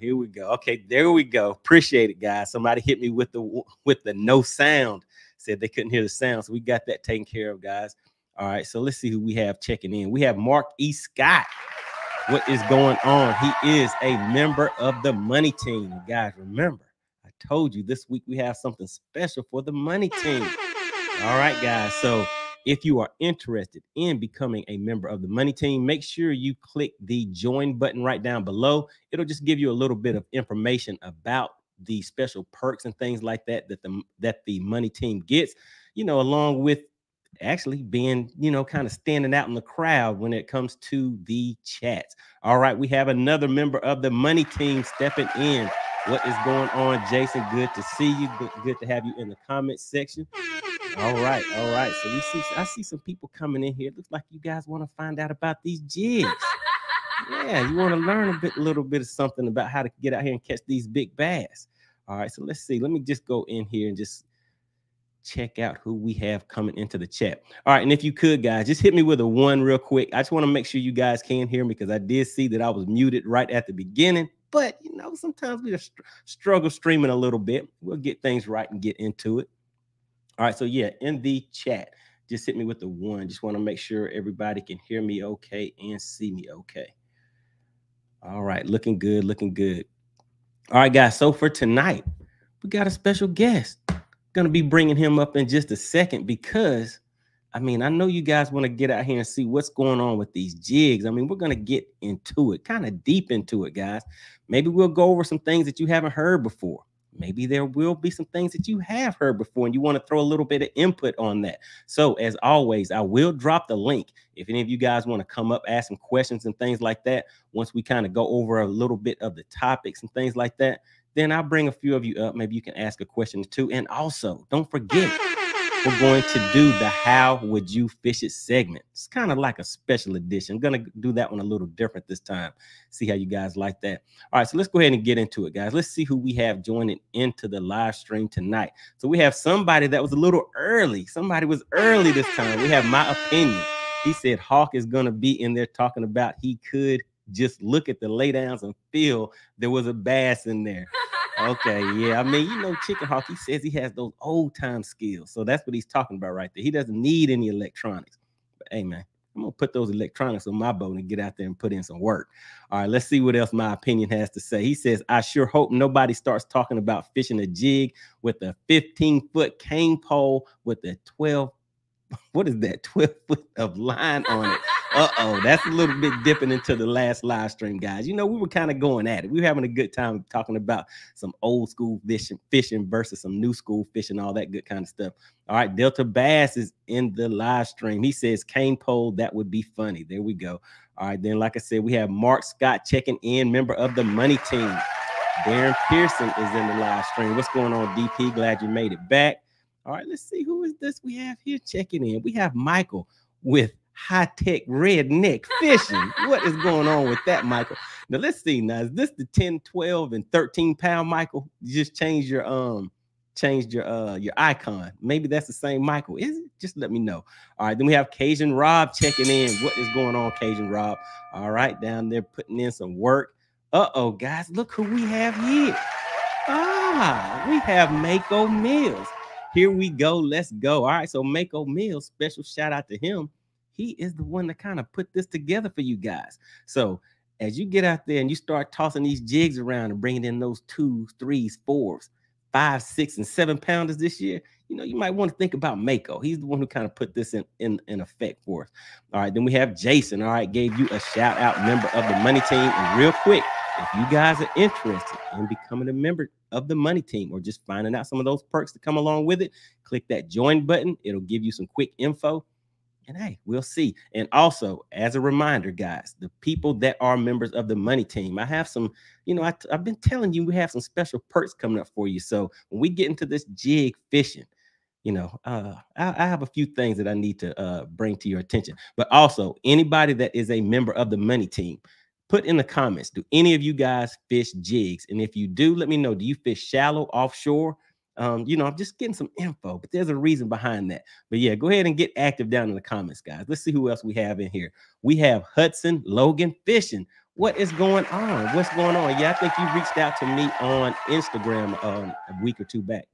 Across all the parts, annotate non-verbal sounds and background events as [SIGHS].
Here we go. Okay, there we go. Appreciate it, guys. Somebody hit me with the with the no sound. Said they couldn't hear the sound, so we got that taken care of, guys. All right, so let's see who we have checking in. We have Mark E. Scott. What is going on? He is a member of the money team. Guys, remember, I told you this week we have something special for the money team. All right, guys. So if you are interested in becoming a member of the money team, make sure you click the join button right down below. It'll just give you a little bit of information about the special perks and things like that that the that the money team gets, you know, along with actually being, you know, kind of standing out in the crowd when it comes to the chats. All right, we have another member of the money team stepping in. What is going on, Jason? Good to see you. Good, good to have you in the comment section. All right, all right. So we see I see some people coming in here. It looks like you guys want to find out about these jigs. yeah, you want to learn a bit, a little bit of something about how to get out here and catch these big bass. All right, so let's see. Let me just go in here and just check out who we have coming into the chat. All right, and if you could, guys, just hit me with a one real quick. I just want to make sure you guys can hear me because I did see that I was muted right at the beginning. But you know, sometimes we just struggle streaming a little bit. We'll get things right and get into it. All right, so yeah, in the chat, just hit me with the one. Just want to make sure everybody can hear me okay and see me okay. All right, looking good, looking good. All right, guys. So for tonight, we got a special guest. Gonna be bringing him up in just a second because, I mean, I know you guys want to get out here and see what's going on with these jigs. I mean, we're gonna get into it, kind of deep into it, guys. Maybe we'll go over some things that you haven't heard before maybe there will be some things that you have heard before and you want to throw a little bit of input on that. So, as always, I will drop the link if any of you guys want to come up, ask some questions and things like that. Once we kind of go over a little bit of the topics and things like that, then I'll bring a few of you up. Maybe you can ask a question too. And also, don't forget we're going to do the how would you fish it segment. It's kind of like a special edition. I'm going to do that one a little different this time. See how you guys like that. All right, so let's go ahead and get into it, guys. Let's see who we have joining into the live stream tonight. So we have somebody that was a little early. Somebody was early this time. We have my opinion. He said Hawk is going to be in there talking about he could just look at the laydowns and feel there was a bass in there okay, yeah. I mean, you know, Chicken Hawk, he says he has those old time skills. So that's what he's talking about right there. He doesn't need any electronics. But hey, man, I'm gonna put those electronics on my boat and get out there and put in some work. All right, let's see what else my opinion has to say. He says, I sure hope nobody starts talking about fishing a jig with a 15 foot cane pole with a 12 [LAUGHS] what is that 12 foot of line on it uh-oh that's a little bit dipping into the last live stream guys. You know we were kind of going at it. We were having a good time talking about some old school fishing fishing versus some new school fishing all that good kind of stuff. All right delta bass is in the live stream. He says cane pole that would be funny. There we go. All right then like i said we have mark scott checking in member of the money team. Darren pearson is in the live stream. What's going on dp glad you made it back. All right, let's see who is this we have here checking in. We have Michael with high tech redneck fishing. what is going on with that, Michael? Now let's see. Now is this the 10, 12, and 13 pound Michael? You just changed your um changed your uh your icon. Maybe that's the same Michael. Is it? Just let me know. All right, then we have Cajun Rob checking in. What is going on, Cajun Rob? All right, down there putting in some work. Uh-oh, guys, look who we have here. Ah, we have Mako Mills. Here we go. Let's go. All right. So Mako Mills, special shout out to him. He is the one that kind of put this together for you guys. So as you get out there and you start tossing these jigs around and bringing in those twos, threes, fours, five, six, and seven pounders this year, you know, you might want to think about Mako. He's the one who kind of put this in, in, in effect for us. All right, then we have Jason. All right, gave you a shout out member of the money team. And real quick, if you guys are interested in becoming a member of the money team or just finding out some of those perks to come along with it, click that join button. It'll give you some quick info. And hey, we'll see. And also, as a reminder, guys, the people that are members of the money team, I have some, you know, I, have been telling you we have some special perks coming up for you. So when we get into this jig fishing, you know, uh, I, I, have a few things that I need to uh, bring to your attention. But also, anybody that is a member of the money team, put in the comments do any of you guys fish jigs and if you do let me know do you fish shallow offshore um, you know i'm just getting some info but there's a reason behind that but yeah go ahead and get active down in the comments guys let's see who else we have in here we have hudson logan fishing What is going on? What's going on? Yeah, I think you reached out to me on Instagram um, a week or two back.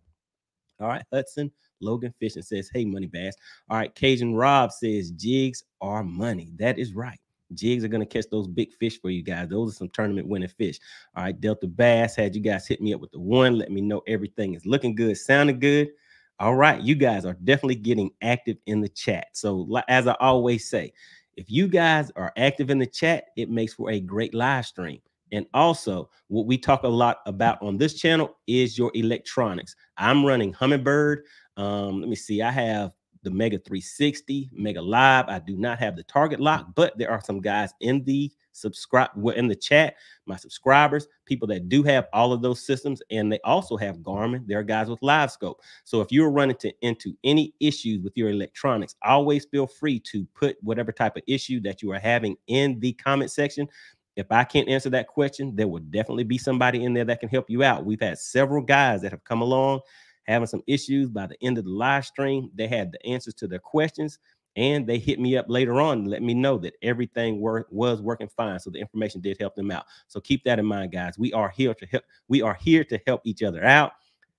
All right, Hudson Logan Fishing says, Hey, Money Bass. All right, Cajun Rob says, Jigs are money. That is right. Jigs are going to catch those big fish for you guys. Those are some tournament winning fish. All right, Delta Bass had you guys hit me up with the one. Let me know everything is looking good, sounding good. All right, you guys are definitely getting active in the chat. So, as I always say, if you guys are active in the chat, it makes for a great live stream. And also, what we talk a lot about on this channel is your electronics. I'm running Humminbird. Um, let me see. I have the Mega 360, Mega Live. I do not have the Target Lock, but there are some guys in the subscribe in the chat, my subscribers, people that do have all of those systems, and they also have Garmin. There are guys with Live Scope. So if you're running to, into any issues with your electronics, always feel free to put whatever type of issue that you are having in the comment section. If I can't answer that question, there will definitely be somebody in there that can help you out. We've had several guys that have come along having some issues by the end of the live stream. They had the answers to their questions and they hit me up later on and let me know that everything work, was working fine. So the information did help them out. So keep that in mind, guys. We are here to help. We are here to help each other out,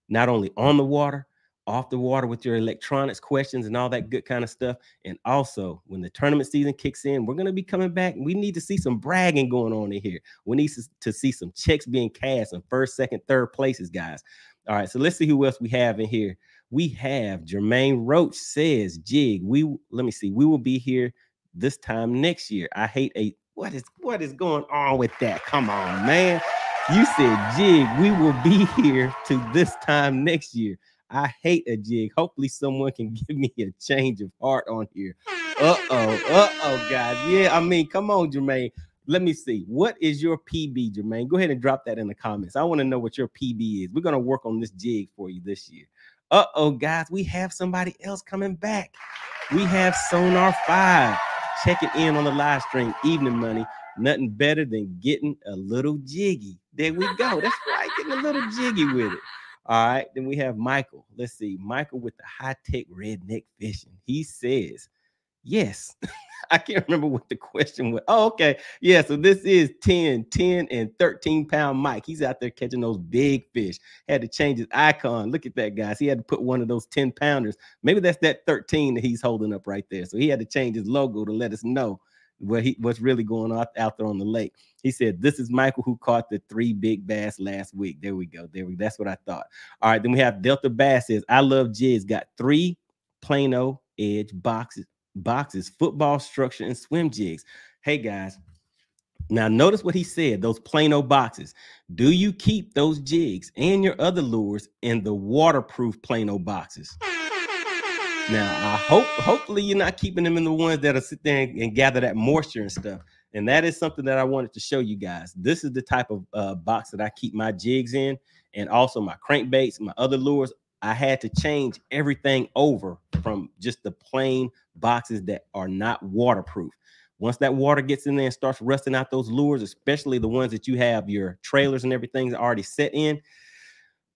not only on the water, off the water with your electronics questions and all that good kind of stuff. And also, when the tournament season kicks in, we're going to be coming back. We need to see some bragging going on in here. We need to see some checks being cast in first, second, third places, guys. All right, so let's see who else we have in here. We have Jermaine Roach says, Jig, we let me see, we will be here this time next year. I hate a what is what is going on with that? Come on, man. You said jig, we will be [LAUGHS] here to this time next year. I hate a jig. Hopefully, someone can [LAUGHS] give me a change of heart on here. Uh oh, uh oh, guys. Yeah, I mean, come on, Jermaine. Let me see. What is your PB, Jermaine? Go ahead and drop that in the comments. I want to know what your PB is. We're going to work on this jig for you this year. Uh oh, guys, we have somebody else coming back. We have Sonar 5 checking in on the live stream. Evening money. Nothing better than getting a little jiggy. There we go. That's right, getting a little jiggy with it. All right. Then we have Michael. Let's see. Michael with the high tech redneck fishing. He says, Yes. [LAUGHS] I can't remember what the question was. Oh, okay. Yeah. So this is 10, 10, and 13 pound Mike. He's out there catching those big fish. Had to change his icon. Look at that, guys. He had to put one of those 10 pounders. Maybe that's that 13 that he's holding up right there. So he had to change his logo to let us know what he what's really going on out there on the lake. He said, This is Michael who caught the three big bass last week. There we go. There we that's what I thought. All right, then we have Delta Bass says, I love Jiz. Got three Plano edge boxes boxes, football structure, and swim jigs. Hey guys, now notice what he said, those Plano boxes. Do you keep those jigs and your other lures in the waterproof Plano boxes? Now, I hope hopefully you're not keeping them in the ones that'll sit there and, and, gather that moisture and stuff. And that is something that I wanted to show you guys. This is the type of uh, box that I keep my jigs in, and also my crankbaits, my other lures. I had to change everything over from just the plain boxes that are not waterproof. Once that water gets in there and starts rusting out those lures, especially the ones that you have your trailers and everything already set in,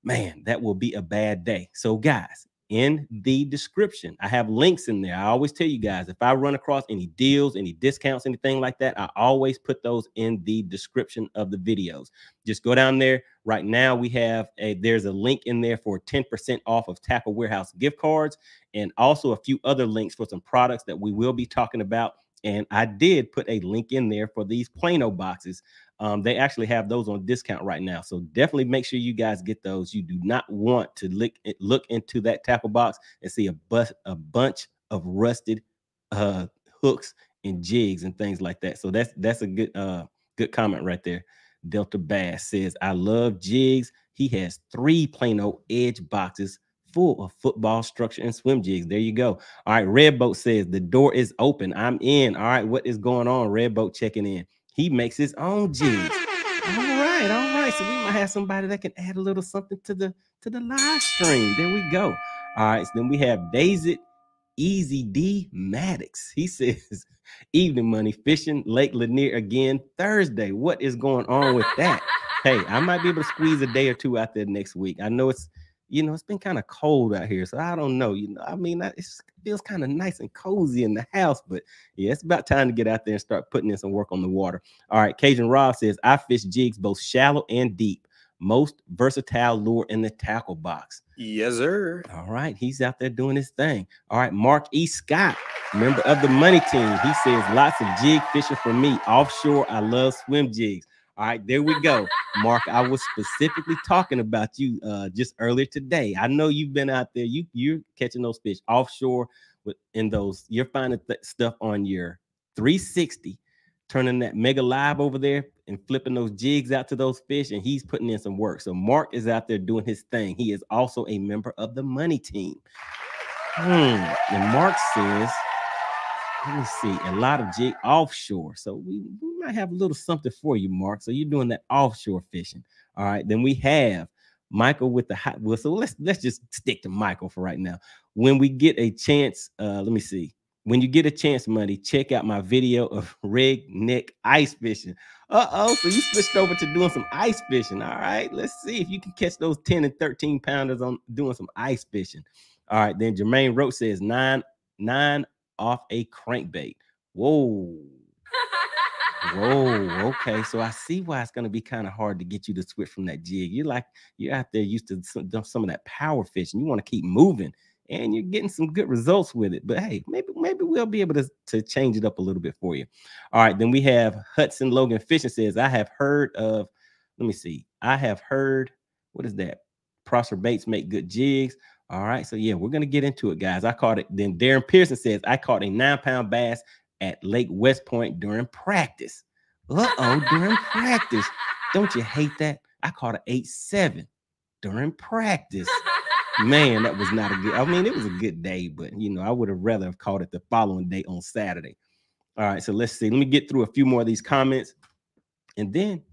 man, that will be a bad day. So, guys, in the description. I have links in there. I always tell you guys if I run across any deals, any discounts, anything like that, I always put those in the description of the videos. Just go down there. Right now, we have a there's a link in there for 10% off of Tackle Warehouse gift cards and also a few other links for some products that we will be talking about. And I did put a link in there for these Plano boxes um, they actually have those on discount right now. So definitely make sure you guys get those. You do not want to look look into that tackle box and see a bus a bunch of rusted uh, hooks and jigs and things like that. So that's that's a good uh good comment right there. Delta Bass says, I love jigs. He has three Plano edge boxes full of football structure and swim jigs. There you go. All right. Red Boat says the door is open. I'm in. All right. What is going on? Red Boat checking in he makes his own jigs. All right, all right. So we might have somebody that can add a little something to the to the live stream. There we go. All right. So then we have Daisy Easy D Maddox. He [LAUGHS] says, evening money fishing Lake Lanier again Thursday. What is going on with that? [LAUGHS] hey, I might be able to squeeze a day or two out there next week. I know it's you know, it's been kind of cold out here. So I don't know. You know, I mean, it feels kind of nice and cozy in the house, but yeah, it's about time to get out there and start putting in some work on the water. All right. Cajun Rob says, I fish jigs both shallow and deep. Most versatile lure in the tackle box. Yes, sir. All right. He's out there doing his thing. All right. Mark E. Scott, member of the money team. He says, lots of jig fishing for me. Offshore, I love swim jigs. All right, there we go. Mark, I was specifically talking about you uh, just earlier today. I know you've been out there. You you're catching those fish offshore with in those. You're finding th- stuff on your 360, turning that mega live over there and flipping those jigs out to those fish, and he's putting in some work. So Mark is out there doing his thing. He is also a member of the money team. Hmm. And Mark says let me see, a lot of jig offshore. So we, we might have a little something for you, Mark. So you're doing that offshore fishing. All right. Then we have Michael with the hot. So let's let's just stick to Michael for right now. When we get a chance, uh, let me see. When you get a chance, money, check out my video of [LAUGHS] redneck ice fishing. Uh-oh, so you switched over to doing some ice fishing. All right, let's see if you can catch those 10 and 13 pounders on doing some ice fishing. All right, then Jermaine Roach says nine, nine off a crankbait. Whoa. Whoa, okay. So I see why it's going to be kind of hard to get you to switch from that jig. You're like, you're out there used to some, some of that power fishing. You want to keep moving and you're getting some good results with it. But hey, maybe maybe we'll be able to, to change it up a little bit for you. All right, then we have Hudson Logan Fishing says, I have heard of, let me see, I have heard, what is that? Prosper baits make good jigs. All right. So yeah, we're gonna get into it, guys. I caught it. Then Darren Pearson says I caught a nine pound bass at Lake West Point during practice. Uh-oh, during practice. Don't you hate that? I caught an eight seven during practice. Man, that was not a good. I mean, it was a good day, but you know, I would have rather have caught it the following day on Saturday. All right, so let's see. Let me get through a few more of these comments, and then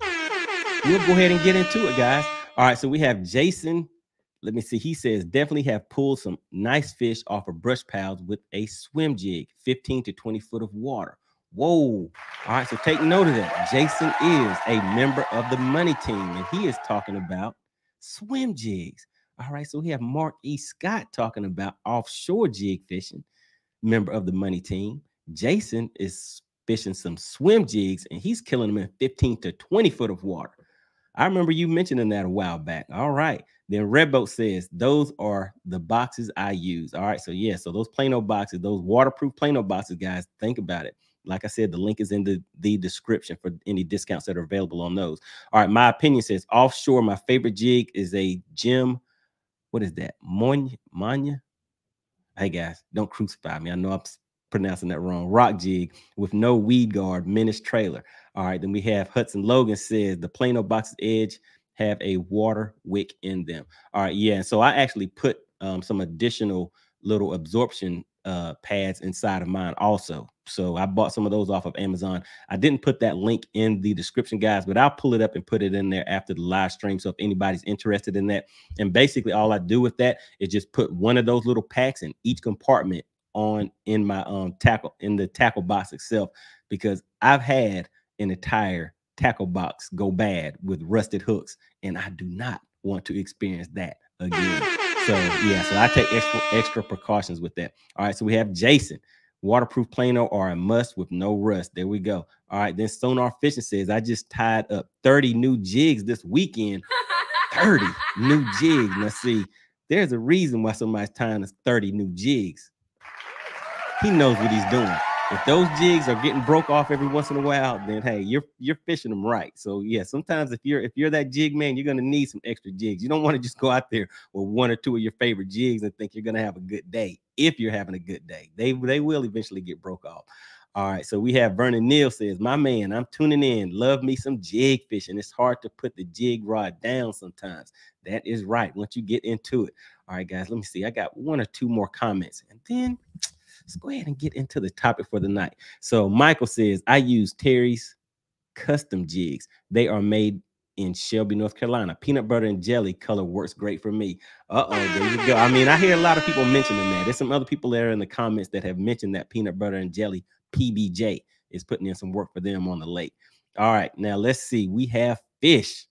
we'll go ahead and get into it, guys. All right, so we have Jason let me see. He says definitely have pulled some nice fish off of brush piles with a swim jig, 15 to 20 foot of water. Whoa. All right. So take note of that. Jason is a member of the money team, and he is talking about swim jigs. All right. So we have Mark E. Scott talking about offshore jig fishing, member of the money team. Jason is fishing some swim jigs, and he's killing them in 15 to 20 foot of water. I remember you mentioning that a while back. All right. Then Redboat says those are the boxes I use. All right. So yeah, so those Plano boxes, those waterproof Plano boxes, guys, think about it. Like I said, the link is in the, the description for any discounts that are available on those. All right. My opinion says offshore, my favorite jig is a Jim. What is that? Monya? Manya? Hey guys, don't crucify me. I know I'm pronouncing that wrong. Rock jig with no weed guard, menace trailer. All right. Then we have Hudson Logan says the Plano box's edge have a water wick in them. All right, yeah. So I actually put um, some additional little absorption uh, pads inside of mine also. So I bought some of those off of Amazon. I didn't put that link in the description, guys, but I'll pull it up and put it in there after the live stream. So if anybody's interested in that, and basically all I do with that is just put one of those little packs in each compartment on in my um tackle in the tackle box itself because I've had an entire tackle box go bad with rusted hooks, and I do not want to experience that again. So yeah, so I take extra extra precautions with that. All right, so we have Jason. Waterproof Plano are a must with no rust. There we go. All right, then Sonar Fishing says I just tied up 30 new jigs this weekend. 30 new jigs. Let's see, there's a reason why somebody's tying us 30 new jigs. He knows what he's doing if those jigs are getting broke off every once in a while, then hey, you're you're fishing them right. So yeah, sometimes if you're if you're that jig man, you're gonna need some extra jigs. You don't want to just go out there with one or two of your favorite jigs and think you're gonna have a good day. If you're having a good day, they they will eventually get broke off. All right, so we have Vernon Neal says, My man, I'm tuning in. Love me some jig fishing. It's hard to put the jig rod down sometimes. That is right. Once you get into it. All right, guys, let me see. I got one or two more comments, and then let's go ahead and get into the topic for the night. So Michael says, I use Terry's custom jigs. They are made in Shelby, North Carolina. Peanut butter and jelly color works great for me. Uh oh, there you go. I mean, I hear a lot of people mentioning that. There's some other people there in the comments that have mentioned that peanut butter and jelly PBJ is putting in some work for them on the lake. All right, now let's see. We have fish.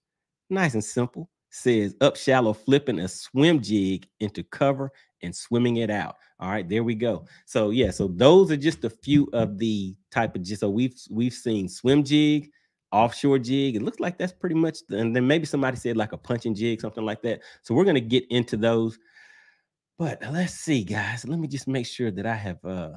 Nice and simple. Says up shallow flipping a swim jig into cover and swimming it out. All right, there we go. So yeah, so those are just a few of the type of just so we've we've seen swim jig, offshore jig. It looks like that's pretty much, and then maybe somebody said like a punching jig, something like that. So we're gonna get into those. But let's see, guys. Let me just make sure that I have uh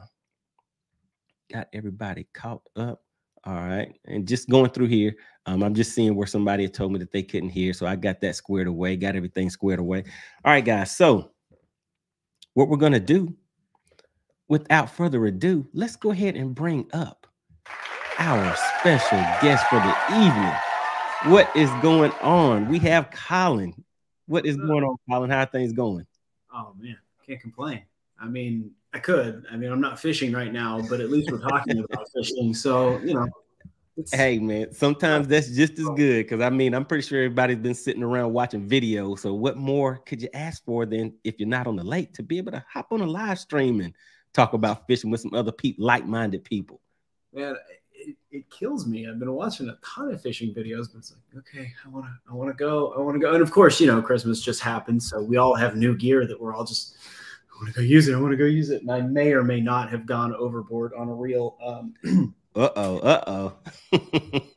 got everybody caught up. All right. And just going through here, um, I'm just seeing where somebody had told me that they couldn't hear. So I got that squared away, got everything squared away. All right, guys. So what we're going to do, without further ado, let's go ahead and bring up our special guest for the evening. What is going on? We have Colin. What is going on, Colin? How are things going? Oh, man. Can't complain. I mean, I could. I mean, I'm not fishing right now, but at least we're talking about fishing. So, you know. Hey man, sometimes that's just as good because I mean I'm pretty sure everybody's been sitting around watching videos. So what more could you ask for than if you're not on the lake to be able to hop on a live stream and talk about fishing with some other people, like-minded people? Man, it, it kills me. I've been watching a ton of fishing videos, but it's like, okay, I want to, I want to go, I want to go. And of course, you know, Christmas just happened, so we all have new gear that we're all just I want to go use it. I want to go use it. And I may or may not have gone overboard on a reel. Um, [CLEARS THROAT] uh oh, uh oh. [LAUGHS]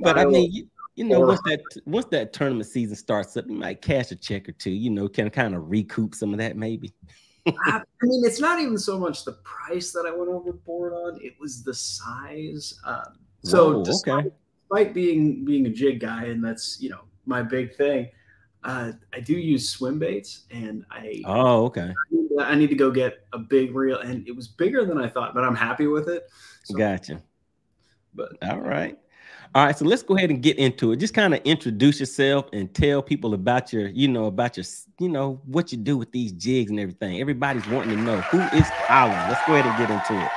but I mean, you, you know, once that once that tournament season starts up, you might cash a check or two. You know, can kind of recoup some of that, maybe. [LAUGHS] I mean, it's not even so much the price that I went overboard on; it was the size. Um, so, Whoa, despite, okay. despite being being a jig guy, and that's you know my big thing uh, I do use swim baits, and I oh okay. I need, to, I need, to, go get a big reel, and it was bigger than I thought, but I'm happy with it. So, gotcha. But all right, all right. So let's go ahead and get into it. Just kind of introduce yourself and tell people about your, you know, about your, you know, what you do with these jigs and everything. Everybody's wanting to know who is Colin. Let's go ahead and get into it.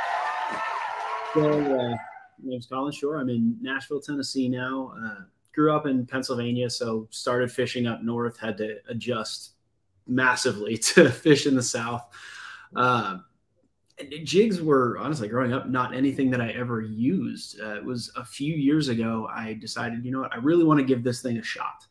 So, uh, my name's Colin Shore. I'm in Nashville, Tennessee now. Uh, grew up in Pennsylvania, so started fishing up north, had to adjust massively [LAUGHS] to fish in the south. Uh, jigs were honestly growing up not anything that I ever used. Uh, it was a few years ago I decided, you know what, I really want to give this thing a shot.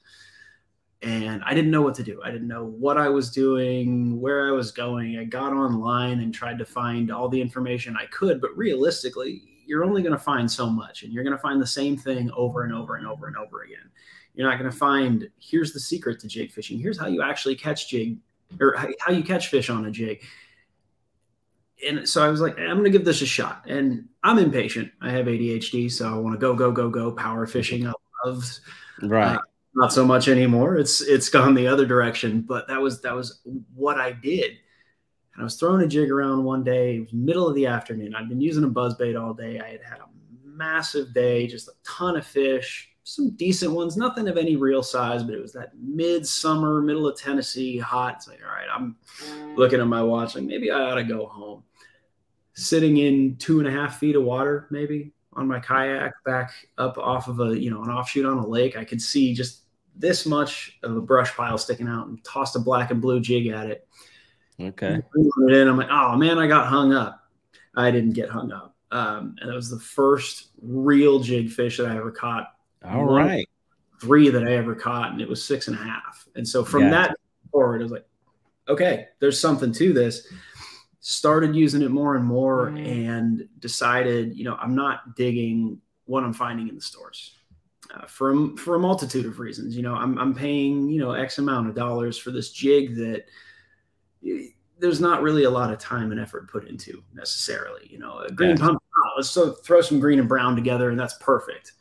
And I didn't know what to do. I didn't know what I was doing, where I was going. I got online and tried to find all the information I could, but realistically, you're only going to find so much and you're going to find the same thing over and over and over and over again. You're not going to find here's the secret to jig fishing. Here's how you actually catch jig or how you catch fish on a jig. And so I was like, I'm going to give this a shot. And I'm impatient. I have ADHD, so I want to go, go, go, go. Power fishing, I love. Right. Uh, not so much anymore. It's it's gone the other direction. But that was that was what I did. And I was throwing a jig around one day. It was middle of the afternoon. I'd been using a buzz bait all day. I had had a massive day, just a ton of fish, some decent ones, nothing of any real size, but it was that midsummer, middle of Tennessee, hot. It's like, all right, I'm looking at my watch, like maybe I ought to go home. Sitting in two and a half feet of water, maybe on my kayak back up off of a, you know, an offshoot on a lake. I could see just this much of a brush pile sticking out and tossed a black and blue jig at it Okay. And I'm like, oh man, I got hung up. I didn't get hung up. Um, and it was the first real jig fish that I ever caught. All One, right. Three that I ever caught, and it was six and a half. And so from that forward, I was like, okay, there's something to this. Started using it more and more mm. and decided, you know, I'm not digging what I'm finding in the stores. Uh, for, for a multitude of reasons. You know, I'm, I'm paying, you know, X amount of dollars for this jig that – there's not really a lot of time and effort put into necessarily. You know, a green pump, oh, let's so throw some green and brown together and that's perfect.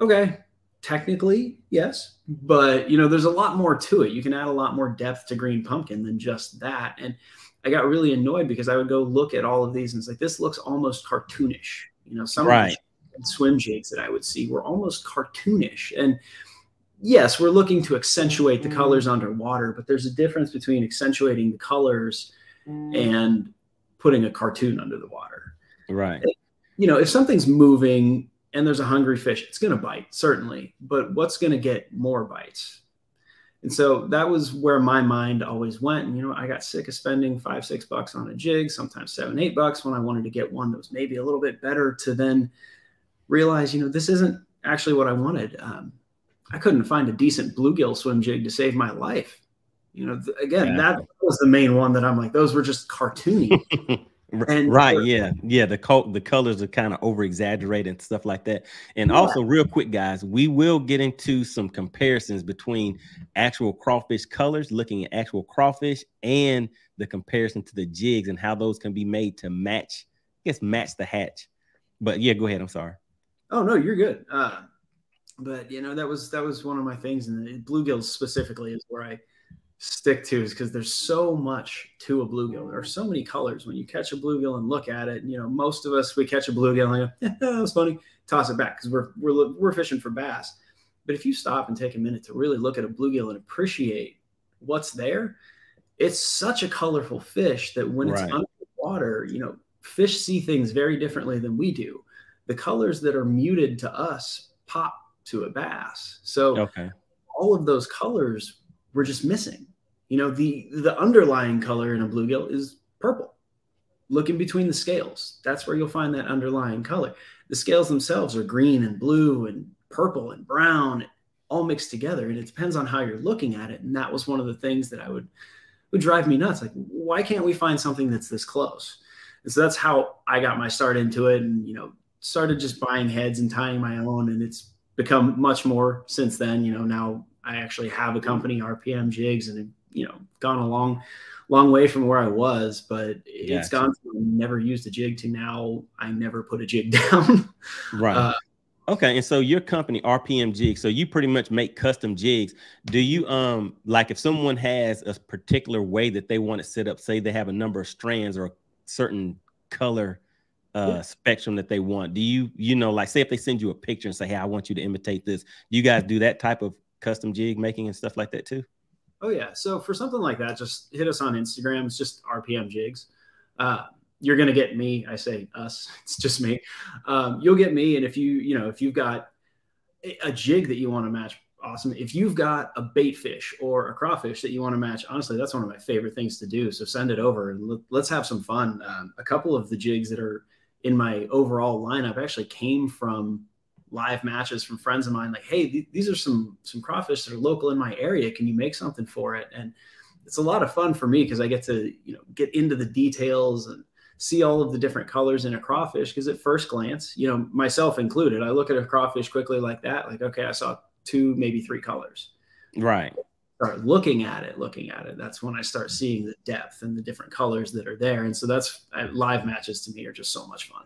Okay, technically, yes, but you know, there's a lot more to it. You can add a lot more depth to green pumpkin than just that. And I got really annoyed because I would go look at all of these and it's like this looks almost cartoonish. You know, some right. swim jigs that I would see were almost cartoonish. And yes, we're looking to accentuate the colors underwater, but there's a difference between accentuating the colors and putting a cartoon under the water. Right. You know, if something's moving and there's a hungry fish, it's going to bite, certainly. But what's going to get more bites? And so that was where my mind always went. And, you know, I got sick of spending five, six bucks on a jig, sometimes seven, eight bucks when I wanted to get one that was maybe a little bit better to then realize, you know, this isn't actually what I wanted. Um, I couldn't find a decent bluegill swim jig to save my life. You know, again, yeah. that was the main one that I'm like, those were just cartoony. [LAUGHS] and right, yeah, yeah. The col- the colors are kind of over exaggerated and stuff like that. And yeah. also, real quick, guys, we will get into some comparisons between actual crawfish colors, looking at actual crawfish, and the comparison to the jigs and how those can be made to match, I guess, match the hatch. But yeah, go ahead. I'm sorry. Oh no, you're good. Uh, but you know that was that was one of my things, and bluegills specifically is where I stick to is because there's so much to a bluegill. There are so many colors. When you catch a bluegill and look at it, you know, most of us we catch a bluegill and go, [LAUGHS] that was funny, toss it back because we're we're we're fishing for bass. But if you stop and take a minute to really look at a bluegill and appreciate what's there, it's such a colorful fish that when right. it's underwater, you know, fish see things very differently than we do. The colors that are muted to us pop to a bass. So okay. all of those colors were just missing. You know, the the underlying color in a bluegill is purple. Look in between the scales. That's where you'll find that underlying color. The scales themselves are green and blue and purple and brown, all mixed together. And it depends on how you're looking at it. And that was one of the things that I would would drive me nuts. Like, why can't we find something that's this close? And so that's how I got my start into it. And you know, started just buying heads and tying my own. And it's become much more since then. You know, now I actually have a company, RPM Jigs, and you know, gone a long, long way from where I was. But it's gone from never used a jig to now I never put a jig [LAUGHS] down. right. Uh, okay, and so your company RPM Jigs, so you pretty much make custom jigs. Do you um like if someone has a particular way that they want to set up, say they have a number of strands or a certain color uh yeah. spectrum that they want do you you know like say if they send you a picture and say hey i want you to imitate this do you guys do that type of custom jig making and stuff like that too? Oh yeah. So for something like that just hit us on instagram. It's just rpm jigs. Uh you're gonna get me. I say us. [LAUGHS] It's just me. Um, you'll get me. And if you you know if you've got a jig that you want to match awesome. If you've got a bait fish or a crawfish that you want to match honestly that's one of my favorite things to do. So send it over and let's have some fun. Um, a couple of the jigs that are in my overall lineup actually came from live matches from friends of mine like hey th- these are some some crawfish that are local in my area. Can you make something for it? And it's a lot of fun for me because i get to you know get into the details and see all of the different colors in a crawfish because at first glance you know myself included i look at a crawfish quickly like that like okay i saw two maybe three colors. Right. Start looking at it, looking at it, that's when I start seeing the depth and the different colors that are there. And so that's uh, live matches to me are just so much fun.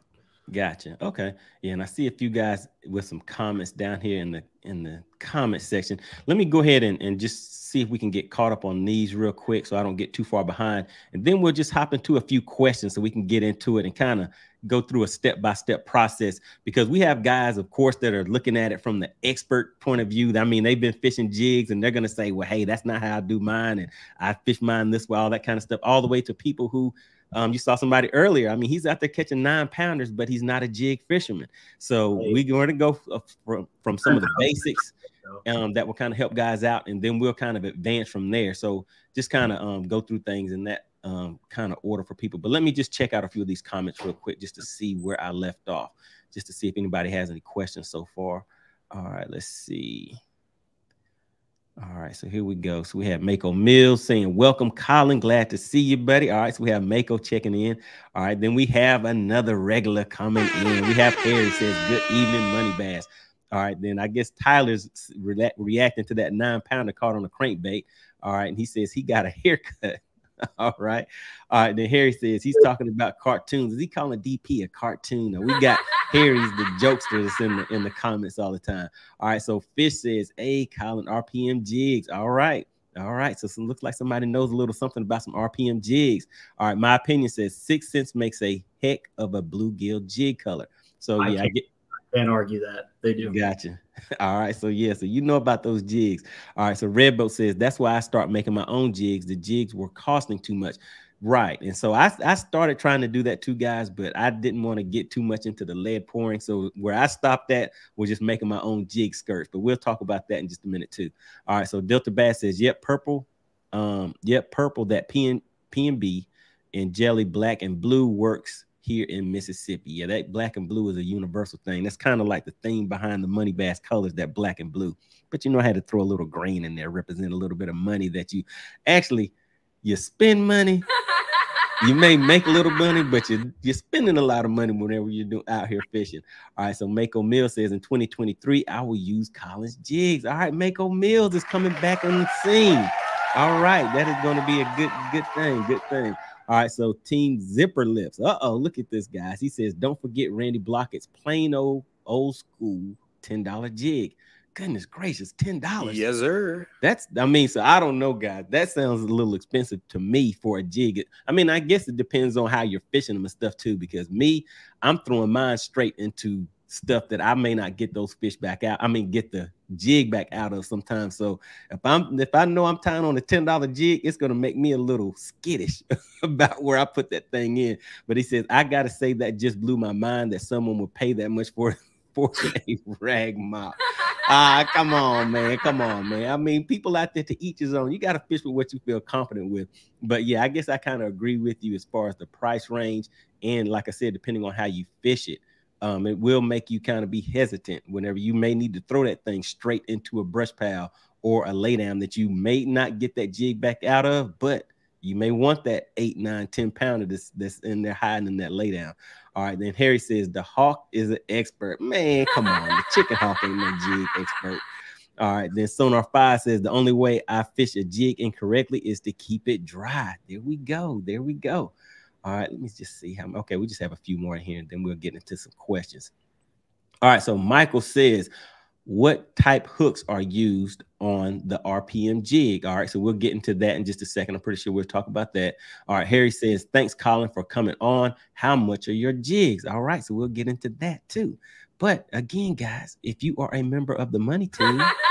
Gotcha. Okay. Yeah, and I see a few guys with some comments down here in the in the comment section. Let me go ahead and, and just see if we can get caught up on these real quick so I don't get too far behind. And then we'll just hop into a few questions so we can get into it and kind of go through a step by step process because we have guys, of course, that are looking at it from the expert point of view. I mean, they've been fishing jigs and they're going to say, well, hey, that's not how I do mine. And I fish mine this way, all that kind of stuff, all the way to people who um, you saw somebody earlier. I mean, he's out there catching nine pounders, but he's not a jig fisherman. So we're going to go uh, from, from some of the [LAUGHS] basics um, that will kind of help guys out, and then we'll kind of advance from there. So just kind of um, go through things in that um, kind of order for people. But let me just check out a few of these comments real quick just to see where I left off, just to see if anybody has any questions so far. All right, let's see. All right, so here we go. So we have Mako Mills saying, Welcome, Colin. Glad to see you, buddy. All right, so we have Mako checking in. All right, then we have another regular coming in. We have Harry says, Good evening, Money Bass. All right, then I guess Tyler's re- reacting to that nine pounder caught on a crankbait. All right, and he says he got a [LAUGHS] haircut. [LAUGHS] All right. All right. Then Harry says he's talking about cartoons. Is he calling DP a cartoon? Or we got [LAUGHS] Harry's the jokester that's in the in the comments all the time. All right. So Fish says, Hey, Colin, RPM jigs. All right. All right. So it looks like somebody knows a little something about some RPM jigs. All right. My opinion says 6th Sense makes a heck of a bluegill jig color. So I yeah, I get can't argue that. They do. Gotcha. [LAUGHS] All right. So yeah, so you know about those jigs. All right. So Red Redboat says that's why I start making my own jigs. The jigs were costing too much. Right. And so I, I started trying to do that too, guys, but I didn't want to get too much into the lead pouring. So where I stopped at was just making my own jig skirts. But we'll talk about that in just a minute too. All right. So Delta Bass says, yep, purple. Um, yep, purple, that P and P and B and jelly black and blue works here in Mississippi. Yeah, that black and blue is a universal thing. That's kind of like the theme behind the money bass colors, that black and blue. But you know, I had to throw a little green in there, represent a little bit of money that you actually you spend money. [LAUGHS] you may make a little money, but you're, you're spending a lot of money whenever you're doing out here fishing. All right, so Mako Mills says in 2023, I will use Collins jigs. All right, Mako Mills is coming back on the scene. All right, that is going to be a good, good thing. Good thing. All right, so Team Zipper Lips. Uh oh, look at this, guys. He says, don't forget Randy Blaukat's plain old old school $10 jig. Goodness gracious, $10. Yes, sir. That's, I mean, so I don't know, guys. That sounds a little expensive to me for a jig. I mean, I guess it depends on how you're fishing them and stuff too, because me, I'm throwing mine straight into stuff that I may not get those fish back out. I mean, get the jig back out of sometimes. So if I'm if I know I'm tying on a ten dollar jig, it's gonna make me a little skittish [LAUGHS] about where I put that thing in. But he says I gotta say that just blew my mind that someone would pay that much for [LAUGHS] for a rag mop. [LAUGHS] Ah, come on, man. Come on, man. I mean, people out there to each his own. You got to fish with what you feel confident with. But yeah, I guess I kind of agree with you as far as the price range. And like I said, depending on how you fish it, um, it will make you kind of be hesitant whenever you may need to throw that thing straight into a brush pile or a laydown that you may not get that jig back out of, but you may want that eight, nine, 10 pounder that's, that's in there hiding in that laydown. All right, then Harry says the hawk is an expert. Man, come on, the chicken hawk ain't no jig expert. All right, then Sonar 5 says the only way I fish a jig incorrectly is to keep it dry. There we go. There we go. All right, let me just see how. Okay, we just have a few more in here, and then we'll get into some questions. All right, so Michael says, what type hooks are used on the RPM jig? All right, so we'll get into that in just a second. I'm pretty sure we'll talk about that. All right, Harry says, thanks, Colin, for coming on. How much are your jigs? All right, so we'll get into that too. But again, guys, if you are a member of the money team, [LAUGHS]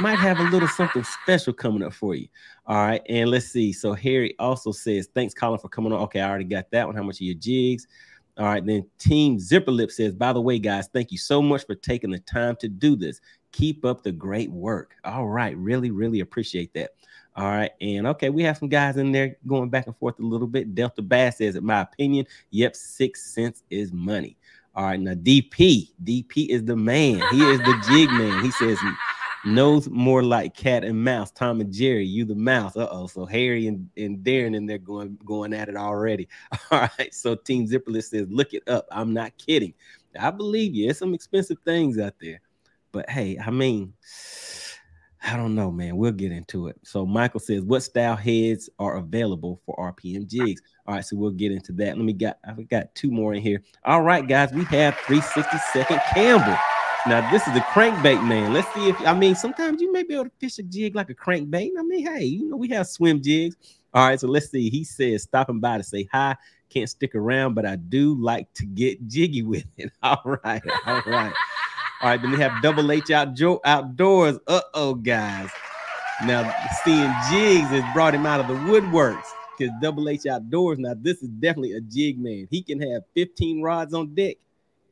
might have a little something special coming up for you. All right. And let's see. So Harry also says, thanks, Colin, for coming on. Okay, I already got that one. How much are your jigs? All right. Then Team Zipper Lip says, by the way, guys, thank you so much for taking the time to do this. Keep up the great work. All right. Really, really appreciate that. All right. And okay, we have some guys in there going back and forth a little bit. Delta Bass says, in my opinion, yep, 6th Sense is money. All right. Now, DP, DP is the man. He is the jig man. He says, knows more like cat and mouse. Tom and Jerry, you the mouse. Uh oh. So Harry and, and Darren and they're going going at it already. [LAUGHS] All right. So Team Zipper Lips says, look it up. I'm not kidding. I believe you. There's some expensive things out there. But hey, I mean, I don't know, man. We'll get into it. So Michael says, what style heads are available for RPM jigs? All right, so we'll get into that. Let me got I've got two more in here. All right, guys, we have 362nd Campbell. Now this is the crankbait man. Let's see if I mean sometimes you may be able to fish a jig like a crankbait. I mean, hey, you know we have swim jigs. All right, so let's see. He says stopping by to say hi. Can't stick around, but I do like to get jiggy with [LAUGHS] it. All right, all right, all right. Then we have Double H out Joe outdoors. Uh oh, guys. Now seeing jigs has brought him out of the woodworks because Double H outdoors. Now this is definitely a jig man. He can have 15 rods on deck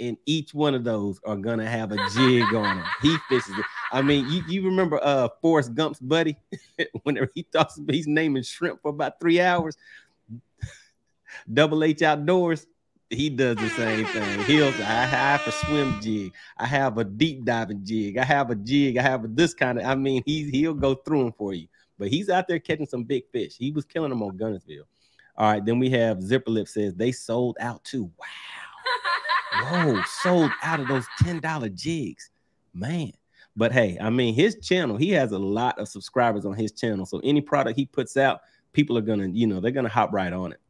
and each one of those are gonna have a jig on them. He fishes it. I mean, you, you remember uh Forrest Gump's buddy [LAUGHS] whenever he talks about he's naming shrimp for about three hours. Double H outdoors, he does the same thing. He'll I have a swim jig, I have a deep diving jig, I have a jig, I have a this kind of. I mean, he he'll go through them for you. But he's out there catching some big fish. He was killing them on Guntersville. All right, then we have Zipper Lip says they sold out too. Wow. Whoa, sold out of those $10 jigs. Man. But hey, I mean, his channel, he has a lot of subscribers on his channel. So any product he puts out, people are gonna, you know, they're gonna hop right on it.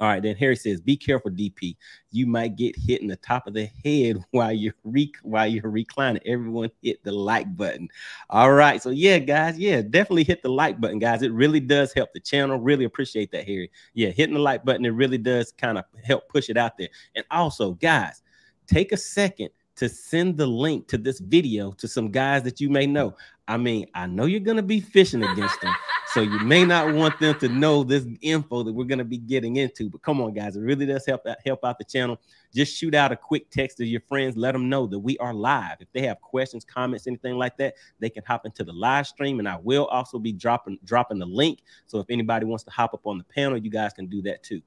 All right, then Harry says, "Be careful, DP. You might get hit in the top of the head [LAUGHS] while you're re- while you're reclining. Everyone hit the like button. All right, so yeah, guys, yeah, definitely hit the like button, guys. It really does help the channel. Really appreciate that, Harry. Yeah, hitting the like button, it really does kind of help push it out there. And also, guys, take a second to send the link to this video to some guys that you may know. I mean, I know you're going to be fishing against them, so you may not want them to know this info that we're going to be getting into. But come on, guys, it really does help out, help out the channel. Just shoot out a quick text to your friends, let them know that we are live. If they have questions, comments, anything like that, they can hop into the live stream, and I will also be dropping dropping the link. So if anybody wants to hop up on the panel, you guys can do that too.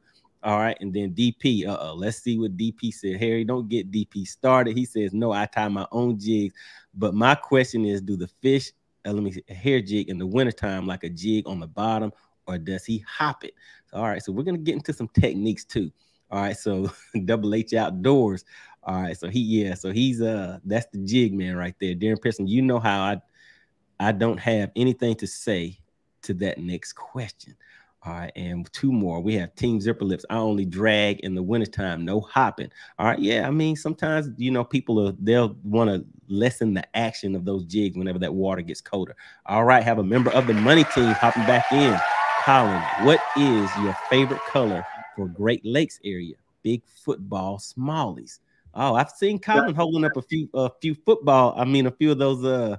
All right, and then DP. Uh oh, let's see what DP said. Harry, don't get DP started. He says, No, I tie my own jigs. But my question is, do the fish, uh, let me see, a hair jig in the wintertime like a jig on the bottom, or does he hop it? All right, so we're gonna get into some techniques too. All right, so [LAUGHS] double H outdoors. All right, so he yeah, so he's uh that's the jig man right there. Darren Pearson, you know how I I don't have anything to say to that next question. All right, and two more. We have Team Zipper Lips. I only drag in the wintertime, no hopping. All right, yeah. I mean, sometimes you know people are they'll want to lessen the action of those jigs whenever that water gets colder. All right, have a member of the money team hopping back in. Colin, what is your favorite color for Great Lakes area? Big football smallies. Oh, I've seen Colin holding up a few a few football. I mean, a few of those uh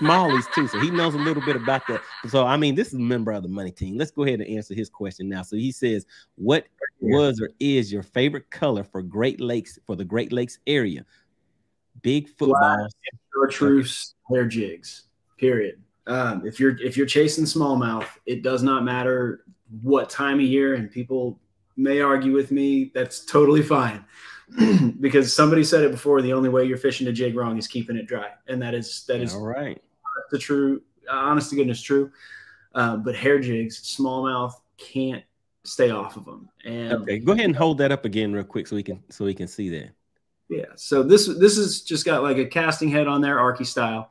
Smallies too, so he knows a little bit about that. So I mean, this is a member of the money team. Let's go ahead and answer his question now. So he says, "What was or is your favorite color for Great Lakes for the Great Lakes area?" Big football, chartreuse hair jigs. Period. Um, if you're if you're chasing smallmouth, it does not matter what time of year, and people may argue with me. That's totally fine. [CLEARS THROAT] because somebody said it before. The only way you're fishing a jig wrong is keeping it dry, and that is that is all right. The true, honest to goodness, true. Uh, but hair jigs, smallmouth can't stay off of them. And okay, go ahead and hold that up again real quick so we can so we can see that. Yeah. So this this has just got like a casting head on there, Arky style.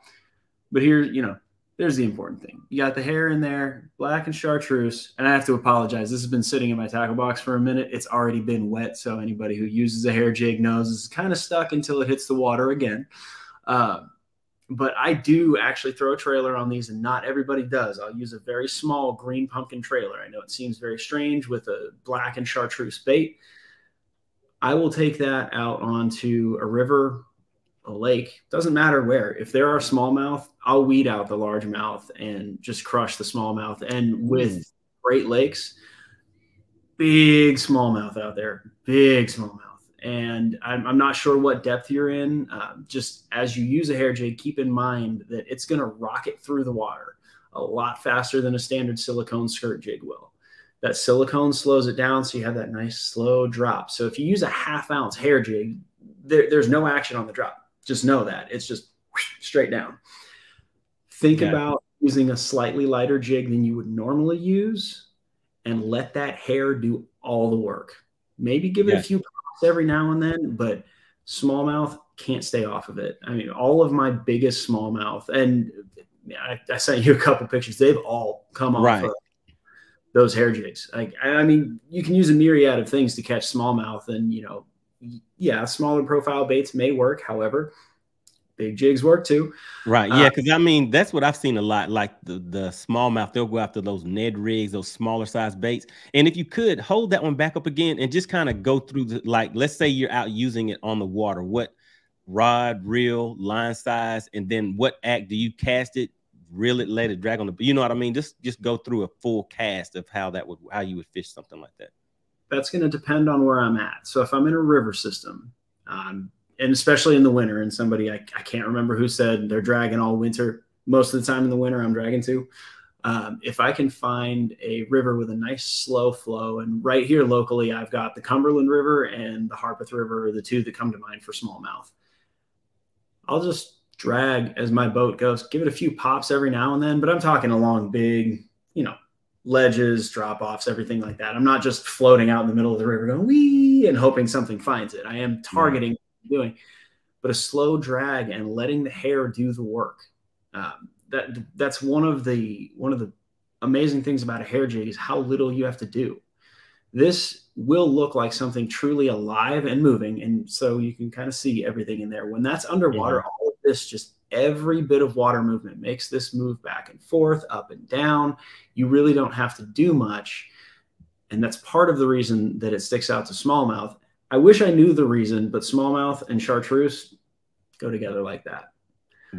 But here, you know, there's the important thing. You got the hair in there, black and chartreuse. And I have to apologize. This has been sitting in my tackle box for a minute. It's already been wet. So anybody who uses a hair jig knows it's kind of stuck until it hits the water again. Uh, but I do actually throw a trailer on these, and not everybody does. I'll use a very small green pumpkin trailer. I know it seems very strange with a black and chartreuse bait. I will take that out onto a river a lake, doesn't matter where. If there are smallmouth, I'll weed out the largemouth and just crush the smallmouth. And with mm. Great Lakes, big smallmouth out there, big smallmouth. And I'm, I'm not sure what depth you're in. Uh, just as you use a hair jig, keep in mind that it's going to rocket through the water a lot faster than a standard silicone skirt jig will. That silicone slows it down, so you have that nice slow drop. So if you use a half ounce hair jig, there, there's no action on the drop just know that it's just straight down. Think yeah. about using a slightly lighter jig than you would normally use and let that hair do all the work. Maybe give it yeah. a few pops every now and then, but smallmouth can't stay off of it. I mean, all of my biggest smallmouth, and I, I sent you a couple pictures, they've all come off right. of those hair jigs. Like, I mean, you can use a myriad of things to catch smallmouth, and you know, yeah, smaller profile baits may work. However, big jigs work too. Right. Yeah. Uh, Cause I mean, that's what I've seen a lot. Like the, the smallmouth, they'll go after those Ned rigs, those smaller size baits. And if you could hold that one back up again and just kind of go through the, like, let's say you're out using it on the water, what rod, reel, line size, and then what act do you cast it, reel it, let it drag on the, you know what I mean? Just, just go through a full cast of how that would, how you would fish something like that that's going to depend on where I'm at. So if I'm in a river system, um, and especially in the winter, and somebody I, I, can't remember who said they're dragging all winter. Most of the time in the winter, I'm dragging too. Um, if I can find a river with a nice slow flow, and right here locally, I've got the Cumberland River and the Harpeth River, the two that come to mind for smallmouth. I'll just drag as my boat goes, give it a few pops every now and then, but I'm talking along big, you know, ledges, drop offs, everything like that. I'm not just floating out in the middle of the river going wee and hoping something finds it. I am targeting yeah. doing, but a slow drag and letting the hair do the work. Um, that that's one of the one of the amazing things about a hair jig is how little you have to do. This will look like something truly alive and moving, and so you can kind of see everything in there. When that's underwater, yeah. all of this just every bit of water movement makes this move back and forth, up and down. You really don't have to do much. And that's part of the reason that it sticks out to smallmouth. I wish I knew the reason, but smallmouth and chartreuse go together like that.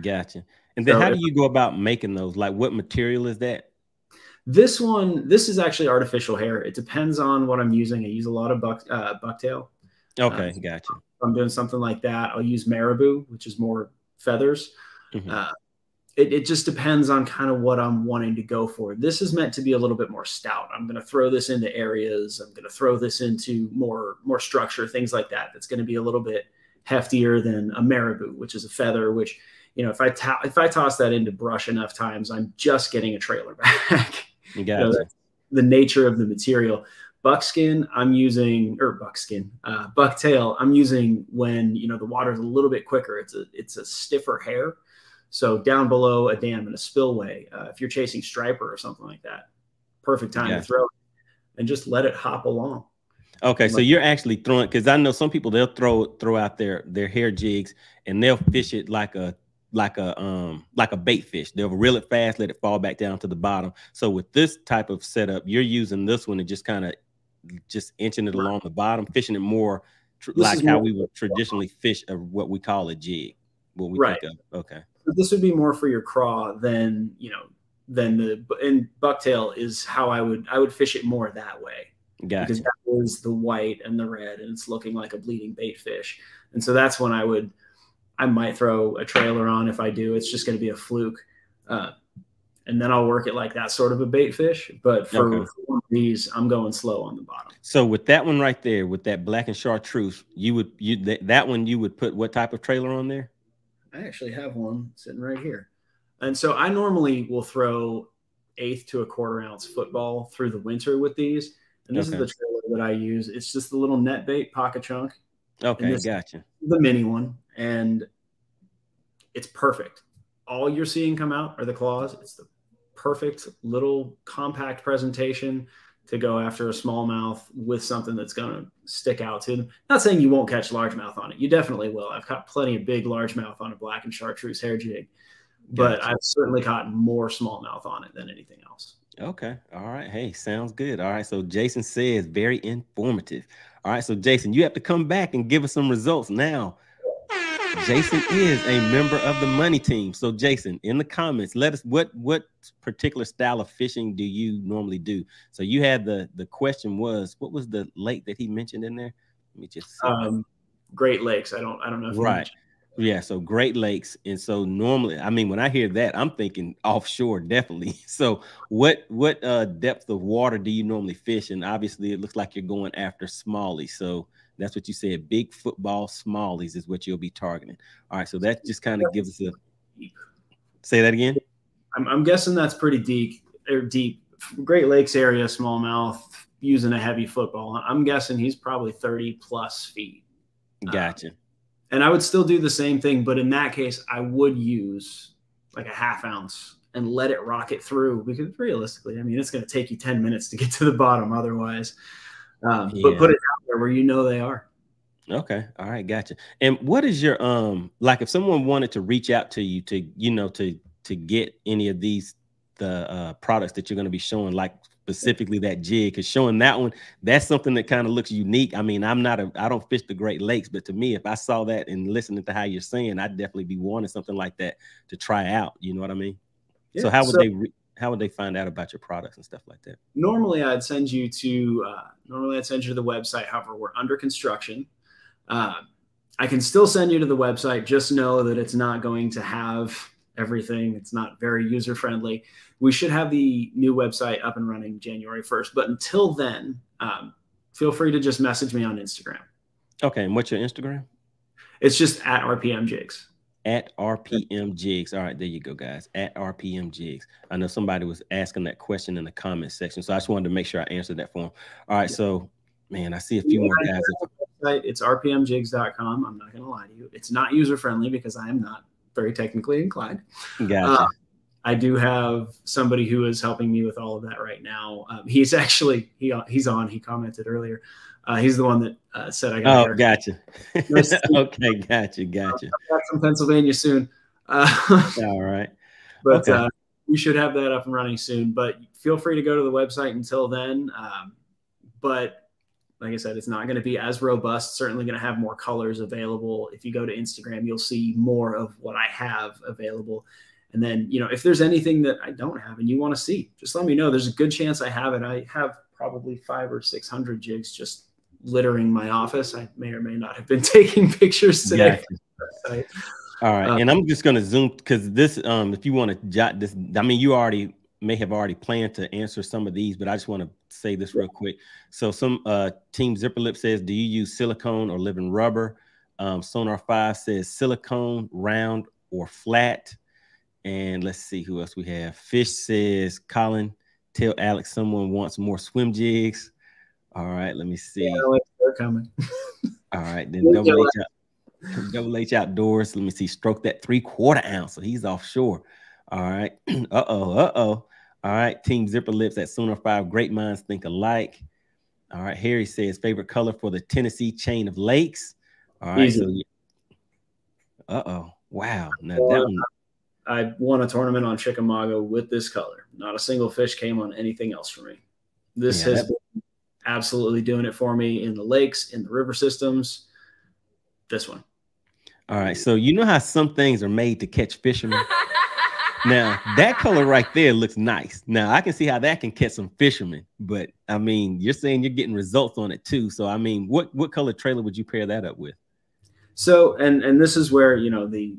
Gotcha. And then so how do you go about making those? Like what material is that? This one, this is actually artificial hair. It depends on what I'm using. I use a lot of buck, uh, bucktail. Okay, uh, gotcha. If I'm doing something like that, I'll use marabou, which is more feathers. Mm-hmm. Uh, it, it just depends on kind of what I'm wanting to go for. This is meant to be a little bit more stout. I'm going to throw this into areas. I'm going to throw this into more more structure, things like that. That's going to be a little bit heftier than a marabou, which is a feather. Which you know, if I ta- if I toss that into brush enough times, I'm just getting a trailer [LAUGHS] back. You got you know, the nature of the material. Buckskin, I'm using or buckskin, uh, bucktail. I'm using when you know the water's a little bit quicker. It's a it's a stiffer hair so down below a dam and a spillway, uh, if you're chasing striper or something like that, perfect time yeah. to throw and just let it hop along. Okay, so you're actually throwing because I know some people they'll throw throw out their their hair jigs and they'll fish it like a like a um like a bait fish. They'll reel it fast, let it fall back down to the bottom. So with this type of setup, you're using this one to just kind of just inching it along the bottom, fishing it more tr- like how we would traditionally fish a, what we call a jig. What we right. think of. Okay this would be more for your craw than you know than the and bucktail is how I would I would fish it more that way. Gotcha. Because that is the white and the red, and it's looking like a bleeding bait fish. And so that's when I would I might throw a trailer on if I do. It's just going to be a fluke. Uh, and then I'll work it like that sort of a bait fish. But for, okay. for these, I'm going slow on the bottom. So with that one right there, with that black and chartreuse, you would you that, that one you would put what type of trailer on there? I actually have one sitting right here. And so I normally will throw eighth to a quarter ounce football through the winter with these. And this okay. is the trailer that I use. It's just the little NetBait Paca Chunk. Okay, gotcha. The mini one. And it's perfect. All you're seeing come out are the claws. It's the perfect little compact presentation to go after a smallmouth with something that's going to stick out to them. Not saying you won't catch largemouth on it. You definitely will. I've caught plenty of big largemouth on a black and chartreuse hair jig, but gotcha. I've certainly caught more smallmouth on it than anything else. Okay. All right. Hey, sounds good. All right. So Jason says very informative. All right. So Jason, you have to come back and give us some results now. Jason is a member of the money team. So Jason, in the comments, let us what what particular style of fishing do you normally do? So you had the the question was what was the lake that he mentioned in there? Let me just um, Great Lakes. I don't I don't know. right. Yeah, so Great Lakes, and so normally, I mean, when I hear that, I'm thinking [LAUGHS] offshore, definitely. [LAUGHS] So, what what uh, depth of water do you normally fish? And obviously, it looks like you're going after smallie. So, that's what you said. Big football smallies is what you'll be targeting. All right. So that just kind of gives us a say that again. I'm, I'm guessing that's pretty deep or deep. Great Lakes area, smallmouth, using a heavy football. I'm guessing he's probably 30 plus feet. Um, gotcha. and I would still do the same thing, but in that case, I would use like a half ounce and let it rocket through because realistically, I mean, it's going to take you 10 minutes to get to the bottom otherwise. Um, yeah. But put it out there where you know they are. Okay. All right. Gotcha. And what is your um like if someone wanted to reach out to you to you know to to get any of these the uh products that you're going to be showing like specifically that jig because showing that one that's something that kind of looks unique i mean i'm not a i don't fish the great lakes but to me if i saw that and listening to how you're saying i'd definitely be wanting something like that to try out you know what i mean yeah, so how would so, they re- how would they find out about your products and stuff like that? Normally, I'd send you to uh, normally I'd send you to the website. However, we're under construction. Uh, I can still send you to the website. Just know that it's not going to have everything. It's not very user friendly. We should have the new website up and running January 1st. But until then, um, feel free to just message me on Instagram. Okay. And what's your Instagram? It's just at RPM Jigs at RPM Jigs. All right, there you go, guys. At RPM Jigs. I know somebody was asking that question in the comment section, so I just wanted to make sure I answered that for them. All right, so man, I see a few more guys. It's rpmjigs.com. I'm not going to lie to you. It's not user friendly because I am not very technically inclined. Gotcha. Uh, I do have somebody who is helping me with all of that right now. Um, he's actually he he's on. He commented earlier. Uh, he's the one that uh, said I got. Oh, gotcha. [LAUGHS] [LAUGHS] okay, gotcha, gotcha. Back from Pennsylvania soon. Uh, [LAUGHS] All right. But okay. uh, we should have that up and running soon. But feel free to go to the website until then. Um, but like I said, it's not going to be as robust. Certainly going to have more colors available. If you go to Instagram, you'll see more of what I have available. And then, you know, if there's anything that I don't have and you want to see, just let me know. There's a good chance I have it. I have probably five or 600 jigs just littering my office. I may or may not have been [LAUGHS] taking pictures today. [LAUGHS] All right, uh, and I'm just gonna zoom because this, um, if you want to jot this, I mean, you already may have already planned to answer some of these, but I just want to say this real quick. So, some uh, team Zipperlip says, "Do you use silicone or living rubber?" Um, Sonar Five says silicone, round or flat. And let's see who else we have. Fish says, Colin, tell Alex someone wants more swim jigs. All right, let me see. Yeah, they're coming. [LAUGHS] All right, then double H, out, double H outdoors. Let me see. Stroke that three quarter ounce. So he's offshore. All right. [CLEARS THROAT] uh oh. Uh oh. All right. Team Zipper Lips at Sonar Five. Great minds think alike. All right. Harry says favorite color for the Tennessee chain of lakes. All right. Easy. So, uh oh. Wow. Now that one. I won a tournament on Chickamauga with this color. Not a single fish came on anything else for me. This yeah, has that... been absolutely doing it for me in the lakes, in the river systems. This one. All right. So you know how some things are made to catch fishermen? now that color right there looks nice. Now I can see how that can catch some fishermen, but I mean, you're saying you're getting results on it too. So I mean, what what color trailer would you pair that up with? So and and this is where you know the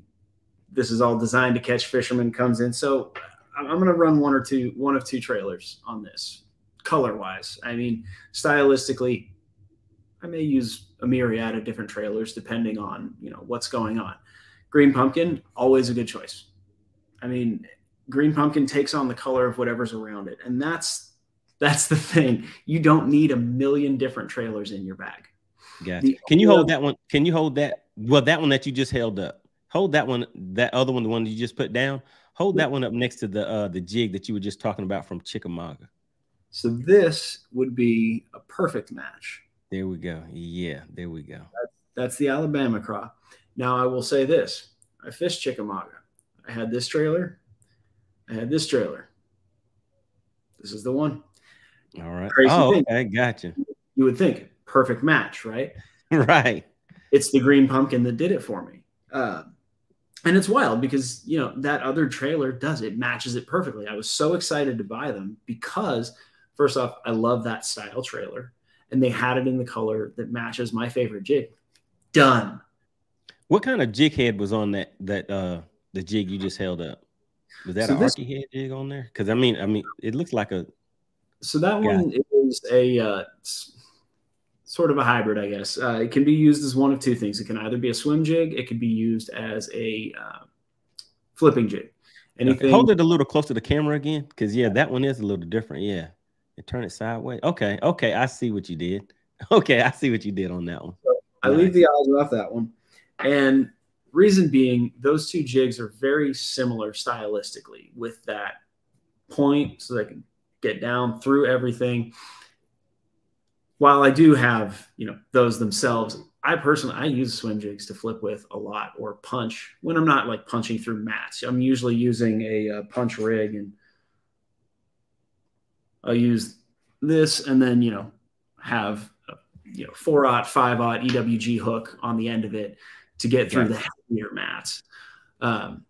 this is all designed to catch fishermen comes in. So I'm going to run one or two, one of two trailers on this color wise. I mean, stylistically, I may use a myriad of different trailers depending on, you know, what's going on. Green pumpkin, always a good choice. I mean, green pumpkin takes on the color of whatever's around it. And that's, that's the thing. You don't need a million different trailers in your bag. Gotcha. Can you hold that one? Can you hold that? Well, that one that you just held up hold that one, that other one, the one you just put down. Hold that one up next to the uh, the jig that you were just talking about from Chickamauga. So this would be a perfect match. There we go. Yeah, there we go. That's, that's the Alabama craw. Now I will say this: I fished Chickamauga. I had this trailer. I had this trailer. This is the one. All right. Crazy oh, thing. okay, gotcha. You would think perfect match, right? [LAUGHS] right. It's the green pumpkin that did it for me. Uh, and it's wild because you know that other trailer does it matches it perfectly. I was so excited to buy them because first off, I love that style trailer, and they had it in the color that matches my favorite jig. Done. What kind of jig head was on that that uh the jig you just held up? Was that so an this, Arky head jig on there? Because I mean, I mean, it looks like a. So that one is a uh, sort of a hybrid, I guess. Uh, it can be used as one of two things. It can either be a swim jig, it can be used as a uh, flipping jig. Anything. Okay. Hold it a little closer to the camera again, because yeah, that one is a little different. Yeah, and turn it sideways. Okay, okay, I see what you did. [LAUGHS] Okay, I see what you did on that one. So I leave the eyes off that one, and reason being, those two jigs are very similar stylistically with that point, so they can get down through everything while I do have, you know, those themselves, I personally I use swim jigs to flip with a lot or punch when I'm not like punching through mats. I'm usually using a, uh, punch rig and I'll use this and then you know have a, you know four aught five aught EWG hook on the end of it to get through the heavier mats. Um,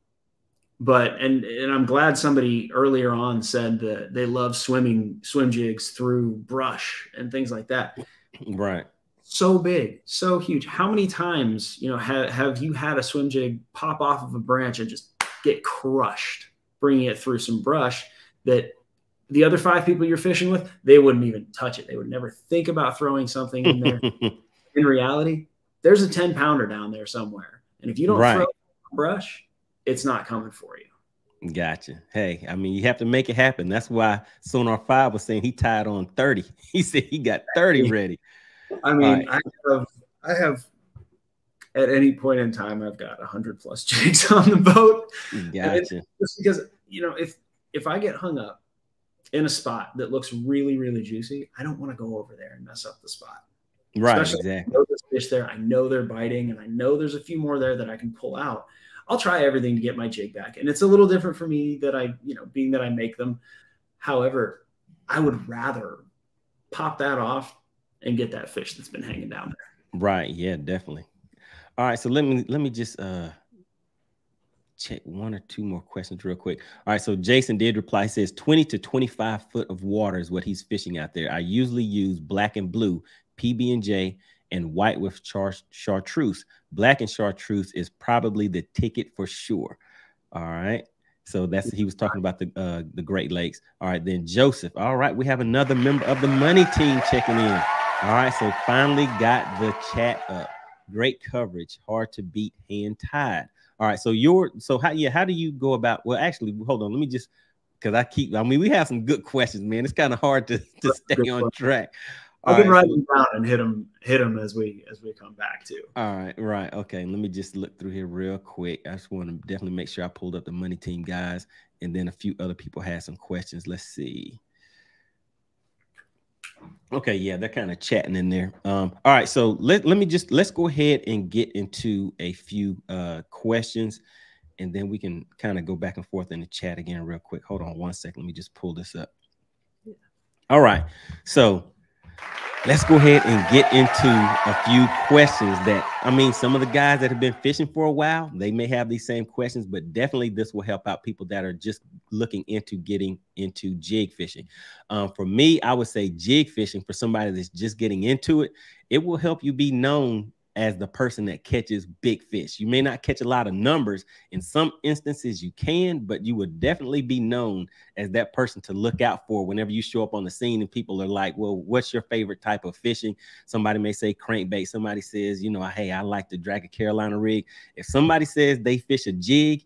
but and and I'm glad somebody earlier on said that they love swimming swim jigs through brush and things like that. Right. So big, so huge. How many times, you know, have, have you had a swim jig pop off of a branch and just get crushed, bringing it through some brush that the other five people you're fishing with, they wouldn't even touch it. They would never think about throwing something in there. [LAUGHS] in reality, there's a 10 pounder down there somewhere. And if you don't right. throw brush, it's not coming for you. Gotcha. Hey, I mean, you have to make it happen. That's why Sonar Five was saying he tied on 30. [LAUGHS] He said he got 30 ready. I mean, right. I have I have at any point in time, I've got hundred plus [LAUGHS] jigs on the boat. Gotcha. Just because you know, if if I get hung up in a spot that looks really, really juicy, I don't want to go over there and mess up the spot. Right. Especially exactly. I know there's fish there. I know they're biting, and I know there's a few more there that I can pull out. I'll try everything to get my jig back. And it's a little different for me that I, you know, being that I make them. However, I would rather pop that off and get that fish that's been hanging down there. Right. Yeah, definitely. All right. So let me let me just uh check one or two more questions real quick. All right. So Jason did reply, says 20 to 25 foot of water is what he's fishing out there. I usually use black and blue PB and J and white with char chartreuse. Black and chartreuse is probably the ticket for sure. All right. So that's he was talking about the uh, the Great Lakes. All right, then Joseph. All right, we have another member of the money team checking in. All right, so finally got the chat up. Great coverage, hard to beat, hand tied. All right, so your so how yeah, how do you go about? Well, actually, hold on, let me just because I keep. I mean, we have some good questions, man. It's kind of hard to to stay on track. Been right, writing so, down and hit them, hit them as we as we come back to. All right, right, okay. Let me just look through here real quick. I just want to definitely make sure I pulled up the money team guys, and then a few other people had some questions. Let's see. Okay, yeah, they're kind of chatting in there. Um, all right, so let let me just let's go ahead and get into a few uh questions, and then we can kind of go back and forth in the chat again real quick. Hold on one second. Let me just pull this up. All right, so let's go ahead and get into a few questions that I mean, some of the guys that have been fishing for a while, they may have these same questions, but definitely this will help out people that are just looking into getting into jig fishing. Um, for me, I would say jig fishing for somebody that's just getting into it, it will help you be known as the person that catches big fish. You may not catch a lot of numbers. In some instances, you can, but you would definitely be known as that person to look out for whenever you show up on the scene and people are like, Well, what's your favorite type of fishing? Somebody may say crankbait. Somebody says, You know, hey, I like to drag a Carolina rig. If somebody says they fish a jig,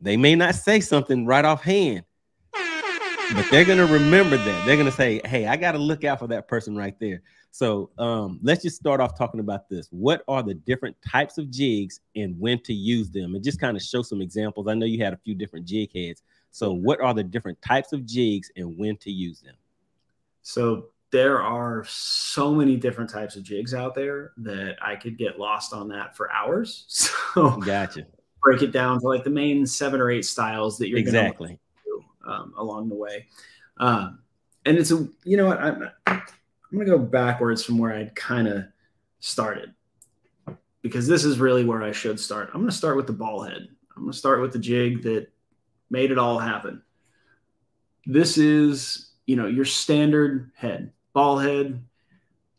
they may not say something right offhand, but they're going to remember that. They're going to say, Hey, I got to look out for that person right there. So um, let's just start off talking about this. What are the different types of jigs and when to use them? And just kind of show some examples. I know you had a few different jig heads. So what are the different types of jigs and when to use them? So there are so many different types of jigs out there that I could get lost on that for hours. [LAUGHS] So gotcha. Break it down to like the main seven or eight styles that you're exactly to, um, along the way. Um, and it's a you know what I'm I'm going to go backwards from where I'd kind of started because this is really where I should start. I'm going to start with the ball head. I'm going to start with the jig that made it all happen. This is, you know, your standard head, ball head.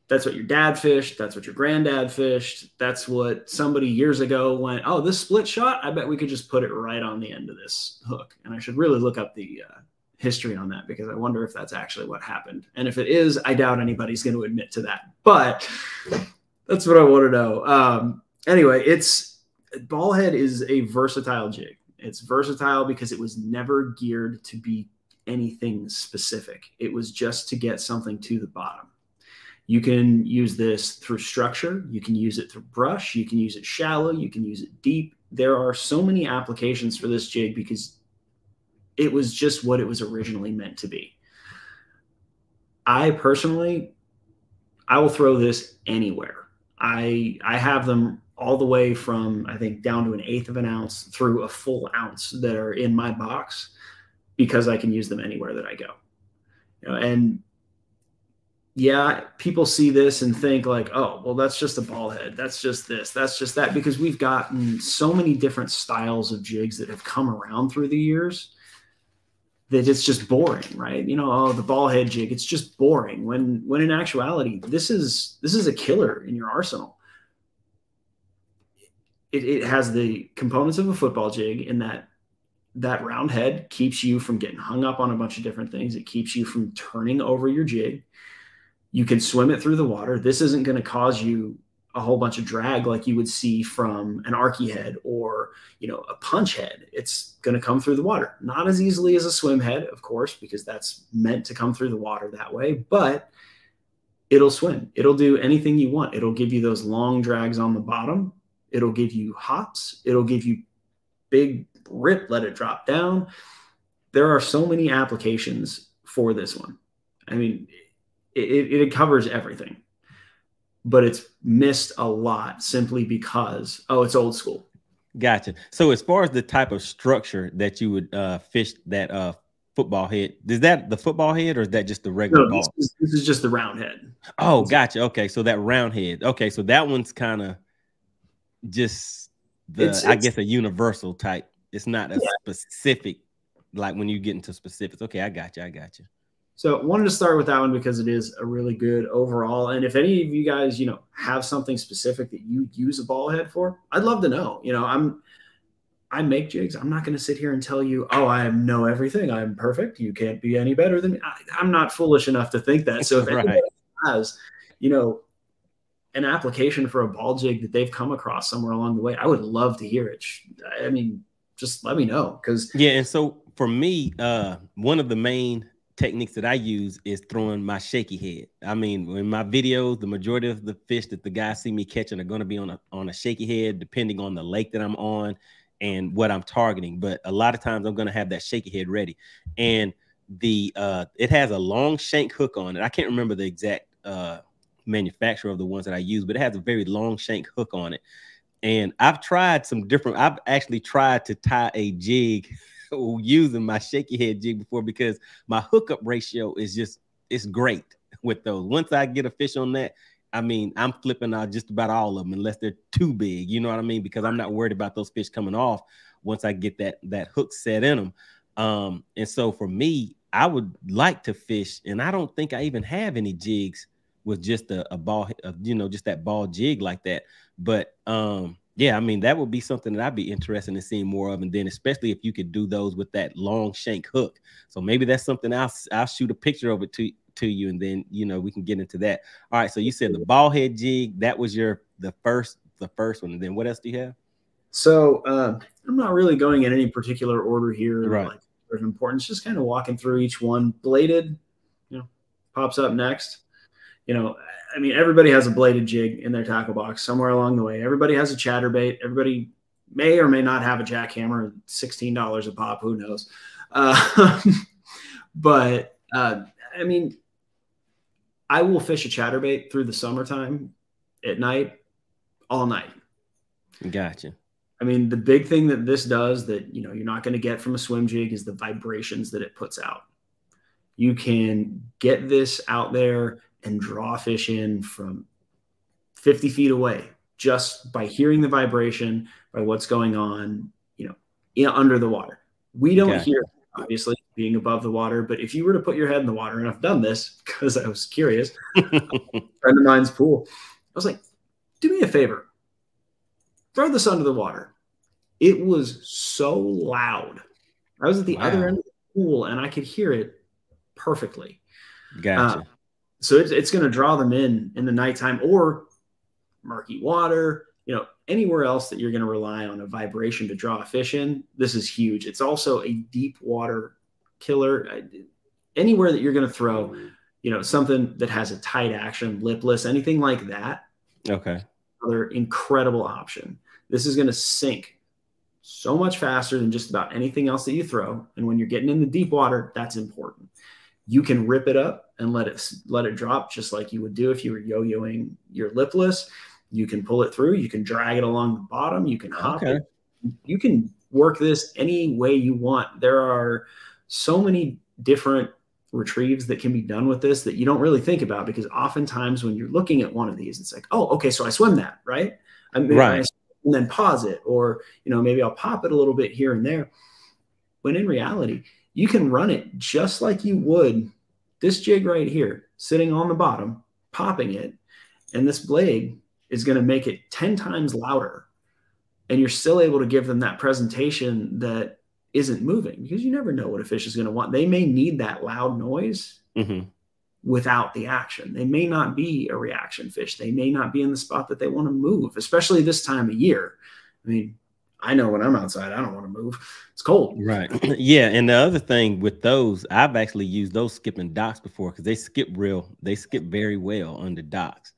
That's what your dad fished. That's what your granddad fished. That's what somebody years ago went, oh, this split shot, I bet we could just put it right on the end of this hook. And I should really look up the uh, history on that because I wonder if that's actually what happened. And if it is, I doubt anybody's going to admit to that. But that's what I want to know. Um, anyway, it's ballhead is a versatile jig. It's versatile because it was never geared to be anything specific. It was just to get something to the bottom. You can use this through structure. You can use it through brush. You can use it shallow. You can use it deep. There are so many applications for this jig because it was just what it was originally meant to be. I personally, I will throw this anywhere. I I have them all the way from I think down to an eighth of an ounce through a full ounce that are in my box because I can use them anywhere that I go. You know, and yeah, people see this and think like, oh, well, that's just a ball head. That's just this. That's just that. Because we've gotten so many different styles of jigs that have come around through the years that it's just boring, right? You know, oh, the ball head jig, it's just boring. When when in actuality, this is this is a killer in your arsenal. It, it has the components of a football jig in that that round head keeps you from getting hung up on a bunch of different things. It keeps you from turning over your jig. You can swim it through the water. This isn't going to cause you a whole bunch of drag like you would see from an arky head or you know a punch head. It's going to come through the water. Not as easily as a swim head of course because that's meant to come through the water that way but it'll swim. It'll do anything you want. It'll give you those long drags on the bottom. It'll give you hops. It'll give you big rip let it drop down. There are so many applications for this one. I mean it, it covers everything but it's missed a lot simply because oh it's old school. Gotcha. So as far as the type of structure that you would uh fish that uh football head is that the football head or is that just the regular no, this, is, this is just the round head. Oh gotcha. Okay. So that round head. Okay. So that one's kind of just the it's, i guess a universal type. It's not a yeah. specific like when you get into specifics. Okay. I got you i got you So wanted to start with that one because it is a really good overall. And if any of you guys, you know, have something specific that you use a ball head for, I'd love to know. You know, I'm I make jigs. I'm not going to sit here and tell you, oh, I know everything. I'm perfect. You can't be any better than me. I, am not foolish enough to think that. So if [LAUGHS] right. anybody has, you know, an application for a ball jig that they've come across somewhere along the way, I would love to hear it. I mean, just let me know because yeah. And so for me, uh, one of the main techniques that I use is throwing my shaky head. I mean, in my videos, the majority of the fish that the guys see me catching are going to be on a on a shaky head, depending on the lake that I'm on and what I'm targeting. But a lot of times I'm going to have that shaky head ready, and the uh, it has a long shank hook on it. I can't remember the exact uh, manufacturer of the ones that I use, but it has a very long shank hook on it. And I've tried some different. I've actually tried to tie a jig [LAUGHS] using my shaky head jig before because my hookup ratio is just it's great with those. Once I get a fish on that, I mean, I'm flipping out just about all of them unless they're too big. You know what I mean? Because I'm not worried about those fish coming off once I get that that hook set in them. Um, and so for me, I would like to fish, and I don't think I even have any jigs with just a, a ball, you know, just that ball jig like that. But um, yeah, I mean, that would be something that I'd be interested in seeing more of. And then especially if you could do those with that long shank hook. So maybe that's something I'll I'll shoot a picture of it to to you and then you know we can get into that. All right. So you said the ball head jig, that was your the first the first one. And then what else do you have? So uh, I'm not really going in any particular order here, right. like of importance, just kind of walking through each one. Bladed, you know, pops up next you know, I mean, everybody has a bladed jig in their tackle box somewhere along the way. Everybody has a chatterbait. Everybody may or may not have a jackhammer, sixteen dollars a pop. Who knows? Uh, [LAUGHS] but uh, I mean, I will fish a chatterbait through the summertime at night, all night. Gotcha. I mean, the big thing that this does that you know you're not going to get from a swim jig is the vibrations that it puts out. You can get this out there and draw fish in from 50 feet away just by hearing the vibration, by what's going on, you know, in, under the water. We don't okay. hear, obviously, being above the water, but if you were to put your head in the water, and I've done this because I was curious, [LAUGHS] friend of mine's pool, I was like, do me a favor, throw this under the water. It was so loud. I was at the wow. other end of the pool and I could hear it perfectly. Gotcha. Uh, so it's, it's going to draw them in in the nighttime or murky water, you know, anywhere else that you're going to rely on a vibration to draw a fish in. This is huge. It's also a deep water killer. Anywhere that you're going to throw, you know, something that has a tight action, lipless, anything like that. Okay. Another incredible option. This is going to sink so much faster than just about anything else that you throw. And when you're getting in the deep water, that's important you can rip it up and let it let it drop just like you would do if you were yo-yoing your lipless. You can pull it through. You can drag it along the bottom. You can hop okay. it. You can work this any way you want. There are so many different retrieves that can be done with this that you don't really think about because oftentimes when you're looking at one of these, it's like, oh, okay, so I swim that, right? I mean, right. and then pause it, or you know, maybe I'll pop it a little bit here and there. When in reality, you can run it just like you would this jig right here, sitting on the bottom, popping it, and this blade is going to make it 10 times louder. And you're still able to give them that presentation that isn't moving because you never know what a fish is going to want. They may need that loud noise mm-hmm. without the action. They may not be a reaction fish. They may not be in the spot that they want to move, especially this time of year. I mean, I know when I'm outside, I don't want to move. It's cold. Right. [CLEARS THROAT] yeah. And the other thing with those, I've actually used those skipping docks before because they skip real, they skip very well under docks.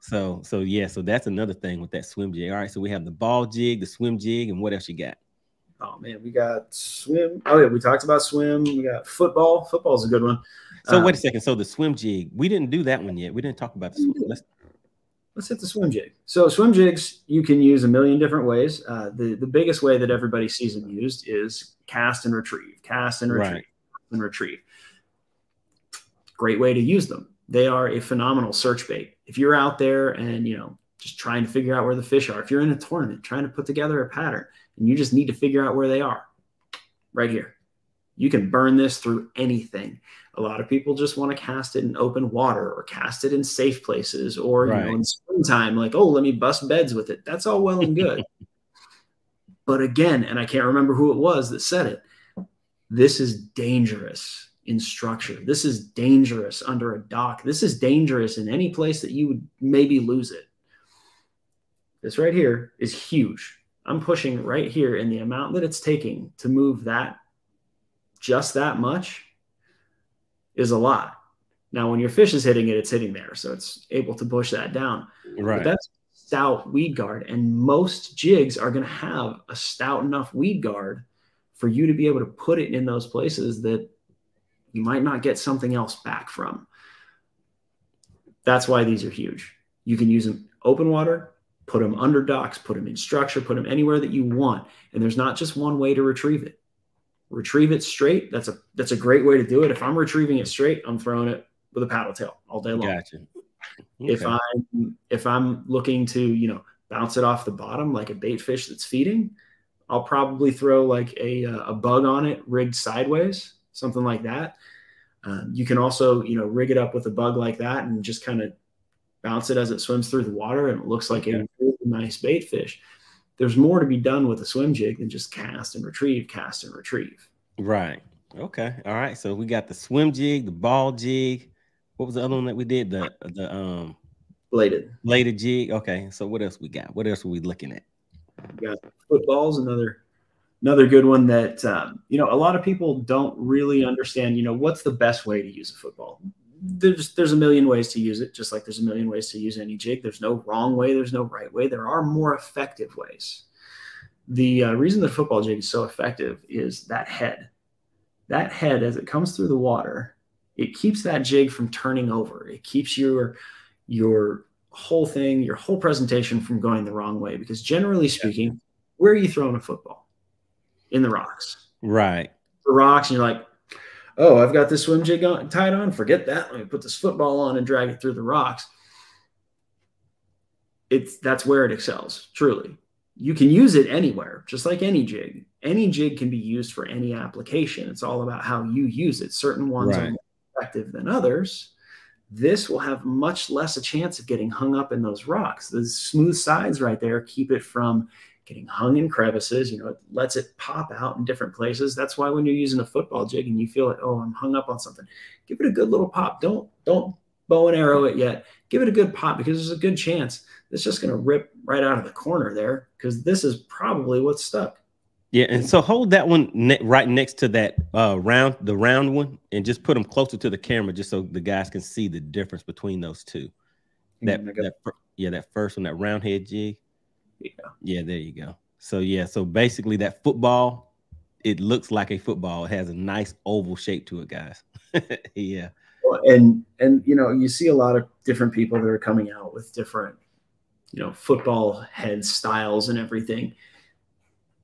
So, so yeah, so that's another thing with that swim jig. All right, so we have the ball jig, the swim jig, and what else you got? Oh man, we got swim. Oh yeah, we talked about swim. We got football. Football's a good one. So um, wait a second. So the swim jig, we didn't do that one yet. We didn't talk about the swim. Let's let's hit the swim jig. So swim jigs you can use a million different ways. Uh, the the biggest way that everybody sees them used is cast and retrieve, cast and retrieve, right. and retrieve. Great way to use them. They are a phenomenal search bait. If you're out there and you know just trying to figure out where the fish are, if you're in a tournament trying to put together a pattern and you just need to figure out where they are, right here, You can burn this through anything. A lot of people just want to cast it in open water or cast it in safe places or right. you know in springtime, like, oh, let me bust beds with it. That's all well and good. [LAUGHS] but again, and I can't remember who it was that said it, this is dangerous in structure. This is dangerous under a dock. This is dangerous in any place that you would maybe lose it. This right here is huge. I'm pushing right here, and the amount that it's taking to move that just that much is a lot. Now, when your fish is hitting it, it's hitting there, so it's able to push that down. Right. But that's stout weed guard, and most jigs are going to have a stout enough weed guard for you to be able to put it in those places that you might not get something else back from. That's why these are huge. You can use them open water, put them under docks, put them in structure, put them anywhere that you want. And there's not just one way to retrieve it. Retrieve it straight. That's a that's a great way to do it. If I'm retrieving it straight, I'm throwing it with a paddle tail all day long. Gotcha. Okay. If I'm if I'm looking to, you know, bounce it off the bottom like a bait fish that's feeding, I'll probably throw like a a bug on it rigged sideways something like that. Um, you can also, you know, rig it up with a bug like that and just kind of bounce it as it swims through the water, and it looks like okay. a nice bait fish. There's more to be done with a swim jig than just cast and retrieve, cast and retrieve. Right. Okay. All right. So we got the swim jig, the ball jig. What was the other one that we did? The the um bladed bladed jig. Okay. So what else we got? What else are we looking at? We got footballs, another another good one that um, you know a lot of people don't really understand you know what's the best way to use a football there's there's a million ways to use it just like there's a million ways to use any jig. There's no wrong way there's no right way. There are more effective ways. The uh, reason the football jig is so effective is that head. That head as it comes through the water it keeps that jig from turning over. It keeps your your whole thing your whole presentation from going the wrong way because generally speaking where are you throwing a football? In the rocks. Right. The rocks, and you're like, oh, I've got this swim jig on, tied on. Forget that. Let me put this football on and drag it through the rocks. It's that's where it excels, truly. You can use it anywhere, just like any jig. Any jig can be used for any application. It's all about how you use it. Certain ones right. are more effective than others. This will have much less a chance of getting hung up in those rocks. The smooth sides right there keep it from getting hung in crevices. You know, it lets it pop out in different places. That's why when you're using a football jig and you feel like, oh, I'm hung up on something, give it a good little pop. Don't don't bow and arrow it yet. Give it a good pop because there's a good chance it's just going to rip right out of the corner there because this is probably what's stuck. Yeah, and so hold that one ne- right next to that uh, round, the round one, and just put them closer to the camera, just so the guys can see the difference between those two. That, mm-hmm. that yeah, that first one, that round head jig. Yeah. Yeah, there you go. So yeah, so basically that football, it looks like a football. It has a nice oval shape to it, guys. [LAUGHS] yeah. And and you know, you see a lot of different people that are coming out with different, you know, football head styles and everything.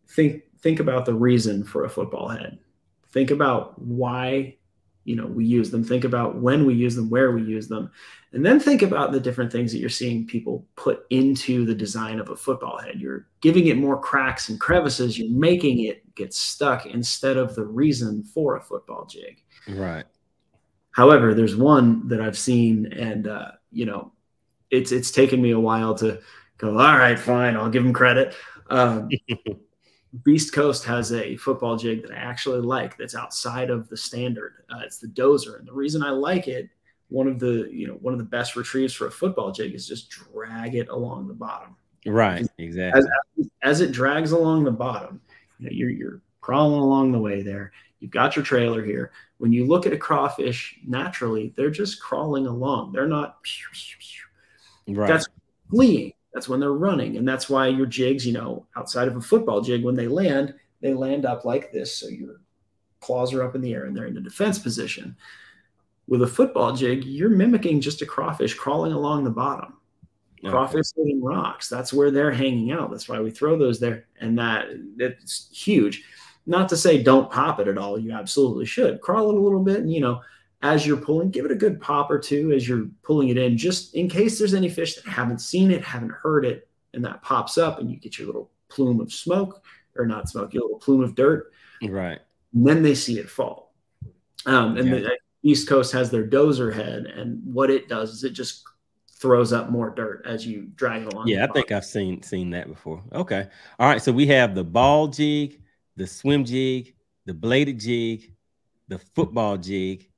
Think think about the reason for a football head. Think about why you know we use them think about when we use them where we use them and then think about the different things that you're seeing people put into the design of a football head. You're giving it more cracks and crevices you're making it get stuck instead of the reason for a football jig. Right. However there's one that i've seen and uh, you know it's it's taken me a while to go all right fine i'll give them credit. Um, [LAUGHS] Beast Coast has a football jig that I actually like that's outside of the standard. Uh, it's the dozer, and the reason I like it, one of the you know one of the best retrieves for a football jig is just drag it along the bottom. Right, exactly. As, as it drags along the bottom, you know, you're you're crawling along the way there. You've got your trailer here. When you look at a crawfish, naturally they're just crawling along. They're not. Right. That's fleeing. That's when they're running. And that's why your jigs, you know, outside of a football jig, when they land, they land up like this. So your claws are up in the air and they're in a defense position. With a football jig, you're mimicking just a crawfish crawling along the bottom. Okay. Crawfish living rocks. That's where they're hanging out. That's why we throw those there. And that it's huge. Not to say don't pop it at all. You absolutely should. Crawl it a little bit and, you know, as you're pulling, give it a good pop or two as you're pulling it in, just in case there's any fish that haven't seen it, haven't heard it, and that pops up and you get your little plume of smoke or not smoke, your little plume of dirt. Right. and then they see it fall. Um, and the Beast Coast has their dozer head, and what it does is it just throws up more dirt as you drag it along. Yeah, I think I've seen seen that before. Okay, all right. So we have the ball jig, the swim jig, the bladed jig, the football jig,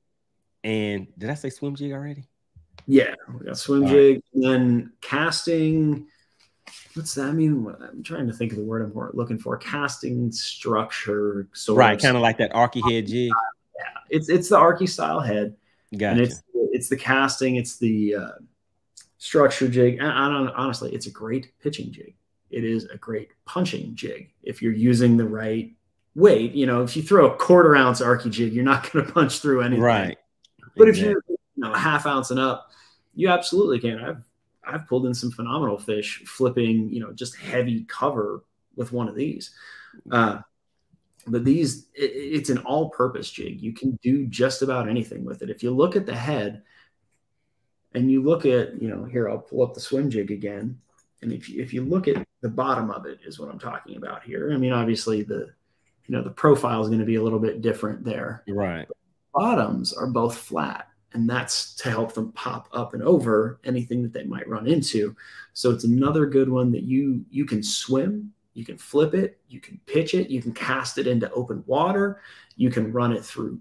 and did I say swim jig already? Yeah, we got swim all jig, right. and then casting. What's that mean? I'm trying to think of the word I'm looking for. Casting structure, so right, kind of like that arky head jig. Yeah, it's it's the arky style head. Gotcha. And it's it's the casting, it's the uh, structure jig. And honestly, it's a great pitching jig. It is a great punching jig if you're using the right weight. You know, if you throw a quarter ounce arky jig, you're not [LAUGHS] going to punch through anything. Right. But if you're you know half ounce and up, you absolutely can. I've I've pulled in some phenomenal fish flipping, you know, just heavy cover with one of these. Uh, but these, it, it's an all-purpose jig. You can do just about anything with it. If you look at the head, and you look at, you know, here I'll pull up the swim jig again, and if you, if you look at the bottom of it, is what I'm talking about here. I mean, obviously the, you know, the profile is going to be a little bit different there. Right. Bottoms are both flat and that's to help them pop up and over anything that they might run into. So it's another good one that you you can swim you can flip it you can pitch it you can cast it into open water you can run it through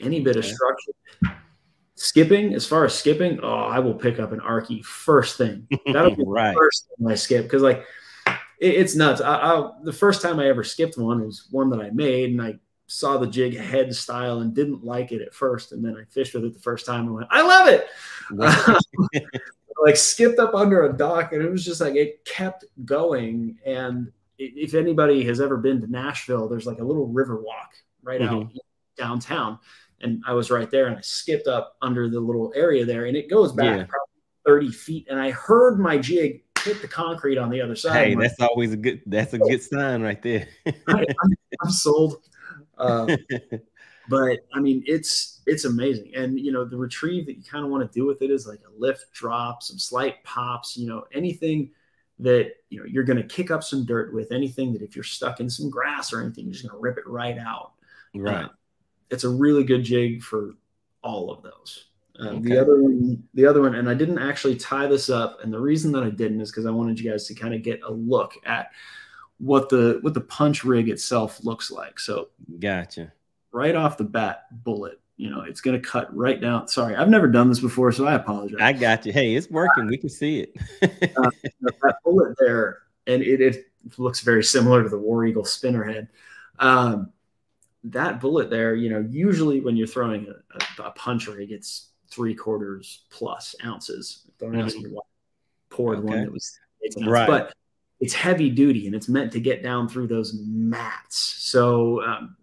any bit of structure. Skipping as far as skipping oh i will pick up an arky first thing. That'll be [LAUGHS] right. the first thing i skip because like it, it's nuts. I, I, the first time i ever skipped one was one that i made and i saw the jig head style and didn't like it at first. And then I fished with it the first time and went, I love it. [LAUGHS] like skipped up under a dock and it was just like it kept going. And if anybody has ever been to Nashville, there's like a little river walk right mm-hmm. out downtown. And I was right there and I skipped up under the little area there and it goes back yeah. probably 30 feet. And I heard my jig hit the concrete on the other side. Hey, that's always a good that's a good sign right there. [LAUGHS] I, am sold. Um, [LAUGHS] but I mean, it's it's amazing, and you know, the retrieve that you kind of want to do with it is like a lift, drop, some slight pops. You know, anything that you know you're going to kick up some dirt with. Anything that if you're stuck in some grass or anything, you're just going to rip it right out. Right. Uh, it's a really good jig for all of those. Uh, okay. The other one, the other one, and I didn't actually tie this up, and the reason that I didn't is because I wanted you guys to kind of get a look at what the what the punch rig itself looks like. So gotcha. Right off the bat, bullet. You know, it's going to cut right down. Sorry, I've never done this before, so I apologize. I got you. Hey, it's working. We can see it. [LAUGHS] uh, that bullet there, and it, it looks very similar to the War Eagle spinner head. Um, that bullet there, you know, usually when you're throwing a, a, a punch rig, it's three quarters plus ounces. Don't ask me why poured okay. one that was right. But it's heavy duty and it's meant to get down through those mats. So, um,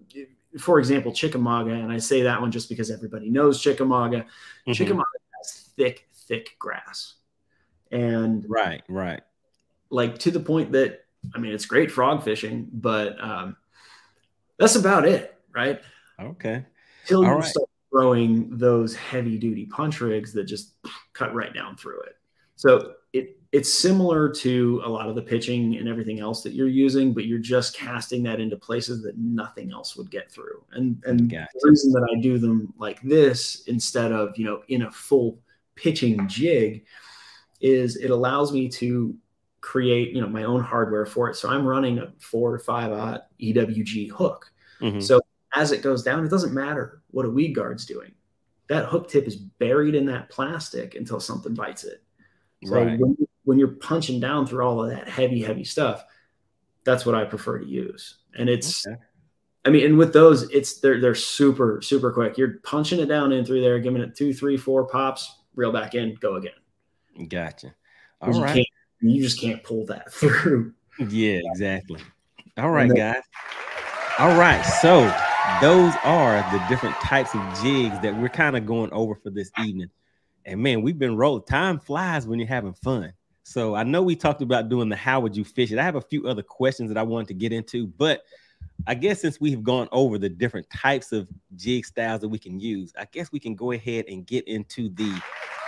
for example, Chickamauga, and I say that one just because everybody knows Chickamauga. Mm-hmm. Chickamauga has thick, thick grass, and right, right, like to the point that I mean, it's great frog fishing, but um, that's about it, right? Okay. Till you right. start throwing those heavy duty punch rigs that just cut right down through it. So it it's similar to a lot of the pitching and everything else that you're using, but you're just casting that into places that nothing else would get through. And and gotcha. the reason that I do them like this instead of you know in a full pitching jig is it allows me to create you know my own hardware for it. So I'm running a four to five aught EWG hook. Mm-hmm. So as it goes down, it doesn't matter what a weed guard's doing. That hook tip is buried in that plastic until something bites it. So right. when, when you're punching down through all of that heavy, heavy stuff, that's what I prefer to use. And it's, okay. I mean, and with those, it's they're they're super super quick. You're punching it down in through there, giving it two, three, four pops, reel back in, go again. Gotcha. All you right. You just can't pull that [LAUGHS] through. Yeah, exactly. All right, then, guys. All right, so those are the different types of jigs that we're kind of going over for this evening. And man, we've been rolling. Time flies when you're having fun. So I know we talked about doing the how would you fish it. I have a few other questions that I wanted to get into, but I guess since we've gone over the different types of jig styles that we can use, I guess we can go ahead and get into the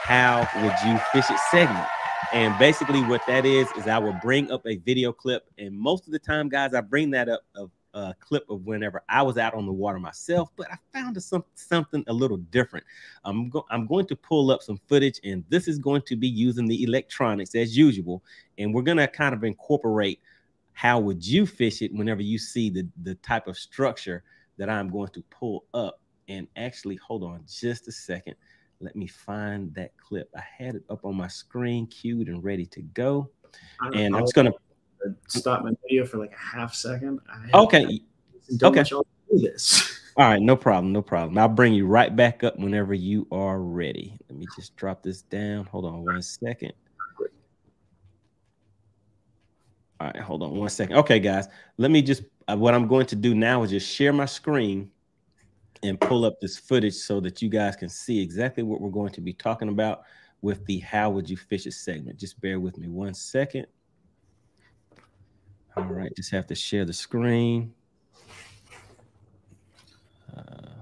how would you fish it segment. And basically, what that is is I will bring up a video clip, and most of the time, guys, I bring that up of, a clip of whenever I was out on the water myself, but I found some, something a little different. I'm, go I'm going to pull up some footage, and this is going to be using the electronics as usual. And we're going to kind of incorporate how would you fish it whenever you see the, the type of structure that I'm going to pull up. And actually, hold on just a second. Let me find that clip. I had it up on my screen, queued and ready to go. And I'm just going to stop my video for like a half second. okay. Okay. This. [LAUGHS] All right, no problem, no problem. I'll bring you right back up whenever you are ready. Let me just drop this down. Hold on one second. All right, hold on one second. Okay, guys, let me just, uh, what I'm going to do now is just share my screen and pull up this footage so that you guys can see exactly what we're going to be talking about with the how would you fish it segment. Just bear with me one second. All right, just have to share the screen. Uh,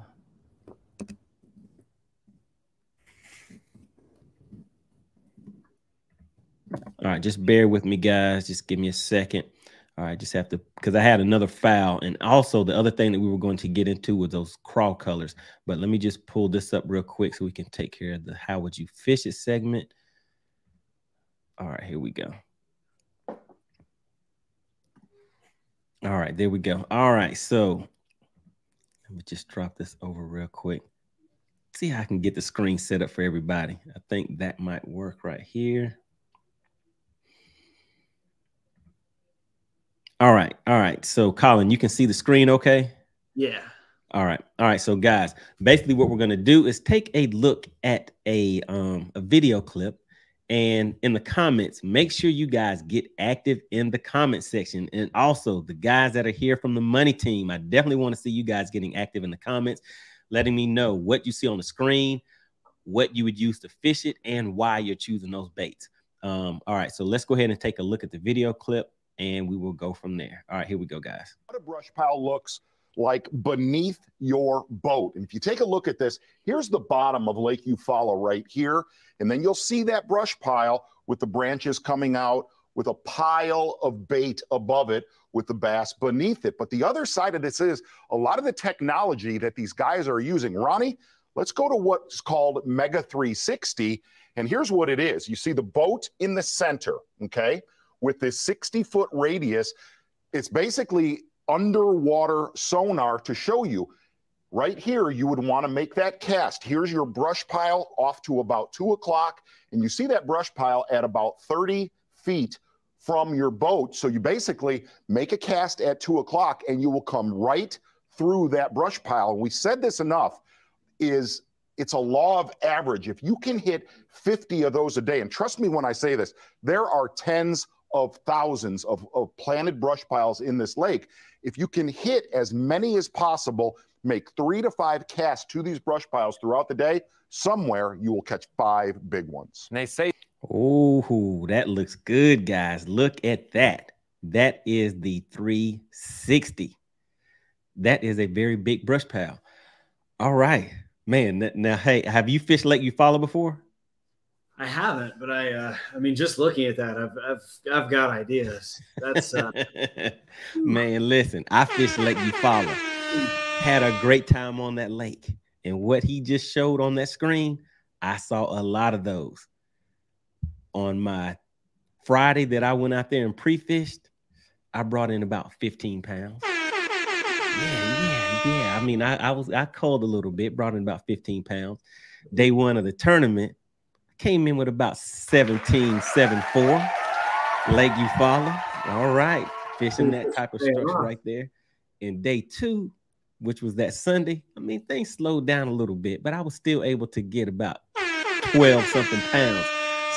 All right, just bear with me, guys. Just give me a second. All right, just have to because I had another file, and also the other thing that we were going to get into was those crawl colors. But let me just pull this up real quick so we can take care of the how would you fish it segment. All right, here we go. All right, there we go. All right, so let me just drop this over real quick. See how I can get the screen set up for everybody. I think that might work right here. All right. All right. So, Colin, you can see the screen okay? Yeah. All right. All right. So, guys, basically what we're going to do is take a look at a um a video clip and in the comments, make sure you guys get active in the comment section. And also, the guys that are here from the money team, I definitely want to see you guys getting active in the comments, letting me know what you see on the screen, what you would use to fish it, and why you're choosing those baits. Um, all right, so let's go ahead and take a look at the video clip and we will go from there. All right, here we go, guys. What a brush pile looks like beneath your boat. And if you take a look at this, here's the bottom of Lake Eufaula right here. And then you'll see that brush pile with the branches coming out with a pile of bait above it with the bass beneath it. But the other side of this is a lot of the technology that these guys are using. Ronnie, let's go to what's called Mega 360. And here's what it is. You see the boat in the center, okay? with this 60 foot radius. It's basically underwater sonar to show you right here. You would want to make that cast. Here's your brush pile off to about two o'clock, and you see that brush pile at about 30 feet from your boat. So you basically make a cast at two o'clock and you will come right through that brush pile. And we said this enough is it's a law of average. If you can hit 50 of those a day, and trust me when I say this, there are tens of thousands of, of planted brush piles in this lake. If you can hit as many as possible, make three to five casts to these brush piles throughout the day, somewhere you will catch five big ones. And they say, Oh, that looks good, guys. Look at that. That is the 360. That is a very big brush pile. All right, man. Now, hey, have you fished Lake Eufaula before? I haven't, but I, uh, I mean, just looking at that, I've, I've, I've got ideas. That's, uh, [LAUGHS] man. Listen, I fished Lake Eufaula, had a great time on that lake, and what he just showed on that screen, I saw a lot of those. On my Friday that I went out there and pre-fished, I brought in about 15 pounds. Yeah, yeah, yeah. I mean, I, I was I called a little bit, brought in about 15 pounds. Day one of the tournament Came in with about 17, 7 4. Lake Eufaula. All right. Fishing that type of structure right there. In day two, which was that Sunday, I mean, things slowed down a little bit, but I was still able to get about 12 something pounds.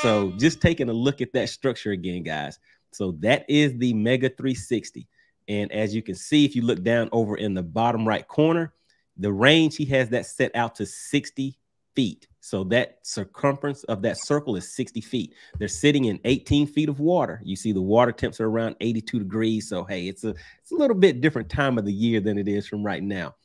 So just taking a look at that structure again, guys. So that is the Mega 360. And as you can see, if you look down over in the bottom right corner, the range he has that set out to 60 feet. So that circumference of that circle is 60 feet. They're sitting in 18 feet of water. You see the water temps are around 82 degrees. So hey, it's a it's a little bit different time of the year than it is from right now.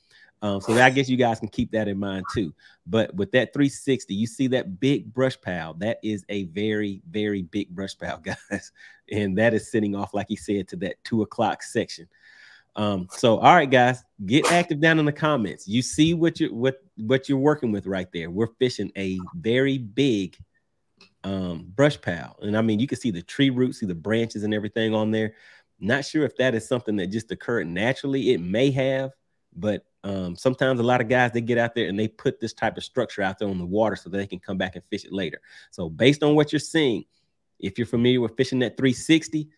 Um, so I guess you guys can keep that in mind too. But with that 360, you see that big brush pile. That is a very, very big brush pile, [LAUGHS] guys. And that is sitting off, like he said, to that two o'clock section. Um, so all right, guys, get active down in the comments. You see what you what what you're working with right there. We're fishing a very big um brush pile. And I mean you can see the tree roots, see the branches and everything on there. Not sure if that is something that just occurred naturally. It may have, but um, sometimes a lot of guys they get out there and they put this type of structure out there on the water so they can come back and fish it later. So based on what you're seeing, if you're familiar with fishing that 360,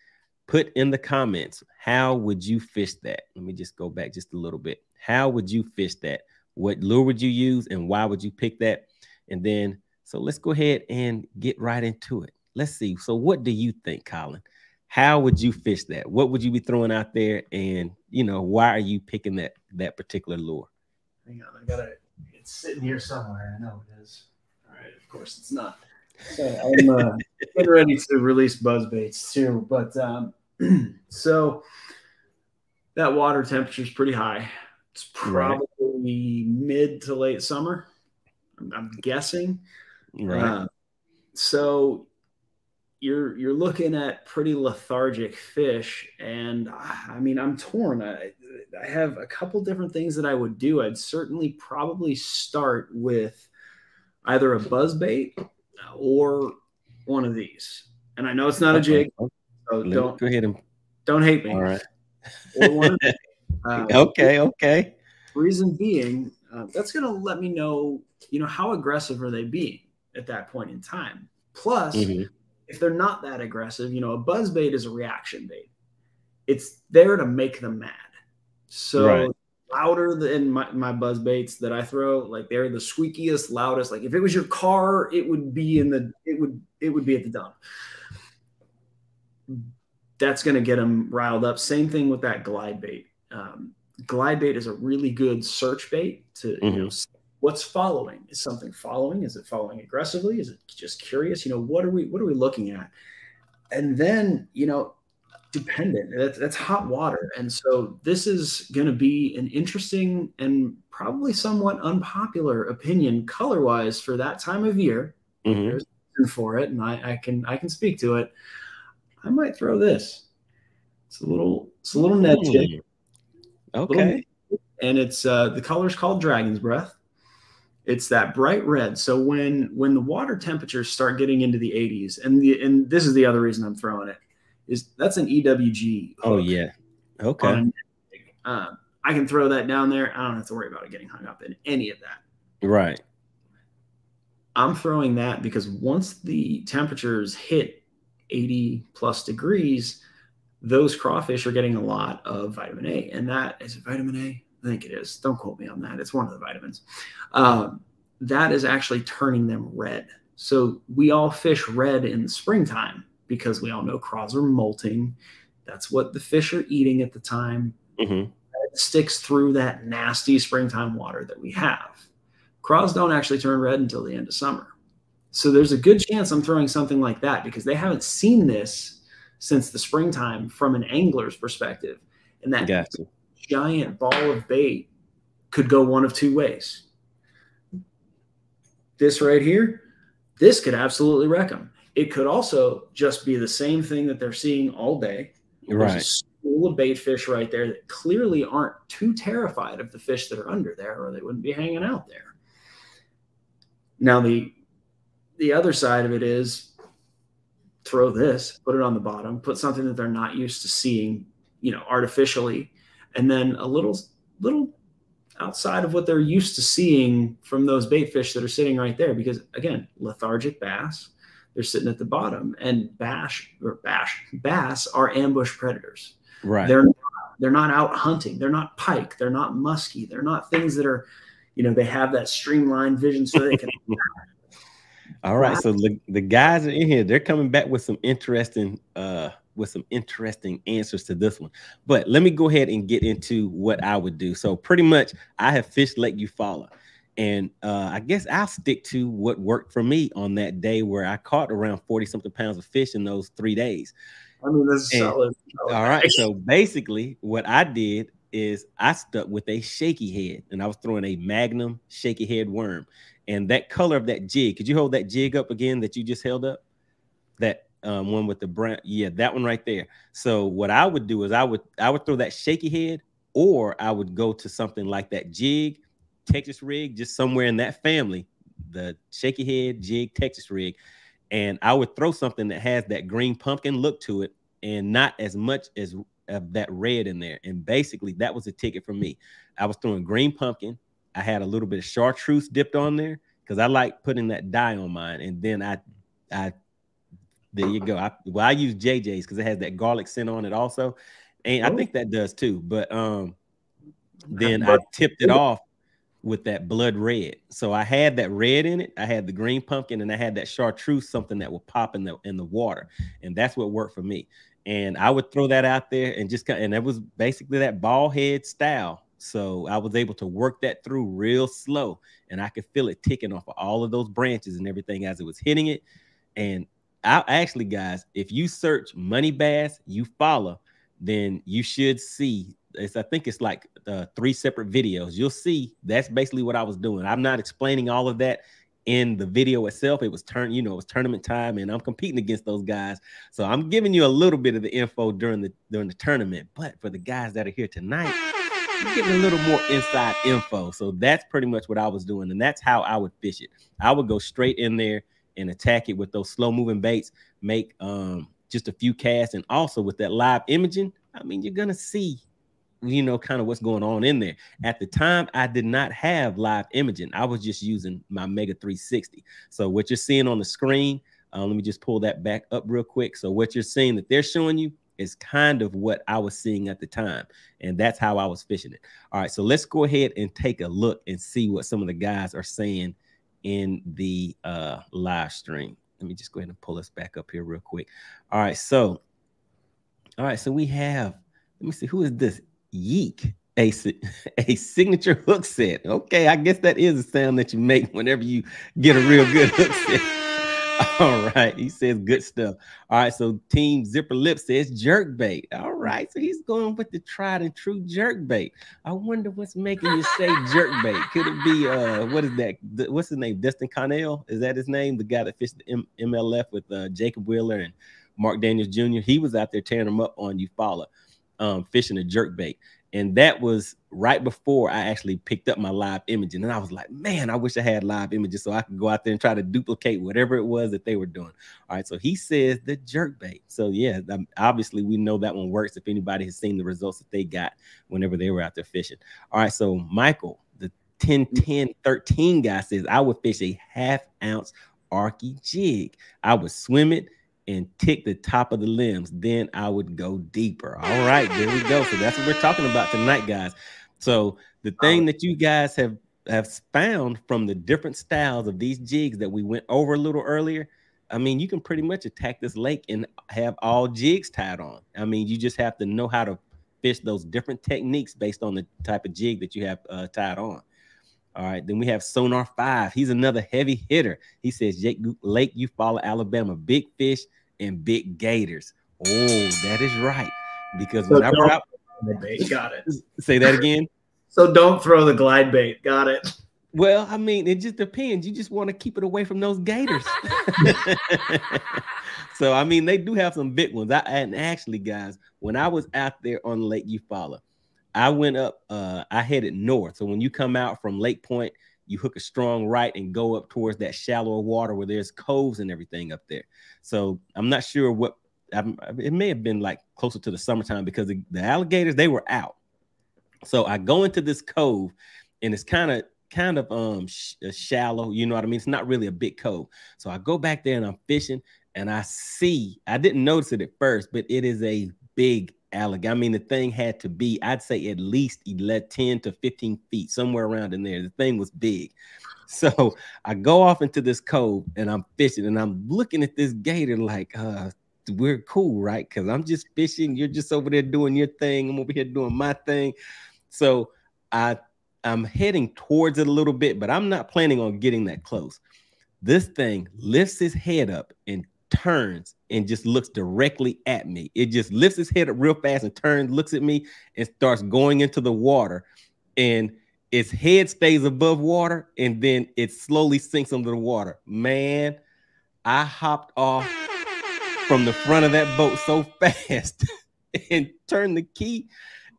put in the comments how would you fish that? Let me just go back just a little bit. How would you fish that? What lure would you use and why would you pick that? And then so let's go ahead and get right into it. Let's see. So what do you think, Colin? how would you fish that? What would you be throwing out there? And you know, why are you picking that that particular lure? Hang on, I gotta it's sitting here somewhere. I know it is. All right, of course it's not. So I'm uh, getting ready to release buzz baits too, but um, [CLEARS THROAT] so that water temperature is pretty high. It's probably right. mid to late summer. I'm, I'm guessing. Right. Uh, so you're you're looking at pretty lethargic fish and i mean i'm torn i, I have a couple different things that i would do i'd certainly probably start with either a buzz bait or one of these and i know it's not a jig so don't go ahead and don't hate me all right [LAUGHS] uh, okay okay reason being uh, that's going to let me know you know how aggressive are they being at that point in time plus mm-hmm if they're not that aggressive, you know, a buzz bait is a reaction bait. It's there to make them mad. So right. louder than my, my buzz baits that I throw, like they're the squeakiest, loudest. Like if it was your car, it would be in the it would it would be at the dump. That's going to get them riled up. Same thing with that glide bait. Um, glide bait is a really good search bait to mm-hmm. you know what's following is something following is it following aggressively is it just curious you know what are we what are we looking at and then you know dependent that's, that's hot water and so this is going to be an interesting and probably somewhat unpopular opinion color wise for that time of year mm-hmm. there's for it and I, I can i can speak to it i might throw this it's a little it's a little net jig okay little, and it's uh the color's called dragon's breath it's that bright red. So when when the water temperatures start getting into the 80s, and the and this is the other reason I'm throwing it, is that's an EWG. Oh yeah. Okay. Um, I can throw that down there. I don't have to worry about it getting hung up in any of that. Right. I'm throwing that because once the temperatures hit 80 plus degrees, those crawfish are getting a lot of vitamin A. And that is vitamin A. I think it is. Don't quote me on that. It's one of the vitamins. Um, that is actually turning them red. So we all fish red in the springtime because we all know craws are molting. That's what the fish are eating at the time. Mm-hmm. It sticks through that nasty springtime water that we have. Craws don't actually turn red until the end of summer. So there's a good chance I'm throwing something like that because they haven't seen this since the springtime from an angler's perspective. And that gotcha giant ball of bait could go one of two ways. This right here, this could absolutely wreck them. It could also just be the same thing that they're seeing all day. Right. There's a school of bait fish right there that clearly aren't too terrified of the fish that are under there, or they wouldn't be hanging out there. Now the the other side of it is throw this, put it on the bottom, put something that they're not used to seeing, you know, artificially. And then a little little outside of what they're used to seeing from those bait fish that are sitting right there. Because again lethargic bass they're sitting at the bottom. And bash or bash bass are ambush predators. Right. They're not, they're not out hunting. They're not pike. They're not muskie. They're not things that are you know they have that streamlined vision so they can [LAUGHS] all right so the, the guys are in here they're coming back with some interesting uh with some interesting answers to this one. But let me go ahead and get into what I would do. So pretty much I have fished Lake Eufaula. And uh, I guess I'll stick to what worked for me on that day where I caught around 40 something pounds of fish in those three days. I mean, that's solid, solid. All right. So [LAUGHS] basically, what I did is I stuck with a shaky head and I was throwing a magnum shaky head worm. And that color of that jig, could you hold that jig up again that you just held up? That um, one with the brand. Yeah, that one right there. So what I would do is I would I would throw that shaky head or I would go to something like that jig, Texas rig, just somewhere in that family, the shaky head jig Texas rig, and I would throw something that has that green pumpkin look to it, and not as much as of that red in there. And basically, that was a ticket for me. I was throwing green pumpkin. I had a little bit of chartreuse dipped on there because I like putting that dye on mine, and then I, I, there you go. I well, I use JJ's because it has that garlic scent on it also, and I think that does too. But um, then I tipped it off with that blood red. So I had that red in it. I had the green pumpkin, and I had that chartreuse, something that would pop in the in the water, and that's what worked for me. And I would throw that out there, and just and that was basically that ball head style so I was able to work that through real slow, and I could feel it ticking off of all of those branches and everything as it was hitting it. And I actually, guys, if you search money bass, you follow, then you should see. It's, I think it's like uh, three separate videos. You'll see that's basically what I was doing. I'm not explaining all of that in the video itself. It was turn, you know, it was tournament time, and I'm competing against those guys. So I'm giving you a little bit of the info during the during the tournament. But for the guys that are here tonight getting a little more inside info. So that's pretty much what I was doing, and that's how I would fish it. I would go straight in there and attack it with those slow moving baits, make um just a few casts, and also with that live imaging. I mean, you're gonna see, you know, kind of what's going on in there. At the time, I did not have live imaging. I was just using my Mega 360. So what you're seeing on the screen, uh, let me just pull that back up real quick. So what you're seeing that they're showing you is kind of what I was seeing at the time. And that's how I was fishing it. All right. So let's go ahead and take a look and see what some of the guys are saying in the uh, live stream. Let me just go ahead and pull us back up here real quick. All right. So, all right. So we have, let me see, who is this? Yeek. A, [LAUGHS] a signature hook set. Okay, I guess that is a sound that you make whenever you get a real good hook set. [LAUGHS] [LAUGHS] All right. He says good stuff. All right. So Team Zipper Lip says jerk bait. All right. So he's going with the tried and true jerk bait. I wonder what's making you say jerk bait. Could it be uh what is that? What's his name? Dustin Connell? Is that his name? The guy that fished the M- MLF with uh, Jacob Wheeler and Mark Daniels Jr. He was out there tearing them up on Eufaula, um, fishing a jerk bait. And that was right before I actually picked up my live imaging. And I was like, man, I wish I had live images so I could go out there and try to duplicate whatever it was that they were doing. All right. So he says the jerk bait. So, yeah, um, obviously we know that one works if anybody has seen the results that they got whenever they were out there fishing. All right. So, Michael, the 10 10 13 guy says, I would fish a half ounce Arkie jig. I would swim it and tick the top of the limbs, then I would go deeper. All right, there we go. So that's what we're talking about tonight, guys. So the thing that you guys have have found from the different styles of these jigs that we went over a little earlier, I mean, you can pretty much attack this lake and have all jigs tied on. I mean, you just have to know how to fish those different techniques based on the type of jig that you have uh, tied on. All right, then we have Sonar Five. He's another heavy hitter. He says Jake Lake Eufaula Alabama, big fish and big gators. Oh, that is right. Because so whenever I bait, got it. [LAUGHS] Say that again. So don't throw the glide bait. Got it. Well, I mean, it just depends. You just want to keep it away from those gators. [LAUGHS] so, I mean, they do have some big ones. I and actually, guys, when I was out there on Lake Eufaula, I went up. Uh, I headed north. So when you come out from Lake Point, you hook a strong right and go up towards that shallower water where there's coves and everything up there. So I'm not sure what I'm, it may have been like closer to the summertime because the, the alligators they were out. So I go into this cove and it's kind of kind of um sh- uh, shallow, you know what I mean? It's not really a big cove. So I go back there and I'm fishing and I see I didn't notice it at first, but it is a big alligator. I mean, the thing had to be, I'd say at least 11, 10 to 15 feet, somewhere around in there. The thing was big. [LAUGHS] So I go off into this cove and I'm fishing and I'm looking at this gator like, uh, we're cool, right? Because I'm just fishing. You're just over there doing your thing. I'm over here doing my thing. So I I'm heading towards it a little bit, but I'm not planning on getting that close. This thing lifts his head up and turns and just looks directly at me. It just lifts its head up real fast and turns, looks at me, and starts going into the water. And its head stays above water and then it slowly sinks under the water. Man, I hopped off from the front of that boat so [LAUGHS] fast [LAUGHS] and turned the key.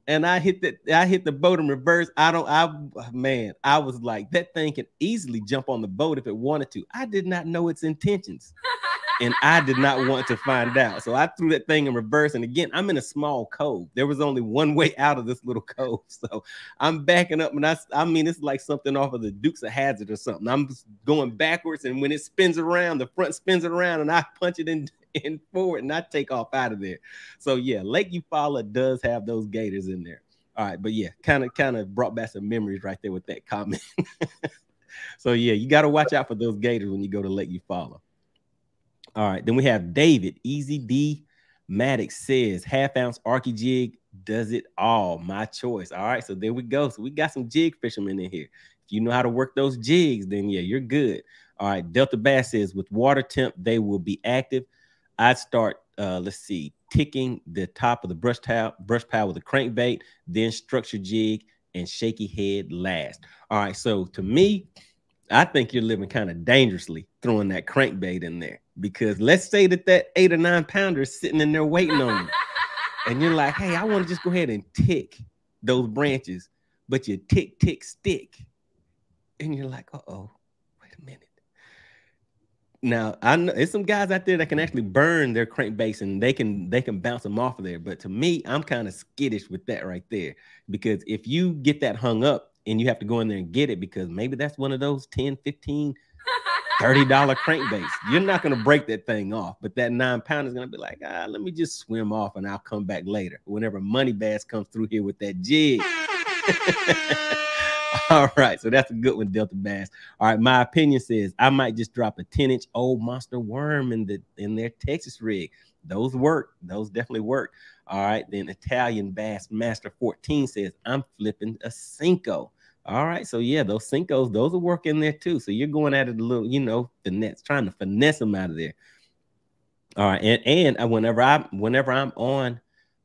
and I hit the I hit the boat in reverse. I don't I man, I was like that thing can easily jump on the boat if it wanted to. I did not know its intentions. [LAUGHS] and I did not want to find out. So I threw that thing in reverse. And again, I'm in a small cove. There was only one way out of this little [LAUGHS] cove. So I'm backing up and I I mean it's like something off of the Dukes of Hazard or something. I'm going backwards, and when it spins around, the front spins around, and I [LAUGHS] punch it in and forward and not take off out of there. So yeah, Lake Eufaula does have those gators in there. All right, but yeah, kind of kind of brought back some memories right there with that comment. [LAUGHS] so yeah, you got to watch out for those gators when you go to Lake Eufaula. All right, then we have David Easy D Maddox says half ounce Arky jig does it all. My choice. All right, so there we go. So we got some jig fishermen in here. If you know how to work those jigs, then yeah, you're good. All right, Delta Bass says with water temp, they will be active. I'd start, uh, let's see, ticking the top of the brush towel, brush pile with a crankbait, then structure jig and shaky head last. All right. So to me, I think you're living kind of dangerously throwing that crankbait in there because let's say that that eight or nine pounder is sitting in there waiting on you, and you're like, hey, I want to just go ahead and tick those branches, but you tick, tick, stick, and you're like, uh oh, wait a minute. Now I know there's some guys out there that can actually burn their crankbaits and they can they can bounce them off of there. But to me, I'm kind of skittish with that right there because if you get that hung up and you have to go in there and get it because maybe that's one of those 10, 15, 30 dollar crankbaits. You're not gonna break that thing off, but that nine pound is gonna be like, ah, let me just swim off and I'll come back later. Whenever money bass comes through here with that jig. [LAUGHS] All right, so that's a good one, Delta Bass. All right, my opinion says I might just drop a 10 inch old monster worm in the in their Texas rig. Those work, those definitely work. All right, then Italian Bass Master 14 says I'm flipping a Senko. All right, so yeah, those Senkos, those are working there too. So you're going at it a little, you know, nets, trying to finesse them out of there. All right, and and whenever I whenever I'm on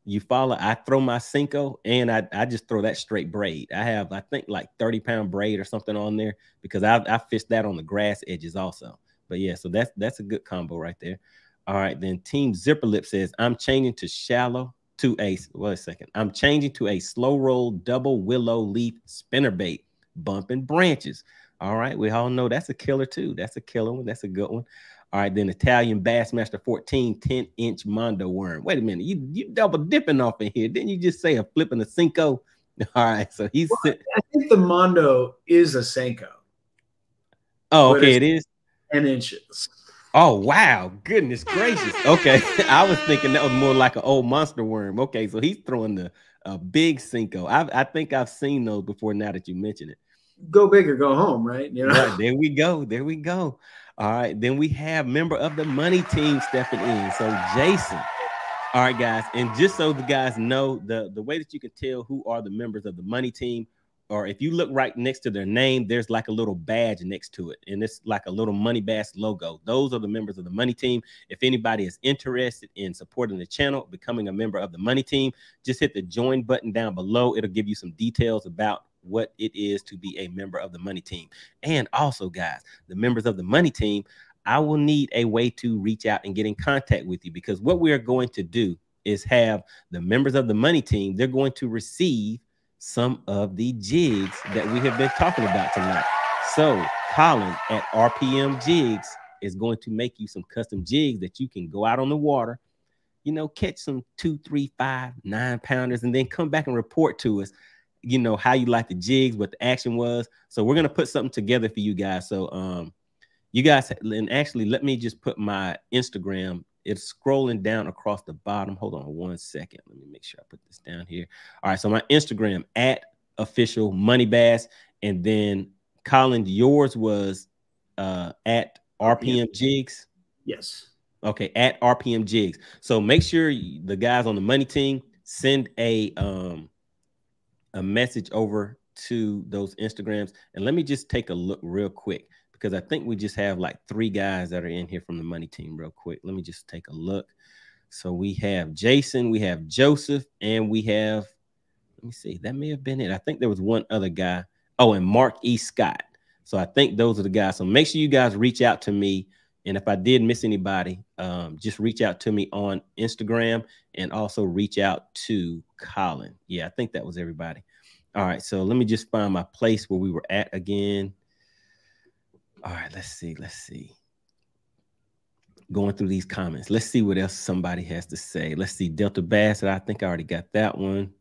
Eufaula, I throw my Senko and I, I just throw that straight braid. I have, I think, like 30 pound braid or something on there because I, I fish that on the grass edges also. But yeah, so that's that's a good combo right there. All right, then Team Zipper Lip says, I'm changing to shallow to a wait a second. I'm changing to a slow roll double willow leaf spinner bait, bumping branches. All right, we all know that's a killer too. That's a killer one. That's a good one. All right, then Italian Bassmaster 14 10 inch Mondo worm. Wait a minute, you you double dipping off in here. Didn't you just say a flipping a Senko? [LAUGHS] All right, so he's. Well, I think the Mondo is a Senko. Oh, okay, it is 10 inches. Oh wow, goodness gracious. Okay, [LAUGHS] I was thinking that was more like an old monster worm. Okay, so he's throwing the a big Senko. I I think I've seen those before. Now that you mention it, go big or go home, right? You know, right, there we go. There we go. All right, then we have member of the money team stepping in. So Jason. All right, guys, and just so the guys know, the the way that you can tell who are the members of the money team, or if you look right next to their name, there's like a little badge next to it, and it's like a little Money Bass logo. Those are the members of the money team. If anybody is interested in supporting the channel, becoming a member of the money team, just hit the join button down below. It'll give you some details about what it is to be a member of the money team. And also, guys, the members of the money team, I will need a way to reach out and get in contact with you because what we are going to do is have the members of the money team, they're going to receive some of the jigs that we have been talking about tonight. So, Colin at RPM Jigs is going to make you some custom jigs that you can go out on the water, you know, catch some two, three, five, nine pounders, and then come back and report to us you know how you like the jigs, what the action was. So we're gonna put something together for you guys. So um, you guys, and actually, let me just put my Instagram. It's scrolling down across the bottom. Hold on one second. Let me make sure I put this down here. All right, so my Instagram at official money bass, and then Colin, yours was uh at RPM jigs. Yes. Okay, at RPM jigs. So make sure the guys on the money team send a um a message over to those Instagrams. And let me just take a look real quick because I think we just have like three guys that are in here from the money team, real quick. Let me just take a look. So we have Jason, we have Joseph, and we have, let me see, that may have been it. I think there was one other guy. Oh, and Mark E. Scott. So I think those are the guys. So make sure you guys reach out to me And if I did miss anybody, um, just reach out to me on Instagram and also reach out to Colin. Yeah, I think that was everybody. All right, so let me just find my place where we were at again. All right, let's see. Let's see. Going through these comments. Let's see what else somebody has to say. Let's see. Delta Bassett. I think I already got that one.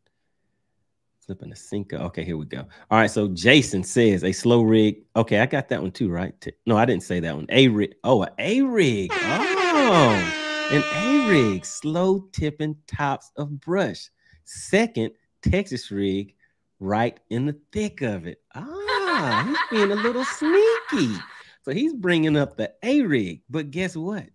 Flipping the Senko. Okay, here we go. All right. So Jason says a slow rig. Okay, I got that one too, right? No, I didn't say that one. A rig. Oh, A rig. Oh, an A rig. Slow tipping tops of brush. Second, Texas rig right in the thick of it. Ah, he's being a little sneaky. So he's bringing up the A rig. But guess what?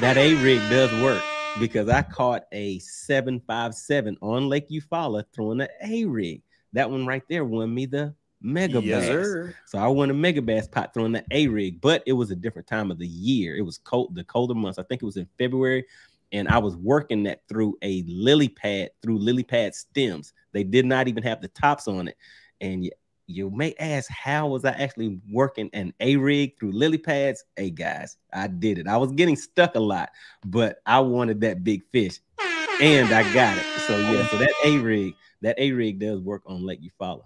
That A rig does work because I caught a 757 on Lake Eufaula throwing an A rig. That one right there won me the mega yes, bass. Sir. So I won a Megabass pot throwing the A rig, but it was a different time of the year. It was cold, the colder months. I think it was in February, and I was working that through a lily pad through lily pad stems. They did not even have the tops on it, and you may ask, how was I actually working an A rig through lily pads? Hey guys, I did it. I was getting stuck a lot, but I wanted that big fish and I got it. So yeah, so that A rig, that A rig does work on Lake Eufaula.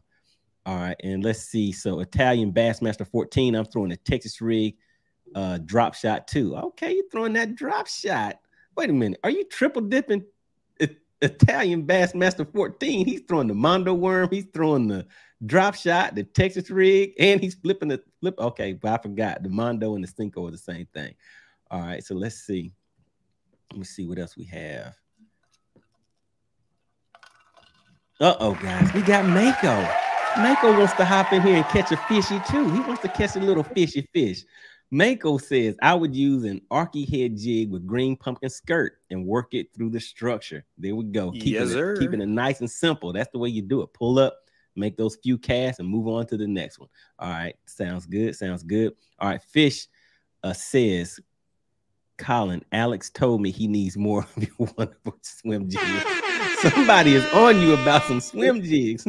All right, and let's see. So Italian Bassmaster 14, I'm throwing a Texas rig uh drop shot too. Okay, you're throwing that drop shot. Wait a minute, are you triple dipping Italian Bassmaster 14? He's throwing the Mondo worm, he's throwing the drop shot, the Texas rig, and he's flipping the flip. Okay, but I forgot the Mondo and the Senko are the same thing. All right, so let's see. Let me see what else we have. Uh oh, guys, we got Mako. Mako wants to hop in here and catch a fishy too. He wants to catch a little fishy fish. Mako says, I would use an arky head jig with green pumpkin skirt and work it through the structure. There we go. Keeping, yes, it, keeping it nice and simple. That's the way you do it. Pull up, make those few casts and move on to the next one. All right, sounds good. Sounds good. All right, Fish uh, says, Colin, Alex told me he needs more of [LAUGHS] your wonderful swim jigs. Somebody is on you about some swim jigs.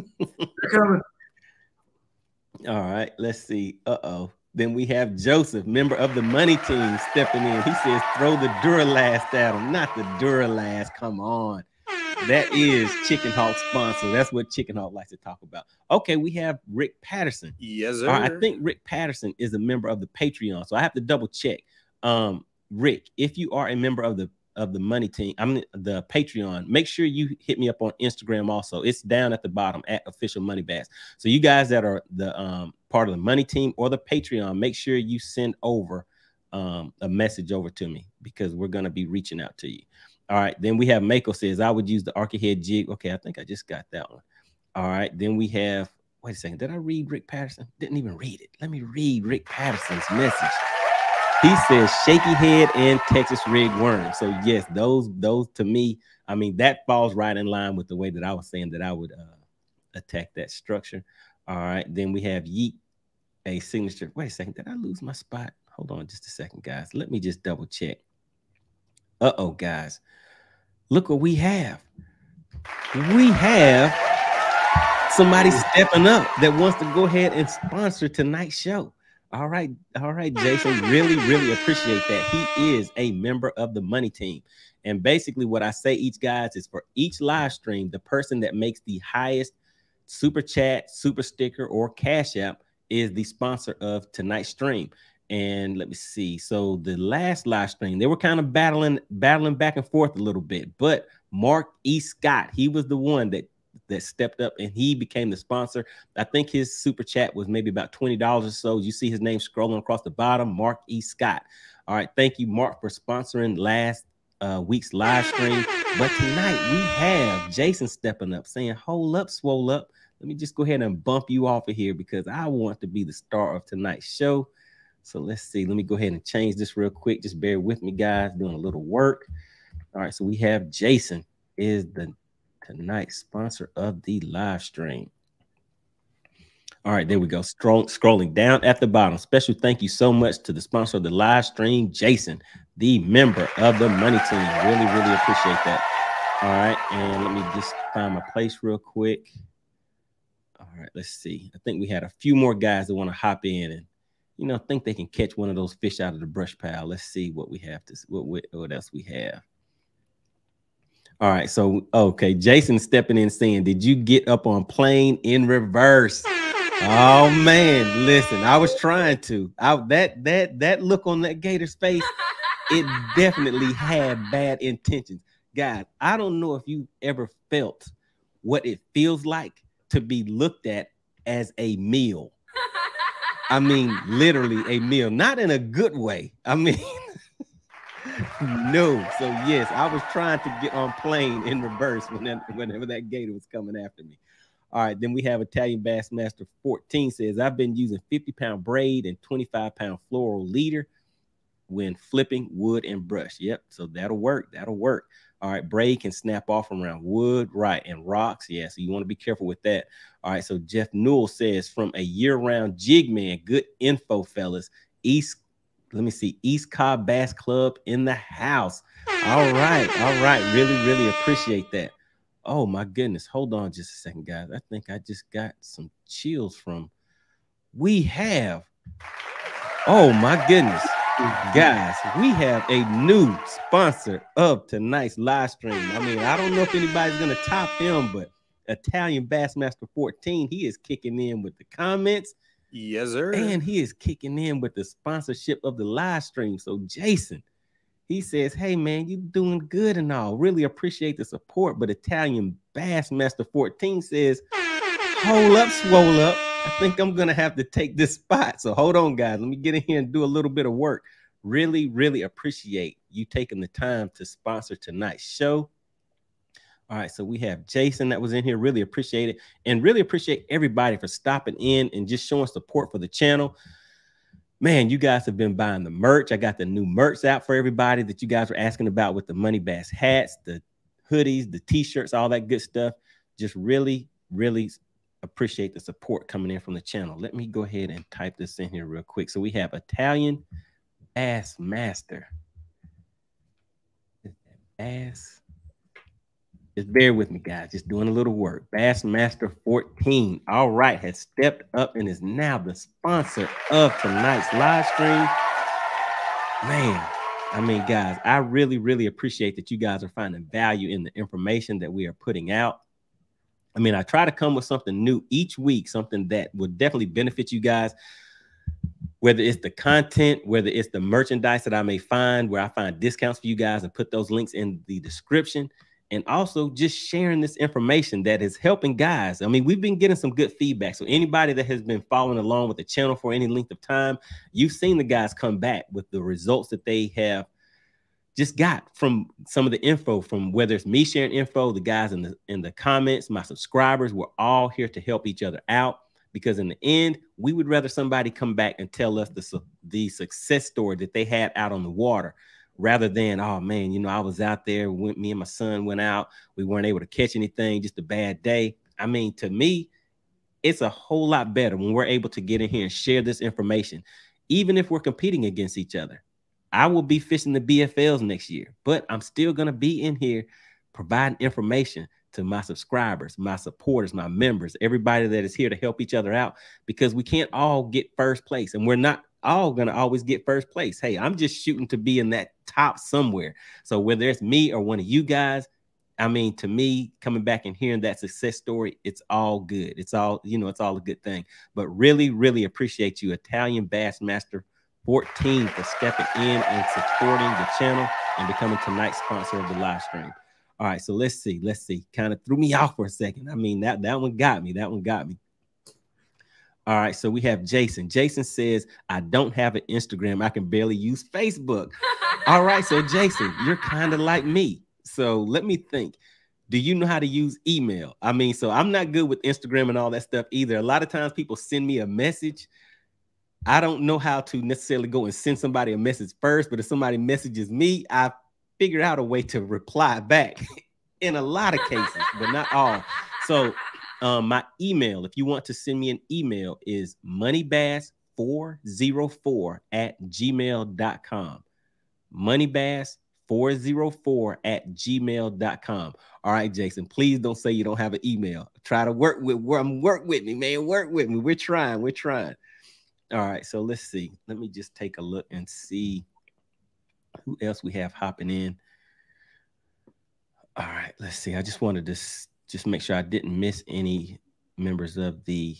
All right, let's see. Uh oh. Then we have Joseph, member of the money team, stepping in. He says, throw the Duralast at him, not the Duralast. Come on. That is Chicken Hawk sponsor. That's what Chicken Hawk likes to talk about. Okay, we have Rick Patterson. Yes, sir. I think Rick Patterson is a member of the Patreon, so I have to double check. Um, Rick, if you are a member of the of the money team, I'm the Patreon. Make sure you hit me up on Instagram also. It's down at the bottom at official money bass. So you guys that are the um part of the money team or the Patreon, make sure you send over um a message over to me because we're gonna be reaching out to you. All right. Then we have Mako says, I would use the arky head jig. Okay, I think I just got that one. All right. Then we have, wait a second. Did I read Rick Patterson? Didn't even read it. Let me read Rick Patterson's message. He says shaky head and Texas rig worm. So yes, those those to me, I mean that falls right in line with the way that I was saying that I would uh, attack that structure. All right. Then we have Yeet, a signature. Wait a second. Did I lose my spot? Hold on just a second, guys. Let me just double check. Uh oh, guys. Look what we have. We have somebody stepping up that wants to go ahead and sponsor tonight's show. All right, all right, Jason. Really, really appreciate that. He is a member of the money team. And basically, what I say each guys is for each live stream, the person that makes the highest super chat, super sticker, or cash app is the sponsor of tonight's stream and let me see. So the last live stream, they were kind of battling, battling back and forth a little bit. But Mark E. Scott, he was the one that that stepped up and he became the sponsor. I think his super chat was maybe about $20 or so. You see his name scrolling across the bottom, Mark E. Scott. All right, thank you, Mark, for sponsoring last uh, week's live stream. But tonight we have Jason stepping up, saying, Hold up, swole up. Let me just go ahead and bump you off of here because I want to be the star of tonight's show. So let's see. Let me go ahead and change this real quick. Just bear with me, guys. Doing a little work. All right. So we have Jason is the tonight's sponsor of the live stream. All right, there we go. Scroll, scrolling down at the bottom. Special thank you so much to the sponsor of the live stream, Jason, the member of the money team. Really, really appreciate that. All right, and let me just find my place real quick. All right, let's see. I think we had a few more guys that want to hop in and you know, think they can catch one of those fish out of the brush pile. Let's see what we have to what what else we have. All right, so okay, Jason stepping in saying, "Did you get up on plane in reverse?" Oh man, listen, I was trying to. I that that that look on that gator's face, it definitely had bad intentions. Guys, I don't know if you ever felt what it feels like to be looked at as a meal. I mean, literally a meal, not in a good way. I mean, no. So yes, I was trying to get on plane in reverse when that, whenever that gator was coming after me. All right, then we have Italian Bassmaster 14 says I've been using 50 pound braid and 25 pound fluoro leader when flipping wood and brush. Yep, so that'll work. That'll work. All right, braid can snap off around wood, right, and rocks. Yeah, so you want to be careful with that. All right, so Jeff Newell says from a year-round jig man, good info, fellas. East, let me see, East Cobb Bass Club in the house. All right, all right, really, really appreciate that. Oh my goodness, hold on just a second, guys. I think I just got some chills from. We have. Oh my goodness. Guys, we have a new sponsor of tonight's live stream. I mean, I don't know if anybody's to top him, but Italian Bassmaster 14, he is kicking in with the comments. Yes, sir. And he is kicking in with the sponsorship of the live stream. So, Jason, he says, Hey, man, you doing good and all. Really appreciate the support. But Italian Bassmaster 14 says, Hold up, swole up. I think I'm gonna have to take this spot. So hold on, guys. Let me get in here and do a little bit of work. Really, really appreciate you taking the time to sponsor tonight's show. All right, so we have Jason that was in here. Really appreciate it, and really appreciate everybody for stopping in and just showing support for the channel. Man, you guys have been buying the merch. I got the new merch out for everybody that you guys were asking about with the Money Bass hats, the hoodies, the t-shirts, all that good stuff. Just really, really appreciate the support coming in from the channel. Let me go ahead and type this in here real quick. So we have Italian Bass Master. Bass. Just bear with me, guys. Just doing a little work. Bassmaster 14. All right, has stepped up and is now the sponsor of tonight's live stream. Man, I mean, guys, I really, really appreciate that you guys are finding value in the information that we are putting out. I mean, I try to come with something new each week, something that would definitely benefit you guys. Whether it's the content, whether it's the merchandise that I may find, where I find discounts for you guys and put those links in the description, and also just sharing this information that is helping guys. I mean, we've been getting some good feedback. So, anybody that has been following along with the channel for any length of time, you've seen the guys come back with the results that they have just got from some of the info from whether it's me sharing info, the guys in the in the comments, my subscribers, we're all here to help each other out because in the end, we would rather somebody come back and tell us the the success story that they had out on the water rather than oh man, you know, I was out there, went, me and my son went out, we weren't able to catch anything, just a bad day. I mean, to me, it's a whole lot better when we're able to get in here and share this information, even if we're competing against each other I will be fishing the BFLs next year, but I'm still going to be in here providing information to my subscribers, my supporters, my members, everybody that is here to help each other out because we can't all get first place and we're not all going to always get first place. Hey, I'm just shooting to be in that top somewhere. So whether it's me or one of you guys, I mean, to me, coming back and hearing that success story, it's all good. It's all, you know, it's all a good thing. But really, really appreciate you, Italian Bassmaster 14 for stepping in and supporting the channel and becoming tonight's sponsor of the live stream. All right, so let's see. Let's see. Kind of threw me [LAUGHS] off for a second. I mean, that, that one got me. That one got me. All right, so we have Jason. Jason says, I don't have an Instagram. I can barely use Facebook. [LAUGHS] All right, so Jason, you're kind of like me. So let me think. Do you know how to use email? I mean, so I'm not good with Instagram and all that stuff either. A lot of times people send me a message I don't know how to necessarily go and send somebody a message first, but if somebody messages me, I figure out a way to reply back [LAUGHS] in a lot of cases, but not all. So um, my email, if you want to send me an email, is moneybass404 at gmail.com. Moneybass404 at gmail.com. All right, Jason, please don't say you don't have an email. Try to work with work, work with me, man. Work with me. We're trying. We're trying. All right, so let's see. Let me just take a look and see who else we have hopping in. All right, let's see. I just wanted to just make sure I didn't miss any members of the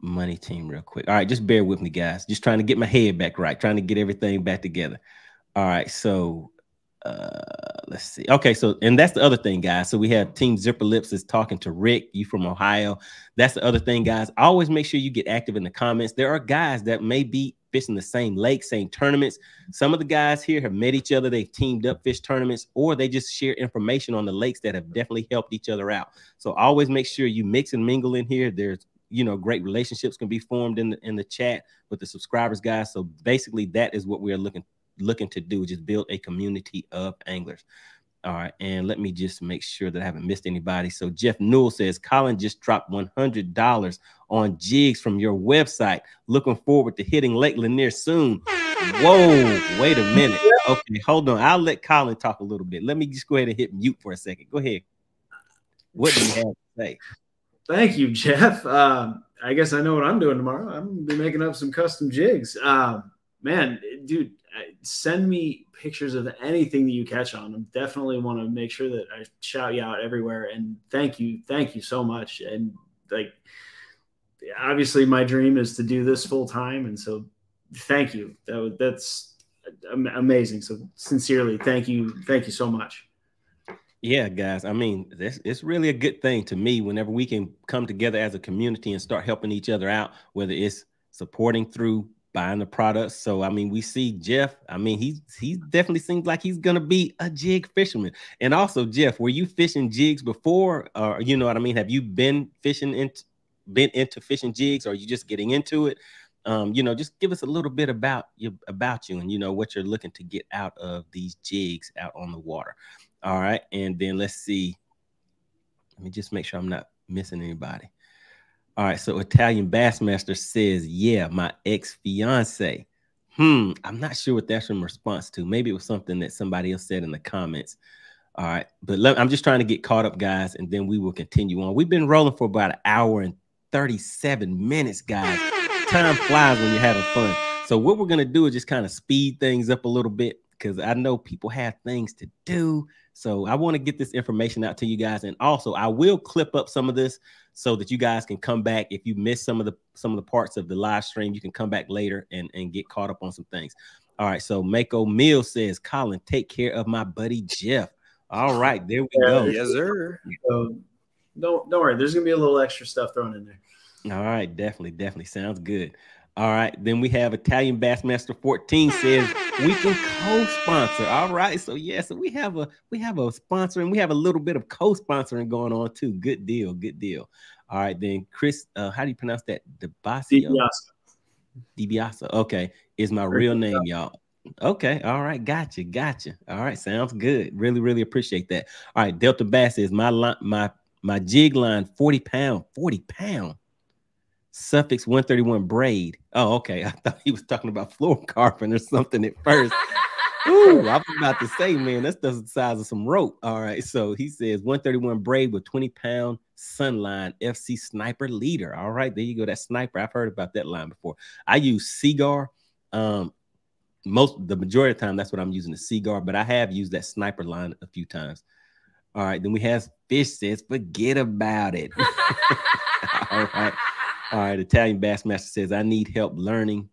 money team real quick. All right, just bear with me, guys. Just trying to get my head back right, trying to get everything back together. All right, so uh let's see. Okay, so and that's the other thing, guys. So we have Team Zipper Lips is talking to Rick, you from Ohio. That's the other thing, guys. Always make sure you get active in the comments. There are guys that may be fishing the same lake, same tournaments. Some of the guys here have met each other, they've teamed up fish tournaments, or they just share information on the lakes that have definitely helped each other out. So always make sure you mix and mingle in here. There's you know great relationships can be formed in the in the chat with the subscribers guys so basically that is what we're looking looking to do just build a community of anglers all right and let me just make sure that i haven't missed anybody. So jeff newell says colin just dropped $100 on jigs from your website. Looking forward to hitting lake lanier soon. Whoa wait a minute. Okay hold on. I'll let colin talk a little bit. Let me just go ahead and hit mute for a second. Go ahead. What do you have to say? Thank you, Jeff. Um, I guess I know what I'm doing tomorrow. I'm gonna be making up some custom jigs. Um, man, dude, uh, send me pictures of anything that you catch on. I definitely want to make sure that I shout you out everywhere. And thank you, thank you so much. And like, obviously, my dream is to do this full time, and so thank you. That, that's amazing. So sincerely, thank you, thank you so much. Yeah, guys. I mean, this it's really a good thing to me whenever we can come together as a community and start helping each other out, whether it's supporting through buying the products. So I mean, we see Jeff. I mean, he he definitely seems like he's gonna be a jig fisherman. And also, Jeff, were you fishing jigs before, or you know what I mean? Have you been fishing into been into fishing jigs, or are you just getting into it? Um, you know, just give us a little bit about you about you and you know what you're looking to get out of these jigs out on the water. All right. And then let's see. Let me just make sure I'm not missing anybody. All right. So Italian Bassmaster says, yeah, my ex fiance. Hmm. I'm not sure what that's in response to. Maybe it was something that somebody else said in the comments. All right. But let, I'm just trying to get caught up, guys, and then we will continue on. We've been rolling for about an hour and 37 minutes, guys. Time flies when you're having fun. So, what we're going to do is just kind of speed things up a little bit because I know people have things to do. So I want to get this information out to you guys, and also I will clip up some of this so that you guys can come back if you missed some of the some of the parts of the live stream. You can come back later and and get caught up on some things. All right. So Mako Mill says, Colin, take care of my buddy Jeff. All right, there we go. [LAUGHS] Yes, sir. So don't don't worry. There's gonna be a little extra stuff thrown in there. All right, definitely, definitely sounds good. All right. Then we have Italian Bassmaster 14 says we can co-sponsor. All right. So yeah, so we have a we have a sponsor and we have a little bit of co-sponsoring going on too. Good deal. Good deal. All right. Then Chris, uh, how do you pronounce that? Debasio. DiBiase. Okay. Is my real name, y'all. Okay. All right. Gotcha. Gotcha. All right. Sounds good. Really, really appreciate that. All right. Delta Bass is my line, my my jig line, 40 pound, 40 pound. Sufix 131 braid. Oh, okay. [LAUGHS] I thought he was talking about fluorocarbon or something at first. Ooh, I was about to say, man, that's the size of some rope. All right. So he says 131 braid with 20 pound Sunline FC sniper leader. All right. There you go. That sniper. I've heard about that line before. I use Seaguar. Um, most the majority of the time, that's what I'm using the Seaguar, but I have used that sniper line a few times. All right. Then we have Fish says, forget about it. [LAUGHS] All right. All right, Italian Bassmaster says, I need help learning.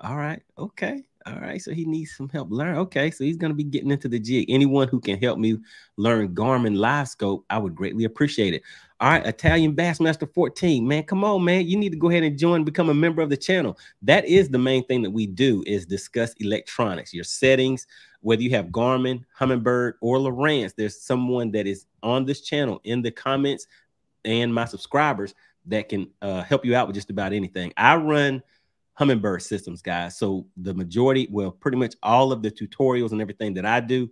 All right, okay. All right, so he needs some help learn. Okay, so he's gonna be getting into the jig. Anyone who can help me learn Garmin Live Scope, I would greatly appreciate it. All right, Italian Bassmaster 14. Man, come on, man. You need to go ahead and join, become a member of the channel. That is the main thing that we do is discuss electronics, your settings, whether you have Garmin, Humminbird, or Lowrance. There's someone that is on this channel in the comments and my subscribers that can uh, help you out with just about anything. I run Humminbird systems, guys. So the majority, well, pretty much all of the tutorials and everything that I do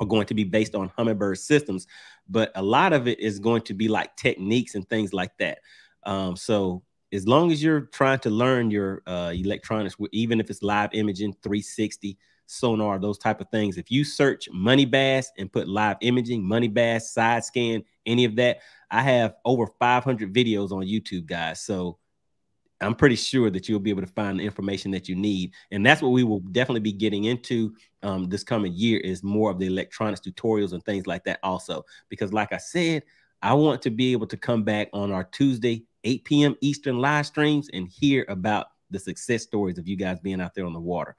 are going to be based on Humminbird systems, but a lot of it is going to be like techniques and things like that. Um, so as long as you're trying to learn your uh, electronics, even if it's live imaging, 360, sonar, those type of things. If you search Money Bass and put live imaging, Money Bass, side scan, any of that, I have over 500 videos on YouTube, guys. So I'm pretty sure that you'll be able to find the information that you need. And that's what we will definitely be getting into um, this coming year is more of the electronics tutorials and things like that also. Because like I said, I want to be able to come back on our Tuesday, 8 p.m. Eastern live streams and hear about the success stories of you guys being out there on the water.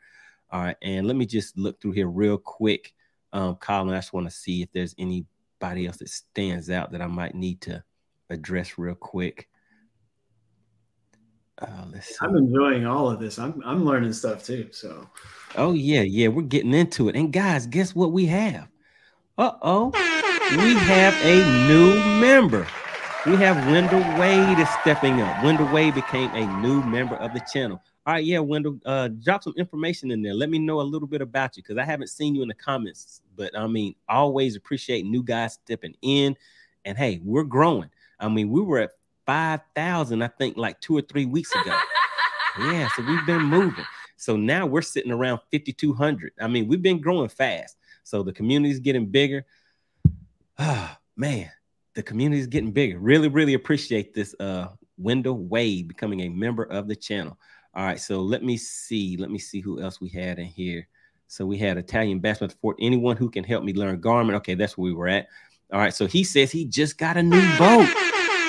All right. And let me just look through here real quick. Um, Colin, I just want to see if there's anybody else that stands out that I might need to address real quick. Uh, I'm enjoying all of this. I'm I'm learning stuff too. So, oh yeah, yeah, we're getting into it. And guys, guess what we have? Uh oh, we have a new member. We have Wendell Wade is stepping up. Wendell Wade became a new member of the channel. All right, yeah, Wendell, uh, drop some information in there. Let me know a little bit about you because I haven't seen you in the comments. But I mean, always appreciate new guys stepping in. And hey, we're growing. I mean, we were at 5,000, I think, like two or three weeks ago. [LAUGHS] yeah, so we've been moving. So now we're sitting around 5,200. I mean, we've been growing fast. So the community is getting bigger. Oh, [SIGHS] man, the community is getting bigger. Really, really appreciate this. Uh, Wendell Wade becoming a member of the channel. All right, so let me see. Let me see who else we had in here. So we had Italian Bassmaster Fort. Anyone who can help me learn Garmin. Okay, that's where we were at. All right, so he says he just got a new boat.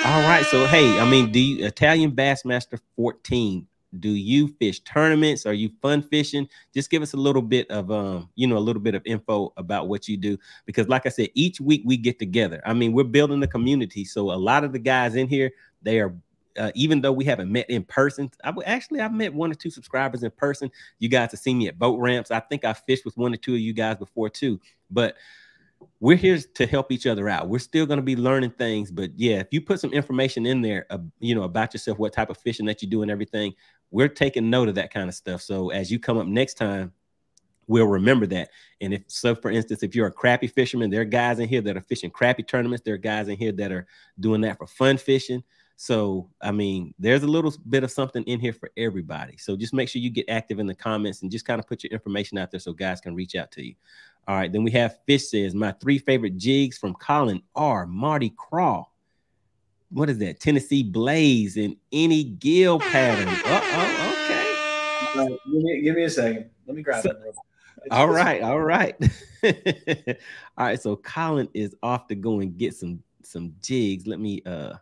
All right. So hey, I mean, do you Italian Bassmaster 14? Do you fish tournaments? Are you fun fishing? Just give us a little bit of um, you know, a little bit of info about what you do. Because like I said, each week we get together. I mean, we're building a community. So a lot of the guys in here, they are uh, even though we haven't met in person, I actually I've met one or two subscribers in person. You guys have seen me at boat ramps. I think I fished with one or two of you guys before too. But we're here to help each other out. We're still going to be learning things, but yeah, if you put some information in there, uh, you know, about yourself, what type of fishing that you do and everything, we're taking note of that kind of stuff. So as you come up next time, we'll remember that. And if so, for instance, if you're a crappy fisherman, there are guys in here that are fishing crappy tournaments. There are guys in here that are doing that for fun fishing. So, I mean, there's a little bit of something in here for everybody. So just make sure you get active in the comments and just kind of put your information out there so guys can reach out to you. All right, then we have Fish says my three favorite jigs from Colin are Marty Craw. What is that? Tennessee Blaze and any gill pattern. Uh oh, okay. Right, give, me, give me a second. Let me grab so, it. [LAUGHS] All right, all right. [LAUGHS] all right, so Colin is off to go and get some some jigs. Let me uh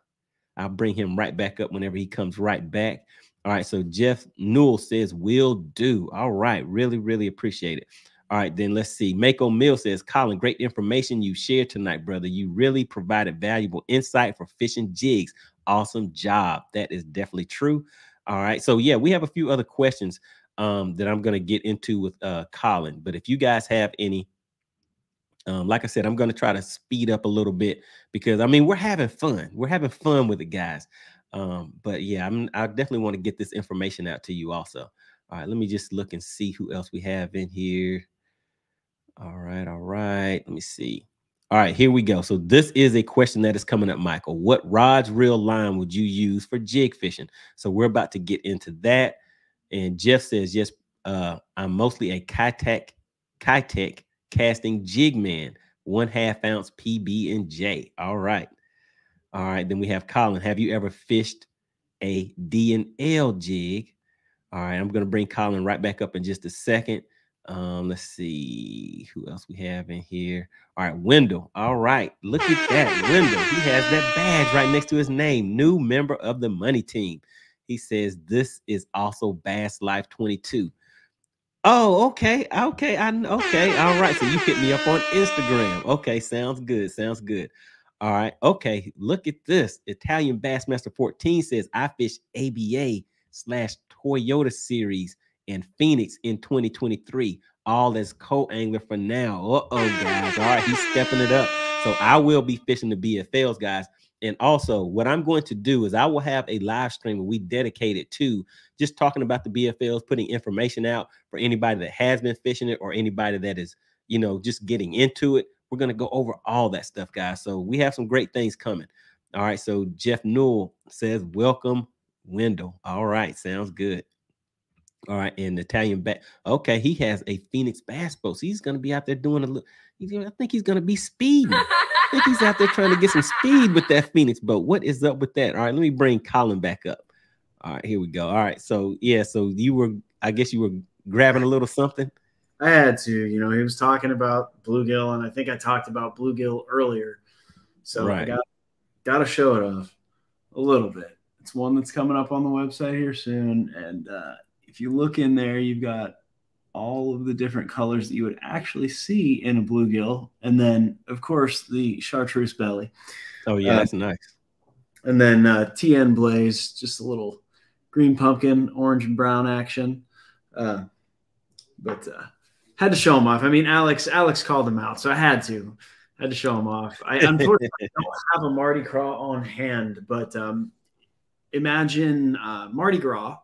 I'll bring him right back up whenever he comes right back. All right, so Jeff Newell says will do. All right, really, really appreciate it. All right, then let's see. Mako Mill says, Colin, great information you shared tonight, brother. You really provided valuable insight for fishing jigs. Awesome job. That is definitely true. All right. So, yeah, we have a few other questions um, that I'm going to get into with uh, Colin. But if you guys have any, um, like I said, I'm going to try to speed up a little bit because I mean, we're having fun. We're having fun with it, guys. Um, but yeah, I'm, I definitely want to get this information out to you also. All right, let me just look and see who else we have in here. All right, all right. Let me see. All right, here we go. So this is a question that is coming up, Michael. What rods, reel, line would you use for jig fishing? So we're about to get into that. And Jeff says, yes, uh, I'm mostly a Keitech, Keitech casting jig man, one half ounce PB and J. All right. All right. Then we have Colin. Have you ever fished a D and L jig? All right. I'm going to bring Colin right back up in just a second. Um, let's see who else we have in here. All right, Wendell. All right, look at that. Wendell, he has that badge right next to his name, new member of the money team. He says this is also Bass Life 22. Oh, okay, okay, I okay, all right. So you hit me up on Instagram. Okay, sounds good, sounds good. All right, okay. Look at this. Italian Bassmaster 14 says I fish ABA slash Toyota series in Phoenix in 2023, all as co-angler for now. Uh-oh, guys. All right, he's stepping it up. So I will be fishing the BFLs, guys. And also, what I'm going to do is I will have a live stream we dedicate it to just talking about the BFLs, putting information out for anybody that has been fishing it or anybody that is, you know, just getting into it. We're going to go over all that stuff, guys. So we have some great things coming. All right. So Jeff Newell says, Welcome, Wendell. All right. Sounds good. All right, and Italian back. Okay, he has a Phoenix bass boat. So he's gonna be out there doing a little. I think he's gonna be speeding. I think he's out there trying to get some speed with that Phoenix boat. What is up with that? All right, let me bring Colin back up. All right, here we go. All right, so yeah, so you were, I guess you were grabbing a little something. I had to, you know, he was talking about bluegill, and I think I talked about bluegill earlier, so right. I got got to show it off a little bit. It's one that's coming up on the website here soon, and uh, if you look in there, you've got all of the different colors that you would actually see in a bluegill, and then of course the chartreuse belly. Oh yeah, uh, that's nice. And then uh, TN Blaze, just a little green pumpkin, orange and brown action. Uh, but uh, had to show him off. I mean, Alex Alex called him out, so I had to had to show him off. I [LAUGHS] unfortunately don't have a Mardi Gras on hand, but um, imagine uh, Mardi Gras,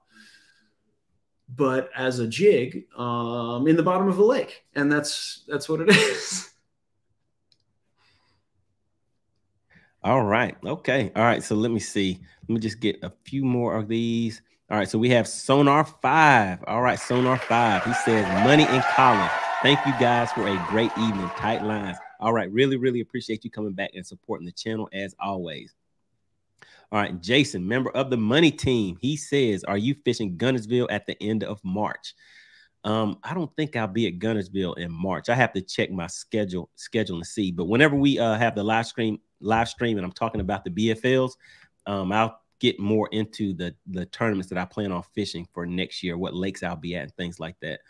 but as a jig um, in the bottom of a lake, and that's that's what it [LAUGHS] is. All right. Okay. All right. So let me see. Let me just get a few more of these. All right, so we have Sonar 5. All right, Sonar 5. He says, Money in Colin. Thank you guys for a great evening. Tight lines. All right, really, really appreciate you coming back and supporting the channel as always. All right, Jason, member of the money team. He says, Are you fishing Guntersville at the end of March? Um, I don't think I'll be at Guntersville in March. I have to check my schedule, schedule and see. But whenever we uh, have the live stream, live stream, and I'm talking about the BFLs, um, I'll get more into the the tournaments that I plan on fishing for next year, what lakes I'll be at, and things like that.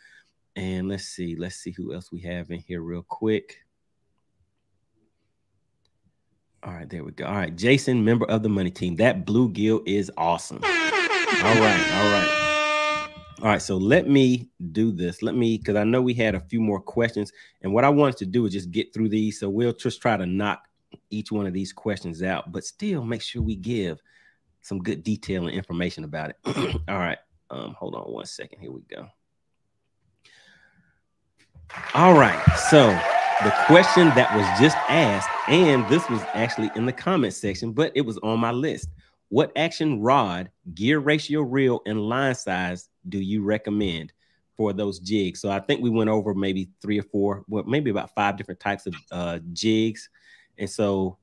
And let's see, let's see who else we have in here real quick. All right, there we go. All right, Jason, member of the money team. That bluegill is awesome. All right, all right. All right, so let me do this. Let me, because I know we had a few more questions, and what I wanted to do is just get through these. So we'll just try to knock each one of these questions out, but still make sure we give some good detail and information about it. [CLEARS THROAT] All right. Um, hold on one second. Here we go. All right. So the question that was just asked, and this was actually in the comment section, but it was on my list. What action rod, gear ratio reel, and line size do you recommend for those jigs? So I think we went over maybe three or four, well, maybe about five different types of uh, jigs. And so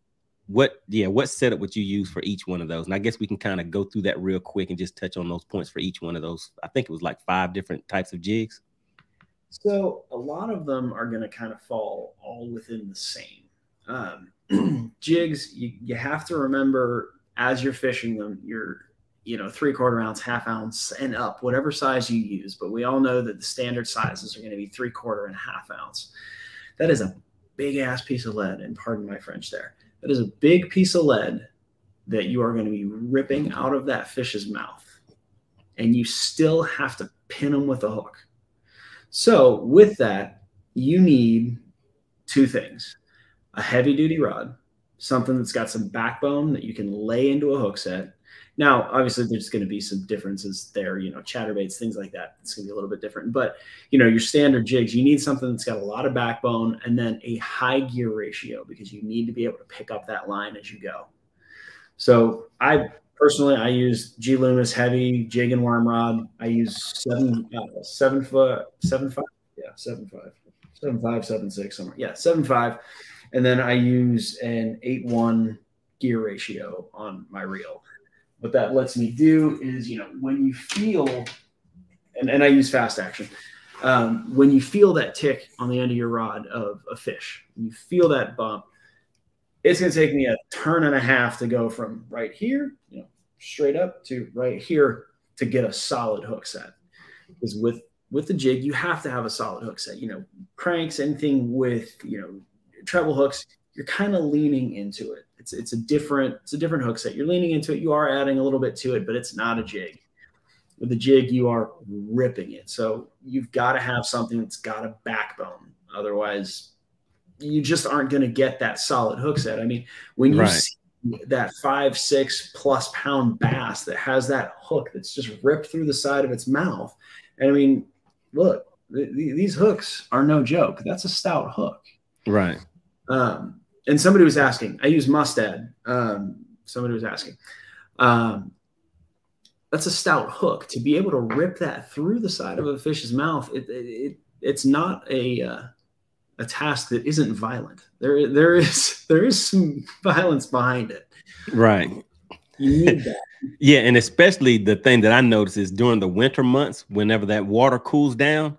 what yeah what setup would you use for each one of those? And i guess we can kind of go through that real quick and just touch on those points for each one of those. I think it was like five different types of jigs. So a lot of them are going to kind of fall all within the same. Um, [CLEARS THROAT] jigs you, you have to remember as you're fishing them you're you know three quarter ounce half ounce and up whatever size you use. But we all know that the standard sizes are going to be three quarter and half ounce. That is a big ass piece of lead and pardon my french there that is a big piece of lead that you are going to be ripping out of that fish's mouth. And you still have to pin them with a hook. So, with that, you need two things a heavy duty rod, something that's got some backbone that you can lay into a hook set, now, obviously, there's going to be some differences there, you know, chatterbaits, things like that. It's going to be a little bit different. But, you know, your standard jigs, you need something that's got a lot of backbone and then a high gear ratio because you need to be able to pick up that line as you go. So I personally, I use G Loomis heavy jig and worm rod. I use seven, uh, seven foot, seven five. Yeah, seven five, seven five, seven six, somewhere. Yeah, seven five. And then I use an eight one gear ratio on my reel what that lets me do is, you know, when you feel, and, and I use fast action, um, when you feel that tick on the end of your rod of a fish, you feel that bump, it's going to take me a turn and a half to go from right here, you know, straight up to right here to get a solid hook set. Because with with the jig, you have to have a solid hook set. You know, cranks, anything with you know treble hooks, you're kind of leaning into it. It's it's a different it's a different hook set. You're leaning into it. You are adding a little bit to it, but it's not a jig. With the jig, you are ripping it. So you've got to have something that's got a backbone. Otherwise, you just aren't going to get that solid hook set. I mean, when you right. see that five, six plus pound bass that has that hook that's just ripped through the side of its mouth, and I mean, look, th- these hooks are no joke. That's a stout hook. Right. Um, and somebody was asking, I use Mustad. Um, somebody was asking, um, that's a stout hook to be able to rip that through the side of a fish's mouth. It, it, it it's not a, uh, a task that isn't violent. There, there is, [LAUGHS] there is some violence behind it. Right. You need that. [LAUGHS] Yeah, and especially the thing that I notice is during the winter months, whenever that water cools down,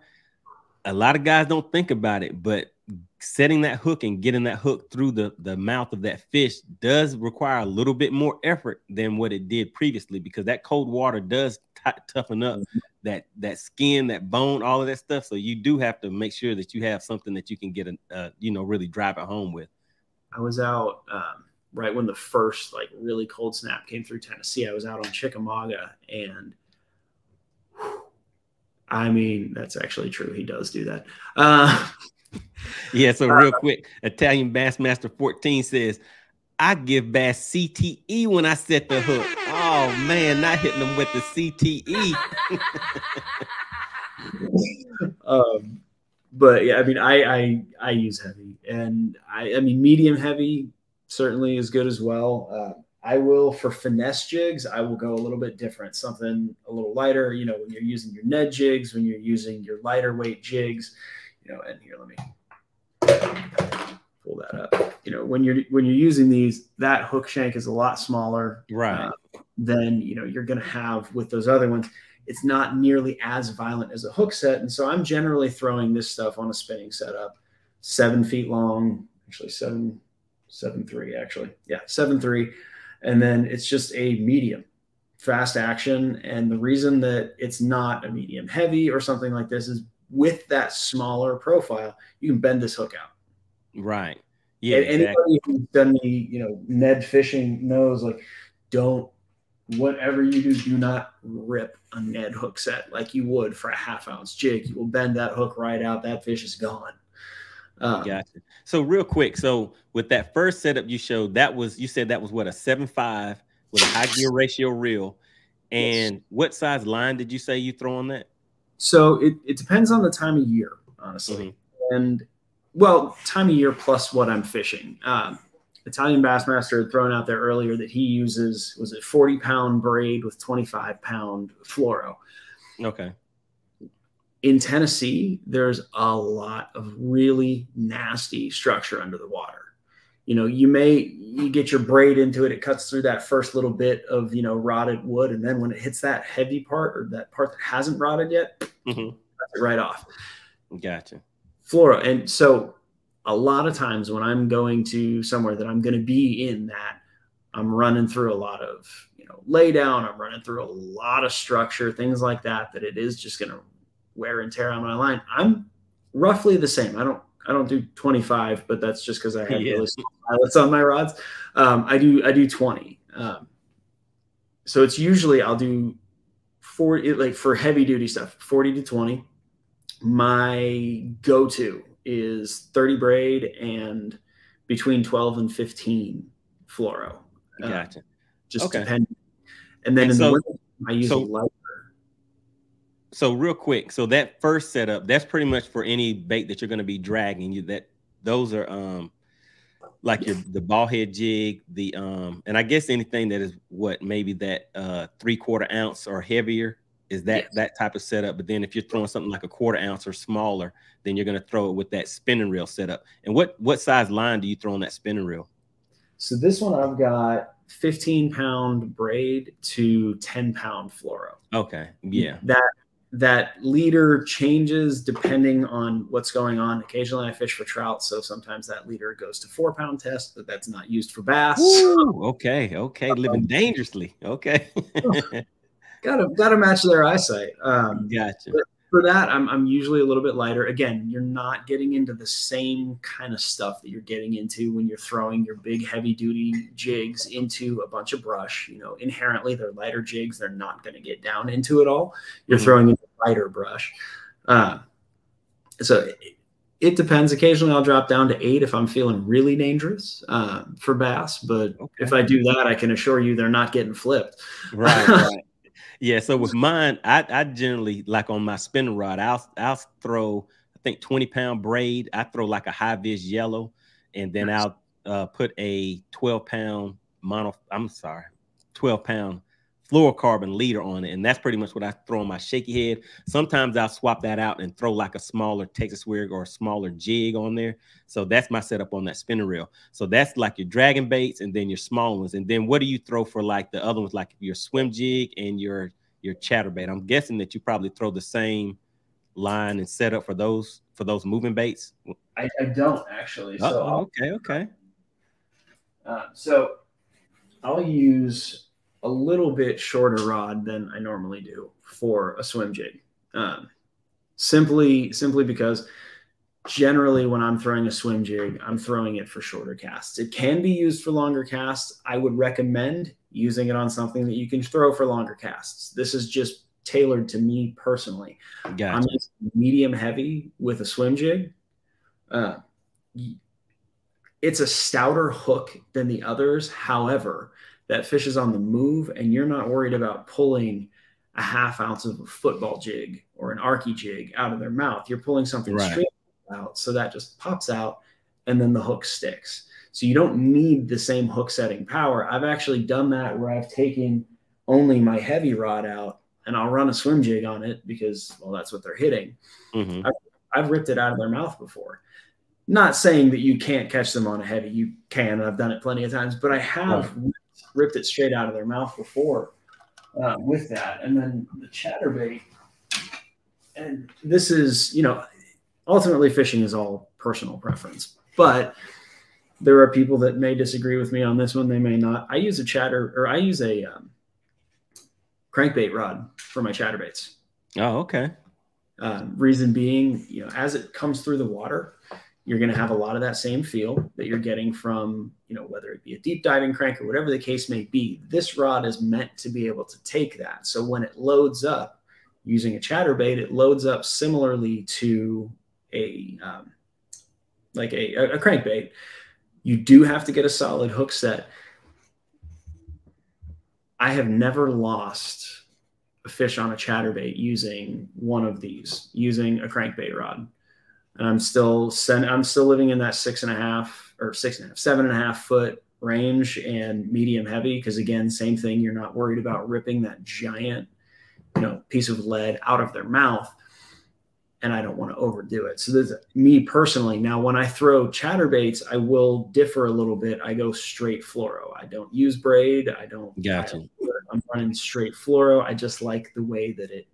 a lot of guys don't think about it, but setting that hook and getting that hook through the, the mouth of that fish does require a little bit more effort than what it did previously because that cold water does toughen up mm-hmm. that that skin, that bone, all of that stuff. So you do have to make sure that you have something that you can get a uh, you know really drive it home with. I was out um, right when the first like really cold snap came through Tennessee. I was out on Chickamauga and. I mean, that's actually true. He does do that. Uh, [LAUGHS] yeah, so real quick, Italian Bassmaster 14 says, I give bass CTE when I set the hook. Oh man, not hitting them with the CTE. [LAUGHS] um, but yeah, I mean, I, I I use heavy, and I I mean medium heavy certainly is good as well. Uh, I will for finesse jigs, I will go a little bit different, something a little lighter. You know, when you're using your Ned jigs, when you're using your lighter weight jigs, you know. And here, let me pull that up. You know, when you're when you're using these, that hook shank is a lot smaller, right? Uh, than you know you're going to have with those other ones. It's not nearly as violent as a hook set, and so I'm generally throwing this stuff on a spinning setup, seven feet long, actually seven seven three, actually, yeah, seven three, and then it's just a medium fast action. And the reason that it's not a medium heavy or something like this is with that smaller profile, you can bend this hook out. Right. Yeah. And exactly. anybody who's done the, you know, Ned fishing knows like don't whatever you do, do not rip a Ned hook set like you would for a half ounce jig. You will bend that hook right out. That fish is gone. Um, gotcha. So real quick, so with that first setup you showed, that was you said that was what a seven five with a high gear ratio reel. And yes. what size line did you say you throw on that? So it, it depends on the time of year, honestly. Mm-hmm. And well, time of year plus what I'm fishing. Um, Italian Bassmaster had thrown out there earlier that he uses was it 40 pound braid with 25 pound fluoro. Okay. In Tennessee, there's a lot of really nasty structure under the water you know you may you get your braid into it it cuts through that first little bit of you know rotted wood and then when it hits that heavy part or that part that hasn't rotted yet mm-hmm. it right off. Gotcha. Flora and so a lot of times when i'm going to somewhere that i'm going to be in that i'm running through a lot of you know lay down i'm running through a lot of structure things like that that it is just going to wear and tear on my line. I'm roughly the same. I don't I don't do 25, but that's just because I have yeah. really small pilots on my rods. Um, I do I do 20. Um, so it's usually I'll do 40 like for heavy duty stuff, 40 to 20. My go-to is 30 braid and between 12 and 15 fluoro. Uh, gotcha. Just okay. depending. And then and in so, the winter, I use so, light so real quick, so that first setup, that's pretty much for any bait that you're going to be dragging. You that those are um like your the ball head jig, the um, and I guess anything that is what maybe that uh three quarter ounce or heavier is that yes. that type of setup. But then if you're throwing something like a quarter ounce or smaller, then you're going to throw it with that spinning reel setup. And what what size line do you throw on that spinning reel? So this one I've got 15 pound braid to 10 pound fluoro. Okay. Yeah. That that leader changes depending on what's going on. Occasionally I fish for trout, so sometimes that leader goes to four pound test, but that's not used for bass. Ooh, okay, okay, living dangerously. Okay. [LAUGHS] gotta gotta match their eyesight. Um, gotcha for that, I'm, I'm usually a little bit lighter. Again, you're not getting into the same kind of stuff that you're getting into when you're throwing your big heavy duty jigs into a bunch of brush. You know, inherently they're lighter jigs. They're not going to get down into it all. You're mm-hmm. throwing into lighter brush. Uh, so it, it, depends. Occasionally I'll drop down to eight if I'm feeling really dangerous uh, for bass. But okay. if I do that, I can assure you they're not getting flipped. Right. right. Yeah, so with mine, I, I generally like on my spinning rod, I'll I'll throw I think 20 pound braid. I throw like a high vis yellow, and then nice. I'll uh, put a 12 pound mono. I'm sorry, 12 pound fluorocarbon leader on it, and that's pretty much what I throw on my shaky head. Sometimes I'll swap that out and throw like a smaller Texas Swig or a smaller jig on there. So that's my setup on that spinner reel. So that's like your dragon baits and then your small ones. And then what do you throw for like the other ones, like your swim jig and your your chatterbait? I'm guessing that you probably throw the same line and setup for those for those moving baits. I, I don't actually. So oh, okay, okay. Uh, so I'll use a little bit shorter rod than I normally do for a swim jig. Um, simply, simply because generally when I'm throwing a swim jig, I'm throwing it for shorter casts. It can be used for longer casts. I would recommend using it on something that you can throw for longer casts. This is just tailored to me personally. Gotcha. I'm medium heavy with a swim jig. Uh, it's a stouter hook than the others. However, that fish is on the move and you're not worried about pulling a half ounce of a football jig or an arky jig out of their mouth. You're pulling something right. straight out. So that just pops out and then the hook sticks. So you don't need the same hook setting power. I've actually done that where I've taken only my heavy rod out and I'll run a swim jig on it because, well, that's what they're hitting. Mm-hmm. I've, I've ripped it out of their mouth before. Not saying that you can't catch them on a heavy, you can. I've done it plenty of times, but I have right ripped it straight out of their mouth before uh, with that. And then the chatterbait, and this is, you know, ultimately fishing is all personal preference, but there are people that may disagree with me on this one. They may not. I use a chatter or I use a um, crankbait rod for my chatterbaits. Oh, okay. Uh, reason being, you know, as it comes through the water, you're going to have a lot of that same feel that you're getting from, you know, whether it be a deep diving crank or whatever the case may be. This rod is meant to be able to take that. So when it loads up using a chatterbait, it loads up similarly to a um, like a, a crankbait. You do have to get a solid hook set. I have never lost a fish on a chatterbait using one of these, using a crankbait rod and I'm still send, I'm still living in that six and a half or six and a half, seven and a half foot range and medium heavy. Cause again, same thing. You're not worried about ripping that giant, you know, piece of lead out of their mouth. And I don't want to overdo it. So this me personally. Now, when I throw chatterbaits, I will differ a little bit. I go straight fluoro. I don't use braid. I don't. Gotcha. I I'm running straight fluoro. I just like the way that it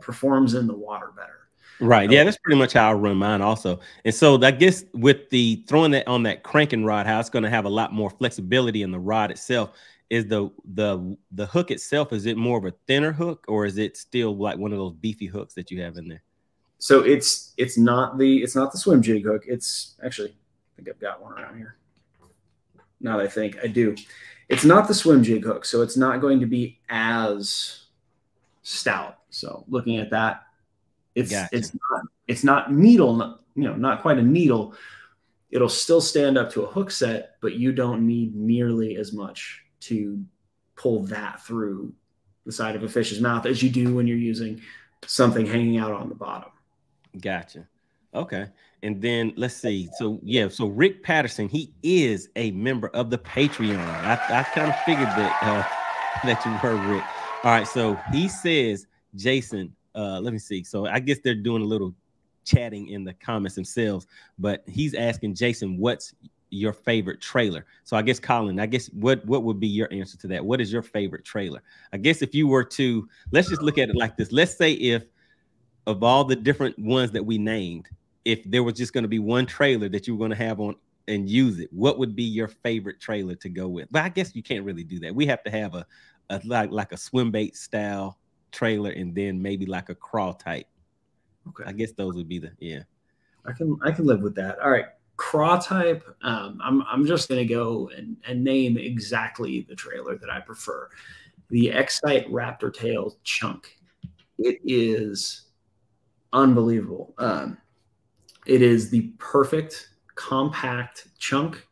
performs in the water better. Right. Yeah, that's pretty much how I run mine also. And so I guess with the throwing that on that cranking rod, how it's going to have a lot more flexibility in the rod itself. Is the the the hook itself, is it more of a thinner hook or is it still like one of those beefy hooks that you have in there? So it's it's not the it's not the swim jig hook. It's actually I think I've got one around here. Now that I think I do. It's not the swim jig hook, so it's not going to be as stout. So looking at that, it's gotcha. it's not it's not needle, you know, not quite a needle. It'll still stand up to a hook set, but you don't need nearly as much to pull that through the side of a fish's mouth as you do when you're using something hanging out on the bottom. Gotcha. Okay. And then let's see. So yeah, so Rick Patterson, he is a member of the Patreon. I, I kind of figured that uh, [LAUGHS] that you were Rick. All right. So he says, Jason, uh, let me see. So I guess they're doing a little chatting in the comments themselves, but he's asking Jason, what's your favorite trailer? So I guess Colin, I guess what what would be your answer to that? What is your favorite trailer? I guess if you were to let's just look at it like this. Let's say if of all the different ones that we named, if there was just going to be one trailer that you were going to have on and use it, what would be your favorite trailer to go with? But I guess you can't really do that. We have to have a, a like like a swim bait style trailer and then maybe like a crawl type. Okay. I guess those would be the yeah. I can I can live with that. All right. Craw type. Um, I'm I'm just gonna go and, and name exactly the trailer that I prefer. The Xcite Raptor Tail chunk. It is unbelievable. Um, it is the perfect compact chunk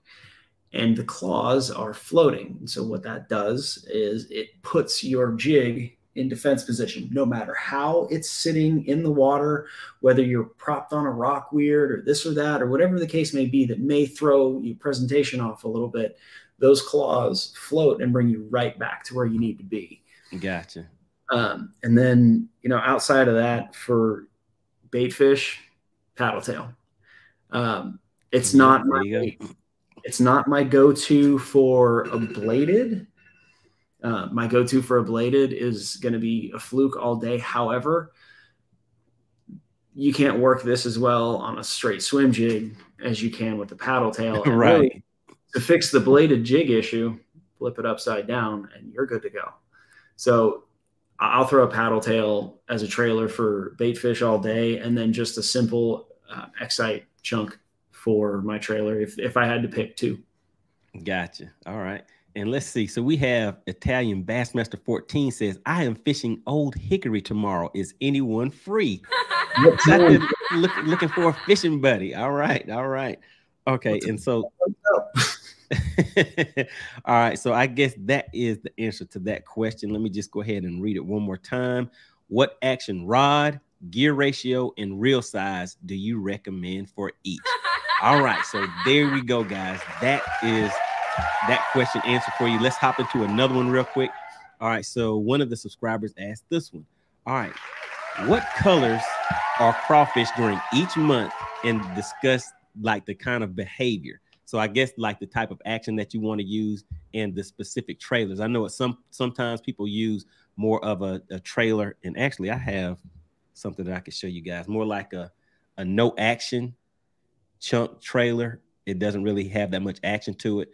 and the claws are floating. so what that does is it puts your jig in defense position, no matter how it's sitting in the water, whether you're propped on a rock weird or this or that, or whatever the case may be that may throw your presentation off a little bit, those claws float and bring you right back to where you need to be. Gotcha. Um, and then you know, outside of that, for bait fish, paddle tail. Um, it's not my it's not my go-to for a bladed. Uh, my go-to for a bladed is going to be a fluke all day. However, you can't work this as well on a straight swim jig as you can with the paddle tail. [LAUGHS] And right. Really, to fix the bladed jig issue, flip it upside down and you're good to go. So I'll throw a paddle tail as a trailer for bait fish all day, and then just a simple uh, Xcite chunk for my trailer if, if I had to pick two. Gotcha. All right. And let's see. So we have Italian Bassmaster 14 says, I am fishing Old Hickory tomorrow. Is anyone free? [LAUGHS] look, looking for a fishing buddy. All right. All right. Okay. And so [LAUGHS] All right. So I guess that is the answer to that question. Let me just go ahead and read it one more time. What action rod, gear ratio, and reel size do you recommend for each? [LAUGHS] All right. So there we go, guys. That is that question answered for you. Let's hop into another one real quick. All right. So one of the subscribers asked this one. All right. What colors are crawfish during each month and discuss like the kind of behavior? So I guess like the type of action that you want to use and the specific trailers. I know it some sometimes people use more of a, a trailer, and actually I have something that I can show you guys more like a a no action chunk trailer. It doesn't really have that much action to it.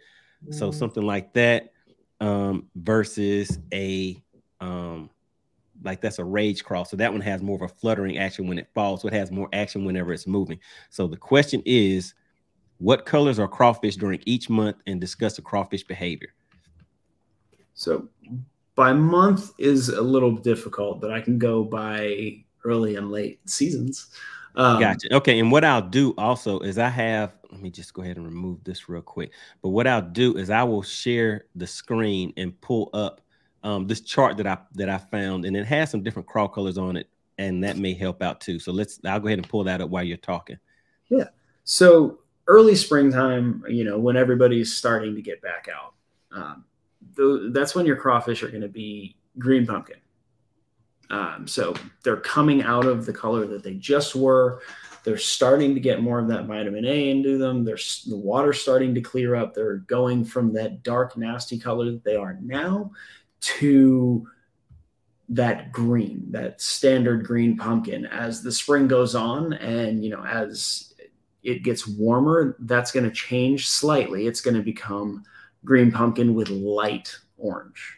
Mm. So something like that um, versus a um, like that's a rage craw. So that one has more of a fluttering action when it falls. So it has more action whenever it's moving. So the question is, what colors are crawfish during each month and discuss the crawfish behavior? So by month is a little difficult, but I can go by early and late seasons. Um, gotcha. Okay. And what I'll do also is I have, let me just go ahead and remove this real quick. But what I'll do is I will share the screen and pull up um, this chart that I that I found, and it has some different crawl colors on it, and that may help out too. So let's I'll go ahead and pull that up while you're talking. Yeah. So early springtime, you know, when everybody's starting to get back out, um, that's when your crawfish are going to be green pumpkin. Um, so they're coming out of the color that they just were. They're starting to get more of that vitamin A into them. There's the water starting to clear up. They're going from that dark, nasty color that they are now to that green, that standard green pumpkin as the spring goes on and you know as it gets warmer, that's going to change slightly. It's going to become green pumpkin with light orange.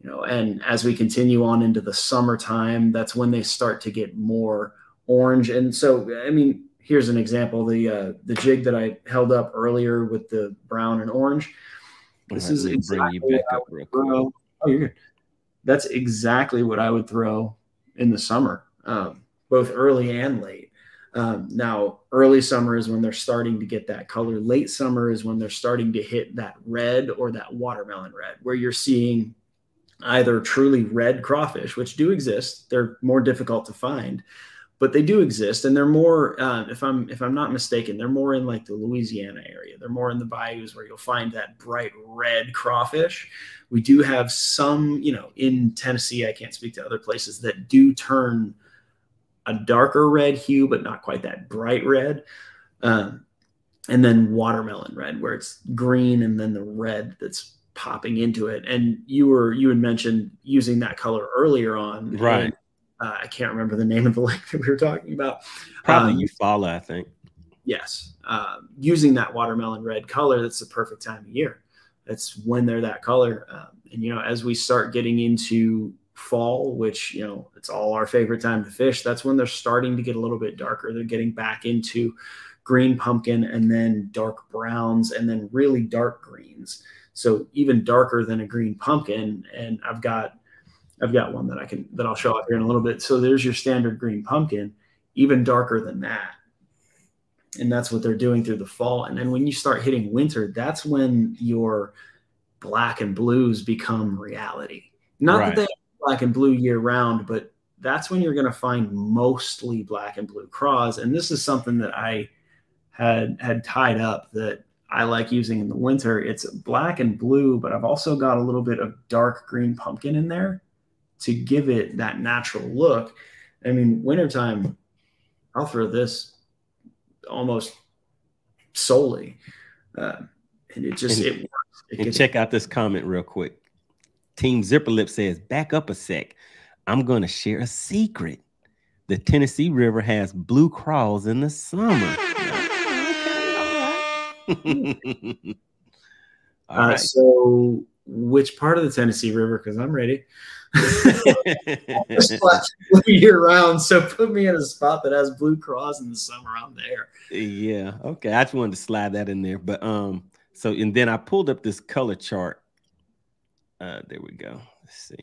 You know, and as we continue on into the summertime, that's when they start to get more orange. And so, I mean, here's an example: the uh, the jig that I held up earlier with the brown and orange. This is exactly bring you back up real quick. Oh, you're good. That's exactly what I would throw in the summer, um, both early and late. Um, now, early summer is when they're starting to get that color. Late summer is when they're starting to hit that red or that watermelon red, where you're seeing either truly red crawfish, which do exist. They're more difficult to find, but they do exist, and they're more. Uh, if I'm if I'm not mistaken, they're more in like the Louisiana area. They're more in the bayous where you'll find that bright red crawfish. We do have some, you know, in Tennessee. I can't speak to other places that do turn a darker red hue, but not quite that bright red. Um, and then watermelon red, where it's green and then the red that's popping into it. And you were you had mentioned using that color earlier on, right? Uh, I can't remember the name of the [LAUGHS] lake that we were talking about. Probably um, Eufaula, I think. Yes, uh, using that watermelon red color, that's the perfect time of year. That's when they're that color. Um, and you know, as we start getting into fall, which you know it's all our favorite time to fish, that's when they're starting to get a little bit darker. They're getting back into green pumpkin and then dark browns and then really dark greens. So even darker than a green pumpkin. And I've got I've got one that I can that I'll show off here in a little bit. So there's your standard green pumpkin, even darker than that. And that's what they're doing through the fall. And then when you start hitting winter, that's when your black and blues become reality. Not right. that they black and blue year round, but that's when you're going to find mostly black and blue craws. And this is something that I had had tied up that I like using in the winter. It's black and blue, but I've also got a little bit of dark green pumpkin in there. To give it that natural look. I mean, wintertime, I'll throw this almost solely. Uh, and it just and, it works. It and check out this comment real quick. Team Zipperlip says, back up a sec. I'm going to share a secret. The Tennessee River has blue crawls in the summer. [LAUGHS] [LAUGHS] uh, right. So, which part of the Tennessee River? Because I'm ready. [LAUGHS] year round. So put me in a spot that has blue craws in the summer. I'm there. Yeah. Okay. I just wanted to slide that in there. But um, so and then I pulled up this color chart. Uh, there we go. Let's see.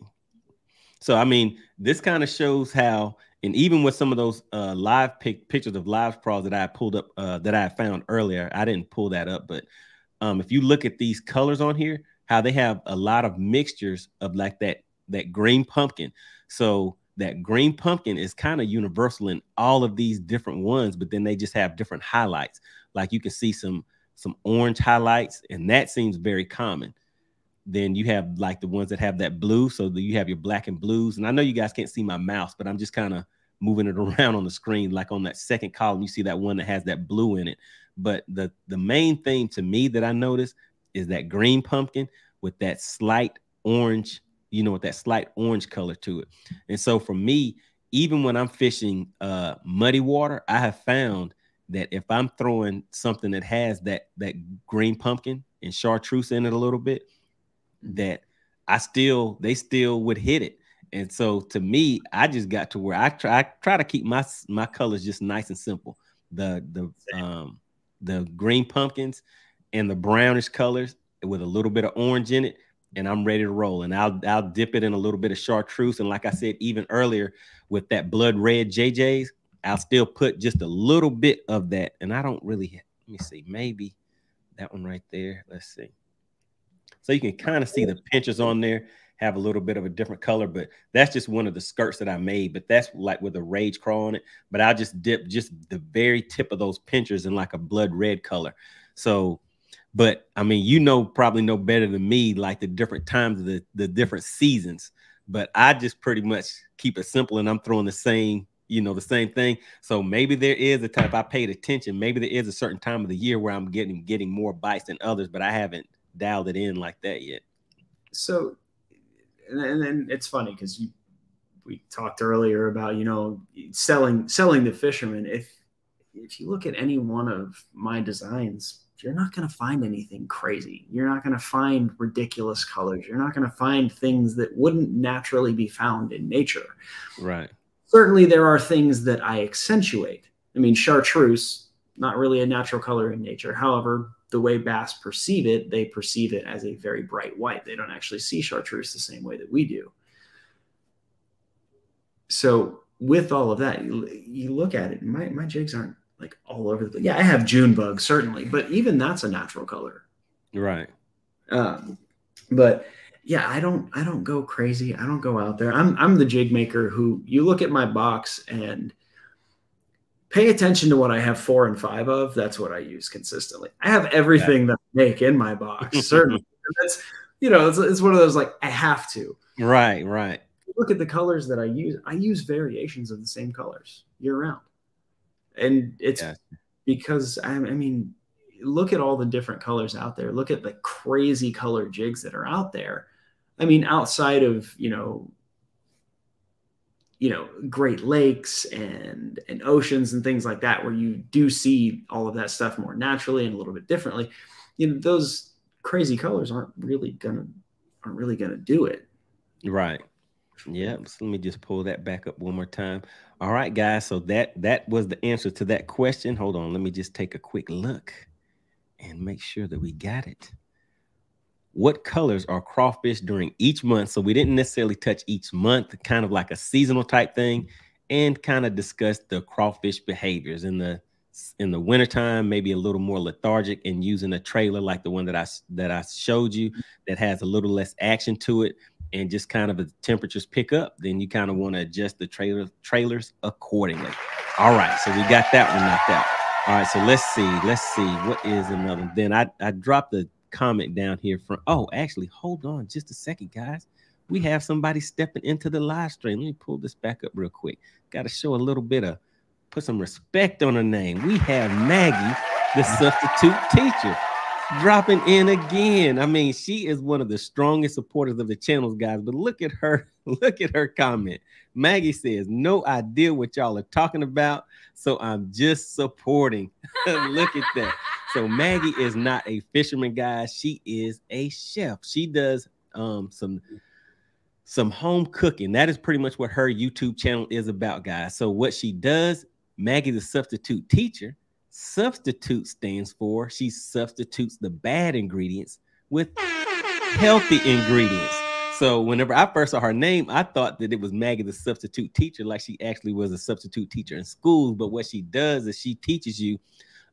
So I mean, this kind of shows how, and even with some of those uh, live pic pictures of live crawls that I pulled up, uh, that I found earlier, I didn't pull that up, but um, if you look at these colors on here, how they have a lot of mixtures of like that that green pumpkin. So that green pumpkin is kind of universal in all of these different ones, but then they just have different highlights. Like you can see some some orange highlights, and that seems very common. Then you have like the ones that have that blue. So you have your black and blues. And I know you guys can't see my mouse, but I'm just kind of moving it [LAUGHS] around on the screen. Like on that second column, you see that one that has that blue in it. But the the main thing to me that I notice is that green pumpkin with that slight orange you know, with that slight orange color to it. And so for me, even when I'm fishing uh, muddy water, I have found that if I'm throwing something that has that that green pumpkin and chartreuse in it a little bit, that I still they still would hit it. And so to me, I just got to where I try I try to keep my my colors just nice and simple. The the um the green pumpkins and the brownish colors with a little bit of orange in it and I'm ready to roll. And I'll I'll dip it in a little bit of chartreuse. And like I said, even earlier with that blood red JJs, I'll still put just a little bit of that. And I don't really let me see, maybe that one right there. Let's see. So you can kind of see the pinches on there have a little bit of a different color, but that's just one of the skirts that I made. But that's like with a rage craw on it. But I'll just dip just the very tip of those pinchers in like a blood red color. So but I mean, you know, probably know better than me, like the different times of the, the different seasons. But I just pretty much keep it simple and I'm throwing the same, you know, the same thing. So maybe there is a time I paid attention. Maybe there is a certain time of the year where I'm getting getting more bites than others, but I haven't dialed it in like that yet. So and then it's funny because you we talked earlier about you know selling selling the fisherman if if you look at any one of my designs you're not going to find anything crazy. You're not going to find ridiculous colors. You're not going to find things that wouldn't naturally be found in nature. Right. Certainly, there are things that I accentuate. I mean, chartreuse, not really a natural color in nature. However, the way bass perceive it, they perceive it as a very bright white. They don't actually see chartreuse the same way that we do. So, with all of that, you, you look at it, my, my jigs aren't like all over the place. Yeah, I have June bug certainly, but even that's a natural color. Right. Um, but yeah, I don't I don't go crazy. I don't go out there. I'm I'm the jig maker who you look at my box and pay attention to what I have four and five of. That's what I use consistently. I have everything yeah. that I make in my box. Certainly. [LAUGHS] that's you know, it's, it's one of those like I have to. Right, right. Look at the colors that I use. I use variations of the same colors year round and it's yeah. because I, I mean look at all the different colors out there. Look at the crazy color jigs that are out there. I mean outside of you know you know great lakes and and oceans and things like that where you do see all of that stuff more naturally and a little bit differently you know those crazy colors aren't really gonna aren't really gonna do it. Right. Yep so let me just pull that back up one more time all right, guys. So that that was the answer to that question. Hold on. Let me just take a quick look and make sure that we got it. What colors are crawfish during each month? So we didn't necessarily touch each month, kind of like a seasonal type thing, and kind of discuss the crawfish behaviors in the in the wintertime, maybe a little more lethargic and using a trailer like the one that I that I showed you that has a little less action to it and just kind of the temperatures pick up, then you kind of want to adjust the trailer trailers accordingly. All right, so we got that one knocked out. All right, so let's see, let's see what is another. Then I I dropped the comment down here from. Oh, actually, hold on just a second, guys. we have somebody stepping into the live stream. Let me pull this back up real quick. Got to show a little bit of put some respect on her name. We have Maggie, the substitute teacher, dropping in again. I mean, she is one of the strongest supporters of the channels, guys. But look at her, [LAUGHS] look at her comment. Maggie says, No idea what y'all are talking about. So I'm just supporting. [LAUGHS] look at that. So Maggie is not a fisherman, guys. She is a chef. She does um some some home cooking. That is pretty much what her YouTube channel is about, guys. So what she does, Maggie the substitute teacher, substitute stands for she substitutes the bad ingredients with healthy ingredients. So whenever I first saw her name, I thought that it was Maggie the substitute teacher, like she actually was a substitute teacher in schools. But what she does is she teaches you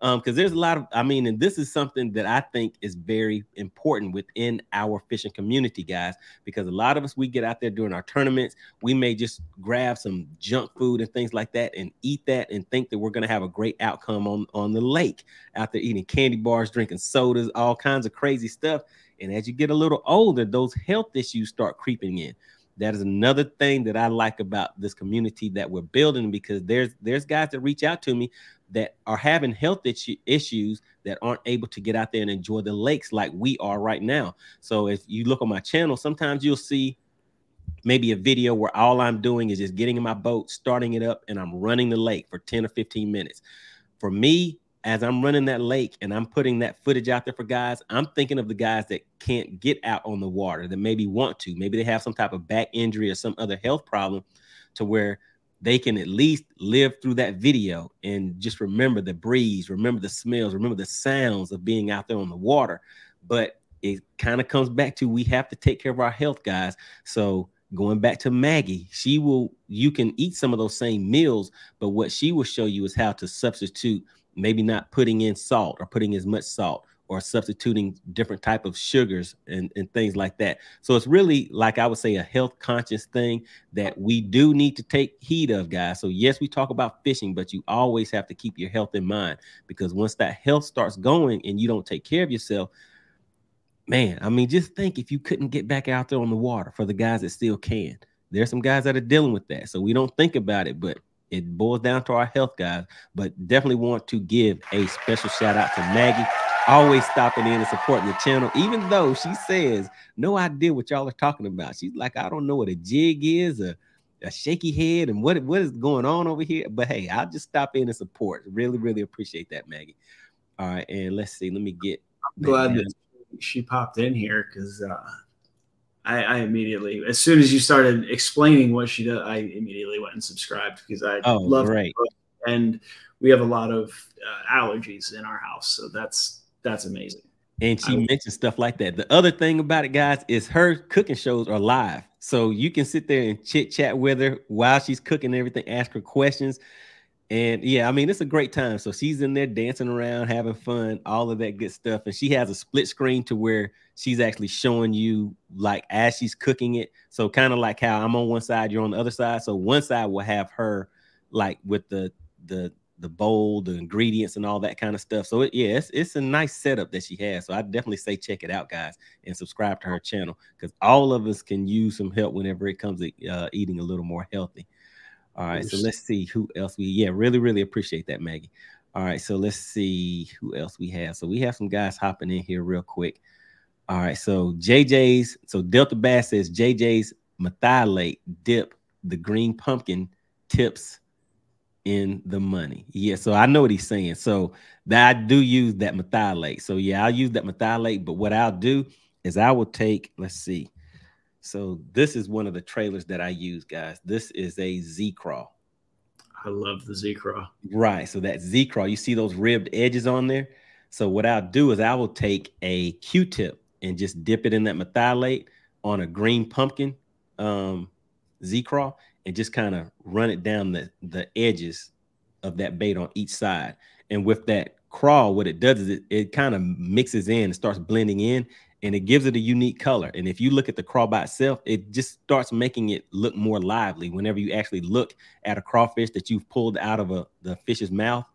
um because there's a lot of i mean and this is something that i think is very important within our fishing community guys because a lot of us we get out there during our tournaments we may just grab some junk food and things like that and eat that and think that we're going to have a great outcome on on the lake out there eating candy bars drinking sodas all kinds of crazy stuff. And as you get a little older those health issues start creeping in. That is another thing that I like about this community that we're building because there's there's guys that reach out to me that are having health issues that aren't able to get out there and enjoy the lakes like we are right now. So if you look on my channel, sometimes you'll see maybe a video where all I'm doing is just getting in my boat, starting it up, and I'm running the lake for 10 or 15 minutes. For me, as I'm running that lake and I'm putting that footage out there for guys, I'm thinking of the guys that can't get out on the water, that maybe want to. Maybe they have some type of back injury or some other health problem to where they can at least live through that video and just remember the breeze, remember the smells, remember the sounds of being out there on the water. But it kind of comes back to we have to take care of our health, guys. So going back to Maggie, she will you can eat some of those same meals, but what she will show you is how to substitute maybe not putting in salt or putting as much salt or substituting different type of sugars and, and things like that. So it's really like I would say a health conscious thing that we do need to take heed of, guys. So yes, we talk about fishing, but you always have to keep your health in mind because once that health starts going and you don't take care of yourself, man, I mean, just think if you couldn't get back out there on the water for the guys that still can. There's some guys that are dealing with that. So we don't think about it, but it boils down to our health guys. But definitely want to give a special shout out to Maggie always stopping in and supporting the channel, even though she says no idea what y'all are talking about. She's like, I don't know what a jig is, a, a shaky head, and what, what is going on over here. But hey, I'll just stop in and support. Really, really appreciate that, Maggie. All right, and let's see. Let me get. I'm glad that she popped in here because uh, I, I, immediately, as soon as you started explaining what she does, I immediately went and subscribed because I oh, love it. And we have a lot of uh, allergies in our house, so that's that's amazing. And she mentioned stuff like that. The other thing about it, guys, is her cooking shows are live. So you can sit there and chit chat with her while she's cooking everything, ask her questions. And yeah, I mean, it's a great time. So she's in there dancing around, having fun, all of that good stuff. And she has a split screen to where she's actually showing you like as she's cooking it. So kind of like how I'm on one side, you're on the other side. So one side will have her like with the the the bowl, the ingredients, and all that kind of stuff. So it, yeah, it's, it's a nice setup that she has. So I definitely say check it out, guys, and subscribe to her channel because all of us can use some help whenever it comes to uh, eating a little more healthy. All right, so let's see who else we. Yeah, really, really appreciate that, Maggie. All right, so let's see who else we have. So we have some guys hopping in here real quick. All right, so JJ's. So Delta Bass says JJ's methylate dip the green pumpkin tips in the money. Yeah, so I know what he's saying. So that I do use that methylate. So yeah, I'll use that methylate, but what I'll do is I will take, let's see. So this is one of the trailers that I use, guys. This is a Z Craw. I love the Z Craw. Right. So that Z Craw, you see those ribbed edges on there. So what I'll do is I will take a Q-tip and just dip it in that methylate on a green pumpkin um, Z Craw and just kind of run it down the, the edges of that bait on each side. And with that crawl, what it does is it, it kind of mixes in and starts blending in and it gives it a unique color. And if you look at the crawl by itself, it just starts making it look more lively. Whenever you actually look at a crawfish that you've pulled out of a the fish's mouth,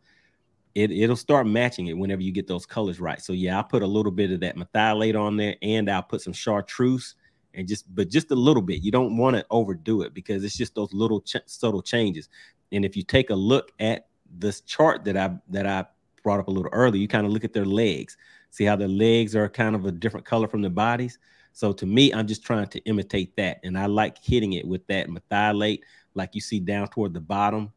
it, it'll start matching it whenever you get those colors right. So yeah, I'll put a little bit of that methylate on there and I'll put some chartreuse and just but just a little bit. You don't want to overdo it because it's just those little ch subtle changes. And if you take a look at this chart that I that I brought up a little earlier, you kind of look at their legs. See how their legs are kind of a different color from the bodies. So to me, I'm just trying to imitate that, and I like hitting it with that methylate, like you see down toward the bottom,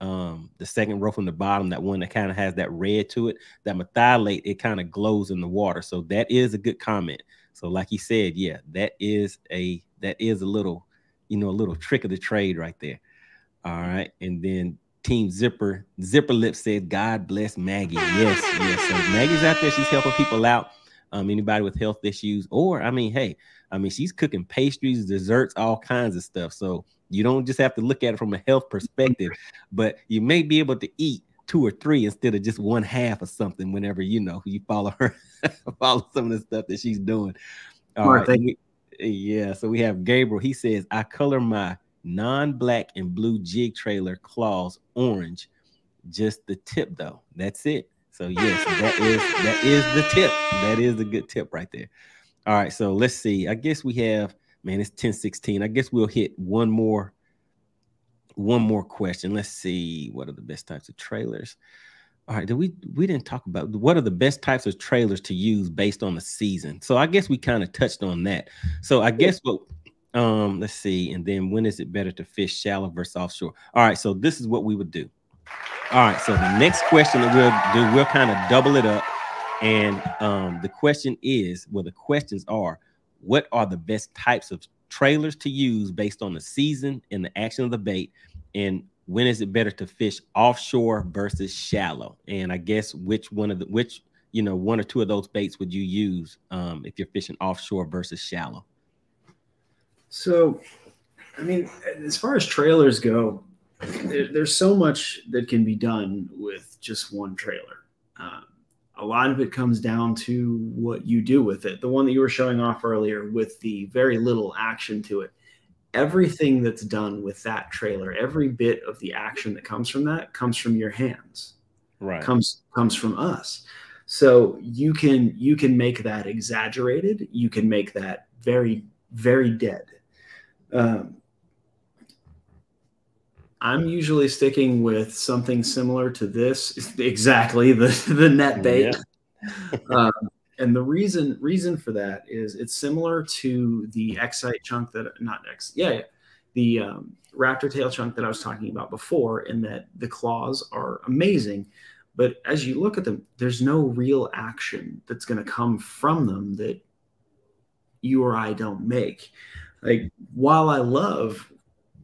um, the second row from the bottom, that one that kind of has that red to it. That methylate, it kind of glows in the water. So that is a good comment. So like he said, yeah, that is a that is a little, you know, a little trick of the trade right there. All right, and then Team Zipper Zipper Lip said, "God bless Maggie." Yes, yes. So Maggie's out there; she's helping people out. Um, anybody with health issues, or I mean, hey, I mean, she's cooking pastries, desserts, all kinds of stuff. So you don't just have to look at it from a health perspective, but you may be able to eat two or three instead of just one half or something whenever you know you follow her, [LAUGHS] follow some of the stuff that she's doing. All right, we, yeah. So we have Gabriel. He says, I color my non-black and blue jig trailer claws orange. Just the tip though. That's it. So yes, that is that is the tip. That is a good tip right there. All right, so let's see. I guess we have man, it's 10 16. I guess we'll hit one more one more question. Let's see what are the best types of trailers. All right, did we we didn't talk about what are the best types of trailers to use based on the season. So I guess we kind of touched on that. So I guess what um, let's see. And then when is it better to fish shallow versus offshore? All right. So this is what we would do. All right. So the next question that we'll do, we'll kind of double it up. And um, the question is, well, the questions are, what are the best types of trailers to use based on the season and the action of the bait? And when is it better to fish offshore versus shallow? And I guess which one of the which you know one or two of those baits would you use um, if you're fishing offshore versus shallow? So, I mean, as far as trailers go, there, there's so much that can be done with just one trailer. Um, a lot of it comes down to what you do with it. The one that you were showing off earlier with the very little action to it. Everything that's done with that trailer, every bit of the action that comes from that comes from your hands. Right. Comes comes from us. So you can you can make that exaggerated, you can make that very very dead um, I'm usually sticking with something similar to this, [LAUGHS] exactly the the NetBait. Yeah. um, and the reason reason for that is it's similar to the Xcite chunk that not X, yeah, yeah the um, raptor tail chunk that I was talking about before, in that the claws are amazing, but as you look at them, there's no real action that's going to come from them that you or I don't make. Like while I love,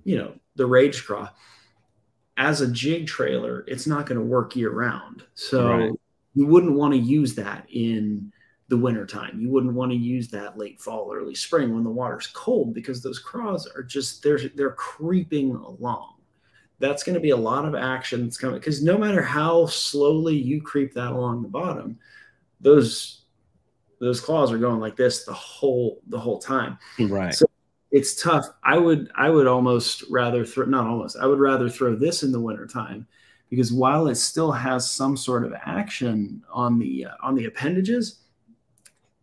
you know, the Rage Craw, as a jig trailer, it's not going to work year round. So right. you wouldn't want to use that in the wintertime. You wouldn't want to use that late fall, early spring when the water's cold because those craws are just they're they're creeping along. That's going to be a lot of action that's coming because no matter how slowly you creep that along the bottom, those those claws are going like this the whole the whole time. Right. So it's tough. I would I would almost rather throw not almost I would rather throw this in the wintertime because while it still has some sort of action on the uh, on the appendages,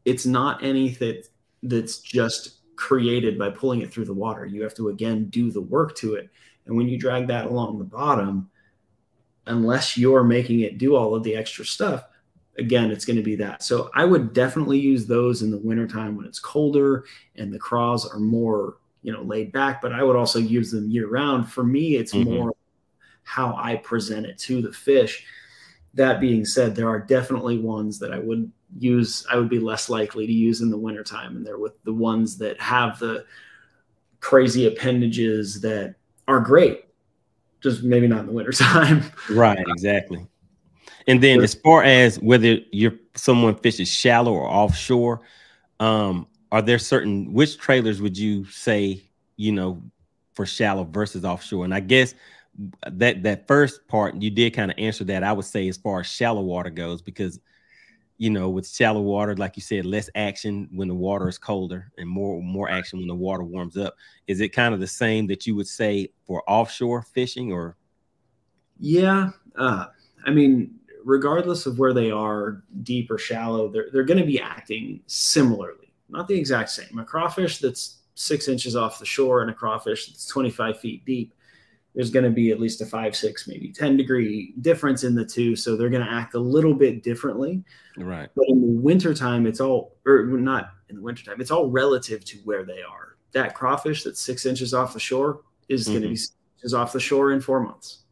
it's not anything that's just created by pulling it through the water. You have to again do the work to it, and when you drag that along the bottom, unless you're making it do all of the extra stuff, again, it's going to be that. So I would definitely use those in the wintertime when it's colder and the craws are more, you know, laid back, but I would also use them year round. For me, it's mm-hmm. more how I present it to the fish. That being said, there are definitely ones that I would use, I would be less likely to use in the wintertime. And they're with the ones that have the crazy appendages that are great, just maybe not in the wintertime. [LAUGHS] Right, exactly. And then as far as whether you're someone fishes shallow or offshore, um, are there certain which trailers would you say, you know, for shallow versus offshore? And I guess that that first part you did kind of answer that. I would say as far as shallow water goes, because you know, with shallow water, like you said, less action when the water is colder and more more action when the water warms up. Is it kind of the same that you would say for offshore fishing or? Yeah, uh, I mean, regardless of where they are, deep or shallow, they're, they're going to be acting similarly, not the exact same. A crawfish that's six inches off the shore and a crawfish that's 25 feet deep, there's going to be at least a five, six, maybe 10 degree difference in the two. So they're going to act a little bit differently. Right. But in the wintertime, it's all, or not in the wintertime, it's all relative to where they are. That crawfish that's six inches off the shore is mm-hmm. going to be is off the shore in four months.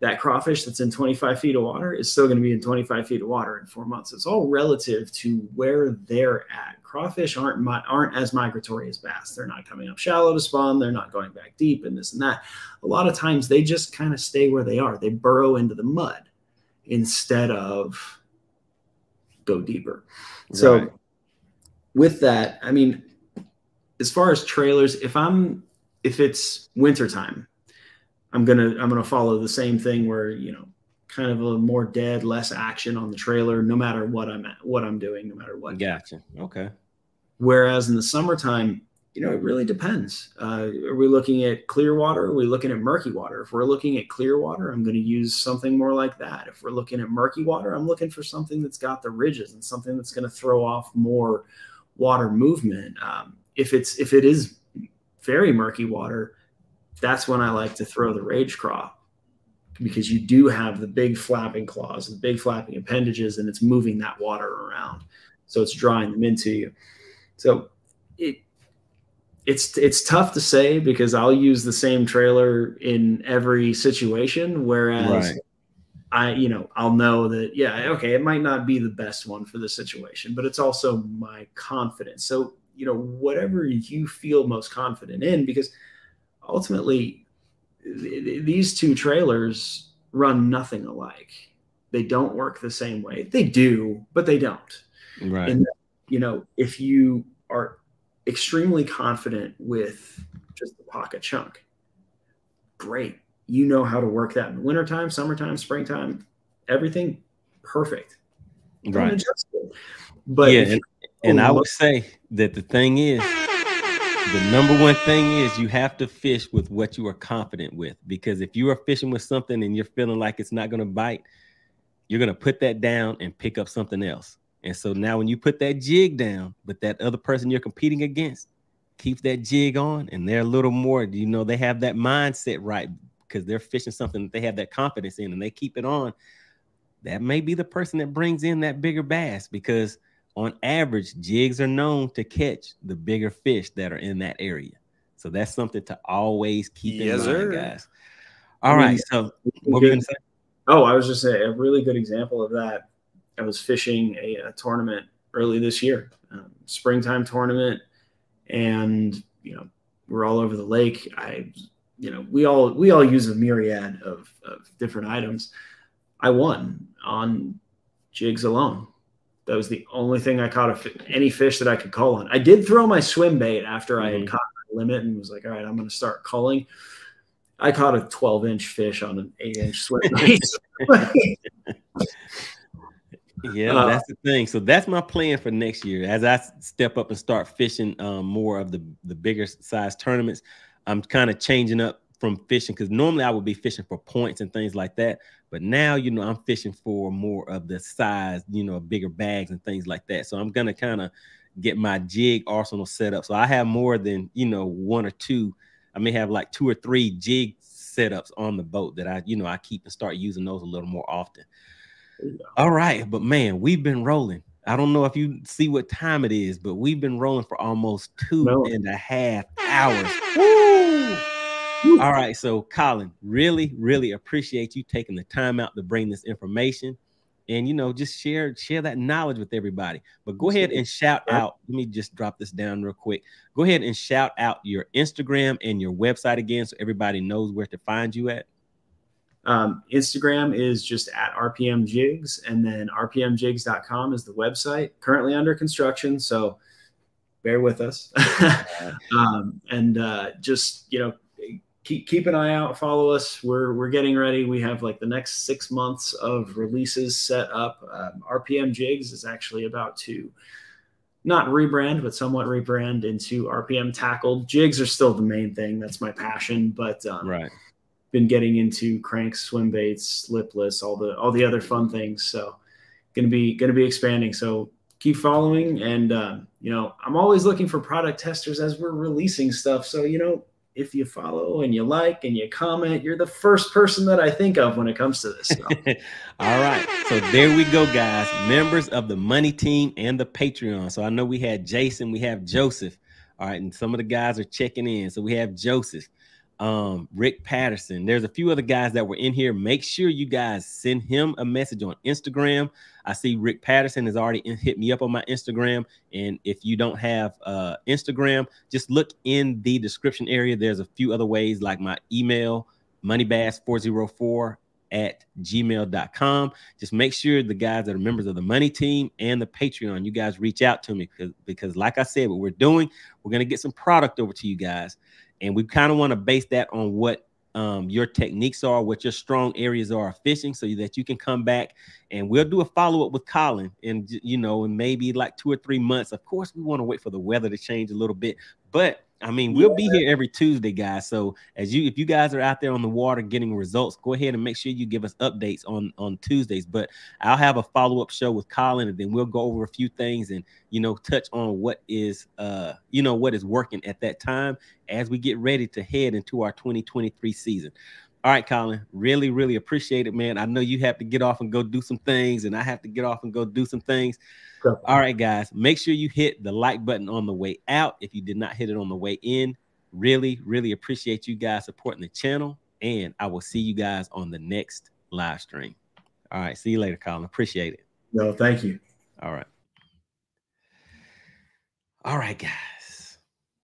That crawfish that's in 25 feet of water is still going to be in 25 feet of water in four months. It's all relative to where they're at crawfish aren't aren't as migratory as bass. They're not coming up shallow to spawn. They're not going back deep and this and that. A lot of times they just kind of stay where they are. They burrow into the mud instead of go deeper. Right. So with that, I mean, as far as trailers, if I'm if it's wintertime, I'm gonna I'm gonna follow the same thing where you know kind of a more dead, less action on the trailer, no matter what I'm at, what I'm doing, no matter what. Gotcha. Okay. Whereas in the summertime, you know, it really depends. Uh, are we looking at clear water? Are we looking at murky water? If we're looking at clear water, I'm going to use something more like that. If we're looking at murky water, I'm looking for something that's got the ridges and something that's going to throw off more water movement. Um, if it's if it is very murky water, that's when I like to throw the rage craw because you do have the big flapping claws and big flapping appendages, and it's moving that water around, so it's drawing them into you. So it it's it's tough to say because I'll use the same trailer in every situation, whereas. Right. I, you know, I'll know that, yeah, okay, it might not be the best one for the situation, but it's also my confidence. So, you know, whatever you feel most confident in, because ultimately these two trailers run nothing alike. They don't work the same way. They do, but they don't. Right. And you know, if you are extremely confident with just the Paca Chunk, great. You know how to work that in wintertime, summertime, springtime, everything perfect. Right. But yeah, and, and I would say that the thing is the number one thing is you have to fish with what you are confident with because if you are fishing with something and you're feeling like it's not going to bite you're going to put that down and pick up something else. And so now when you put that jig down but that other person you're competing against keeps that jig on and they're a little more you know they have that mindset right because they're fishing something that they have that confidence in and they keep it on. That may be the person that brings in that bigger bass because – on average, jigs are known to catch the bigger fish that are in that area. So that's something to always keep yes, in mind, sir. guys. All I mean, right. So what were you say? Oh, I was just saying a really good example of that. I was fishing a, a tournament early this year, um, springtime tournament, and you know we're all over the lake. I, you know, we all we all use a myriad of, of different items. I won on jigs alone. That was the only thing I caught a, any fish that I could call on. I did throw my swim bait after mm-hmm. I had mm-hmm. caught my limit and was like, all right, I'm going to start culling. I caught a 12 inch fish on an eight inch swim [LAUGHS] bait. yeah, uh, that's the thing. So that's my plan for next year. As I step up and start fishing um, more of the the bigger size tournaments, I'm kind of changing up from fishing because normally I would be fishing for points and things like that. But now, you know, I'm fishing for more of the size, you know, bigger bags and things like that. So I'm gonna kind of get my jig arsenal set up. So I have more than you know one or two. I may have like two or three jig setups on the boat that I, you know, I keep and start using those a little more often. All right, but man, we've been rolling. I don't know if you see what time it is, but we've been rolling for almost two no. and a half hours. Woo! All right. So, Colin, really, really appreciate you taking the time out to bring this information and you know just share share that knowledge with everybody. But go ahead and shout out let me just drop this down real quick. Go ahead and shout out your instagram and your website again so everybody knows where to find you at. Um, instagram is just at rpm jigs and then rpmjigs.com is the website currently under construction so bear with us. [LAUGHS] Um, and uh, just you know keep keep an eye out, follow us. We're we're getting ready. We have like the next six months of releases set up. Um, RPM Jigs is actually about to not rebrand, but somewhat rebrand into RPM Tackled. Jigs are still the main thing. That's my passion, but um, right. Been getting into cranks, swim baits, lipless, all the all the other fun things. So, gonna be gonna be expanding. So keep following. And, uh, you know, I'm always looking for product testers as we're releasing stuff. So, you know, if you follow and you like and you comment, you're the first person that I think of when it comes to this. [LAUGHS] All right. So there we go, guys. Members of the money team and the Patreon. So I know we had Jason, we have Joseph. All right. And some of the guys are checking in. So we have Joseph um, Rick Patterson. There's a few other guys that were in here. Make sure you guys send him a message on Instagram. I see Rick Patterson has already hit me up on my Instagram. And if you don't have uh, Instagram, just look in the description area. There's a few other ways, like my email, moneybass404 at gmail.com. Just make sure the guys that are members of the money team and the Patreon, you guys reach out to me because, because like I said, what we're doing, we're going to get some product over to you guys and we kind of want to base that on what um, your techniques are, what your strong areas are fishing, so that you can come back and we'll do a follow up with Colin. And you know, in maybe like two or three months. Of course, we want to wait for the weather to change a little bit, but I mean, we'll be here every Tuesday, guys. So as you, if you guys are out there on the water getting results, go ahead and make sure you give us updates on on Tuesdays. But I'll have a follow up show with Colin, and then we'll go over a few things and you know touch on what is uh you know what is working at that time as we get ready to head into our 2023 season. All right, Colin, really, really appreciate it, man. I know you have to get off and go do some things, and I have to get off and go do some things. All right, guys, make sure you hit the like button on the way out if you did not hit it on the way in. Really, really appreciate you guys supporting the channel, and I will see you guys on the next live stream. All right, see you later, Colin. Appreciate it. No, thank you. All right. All right, guys.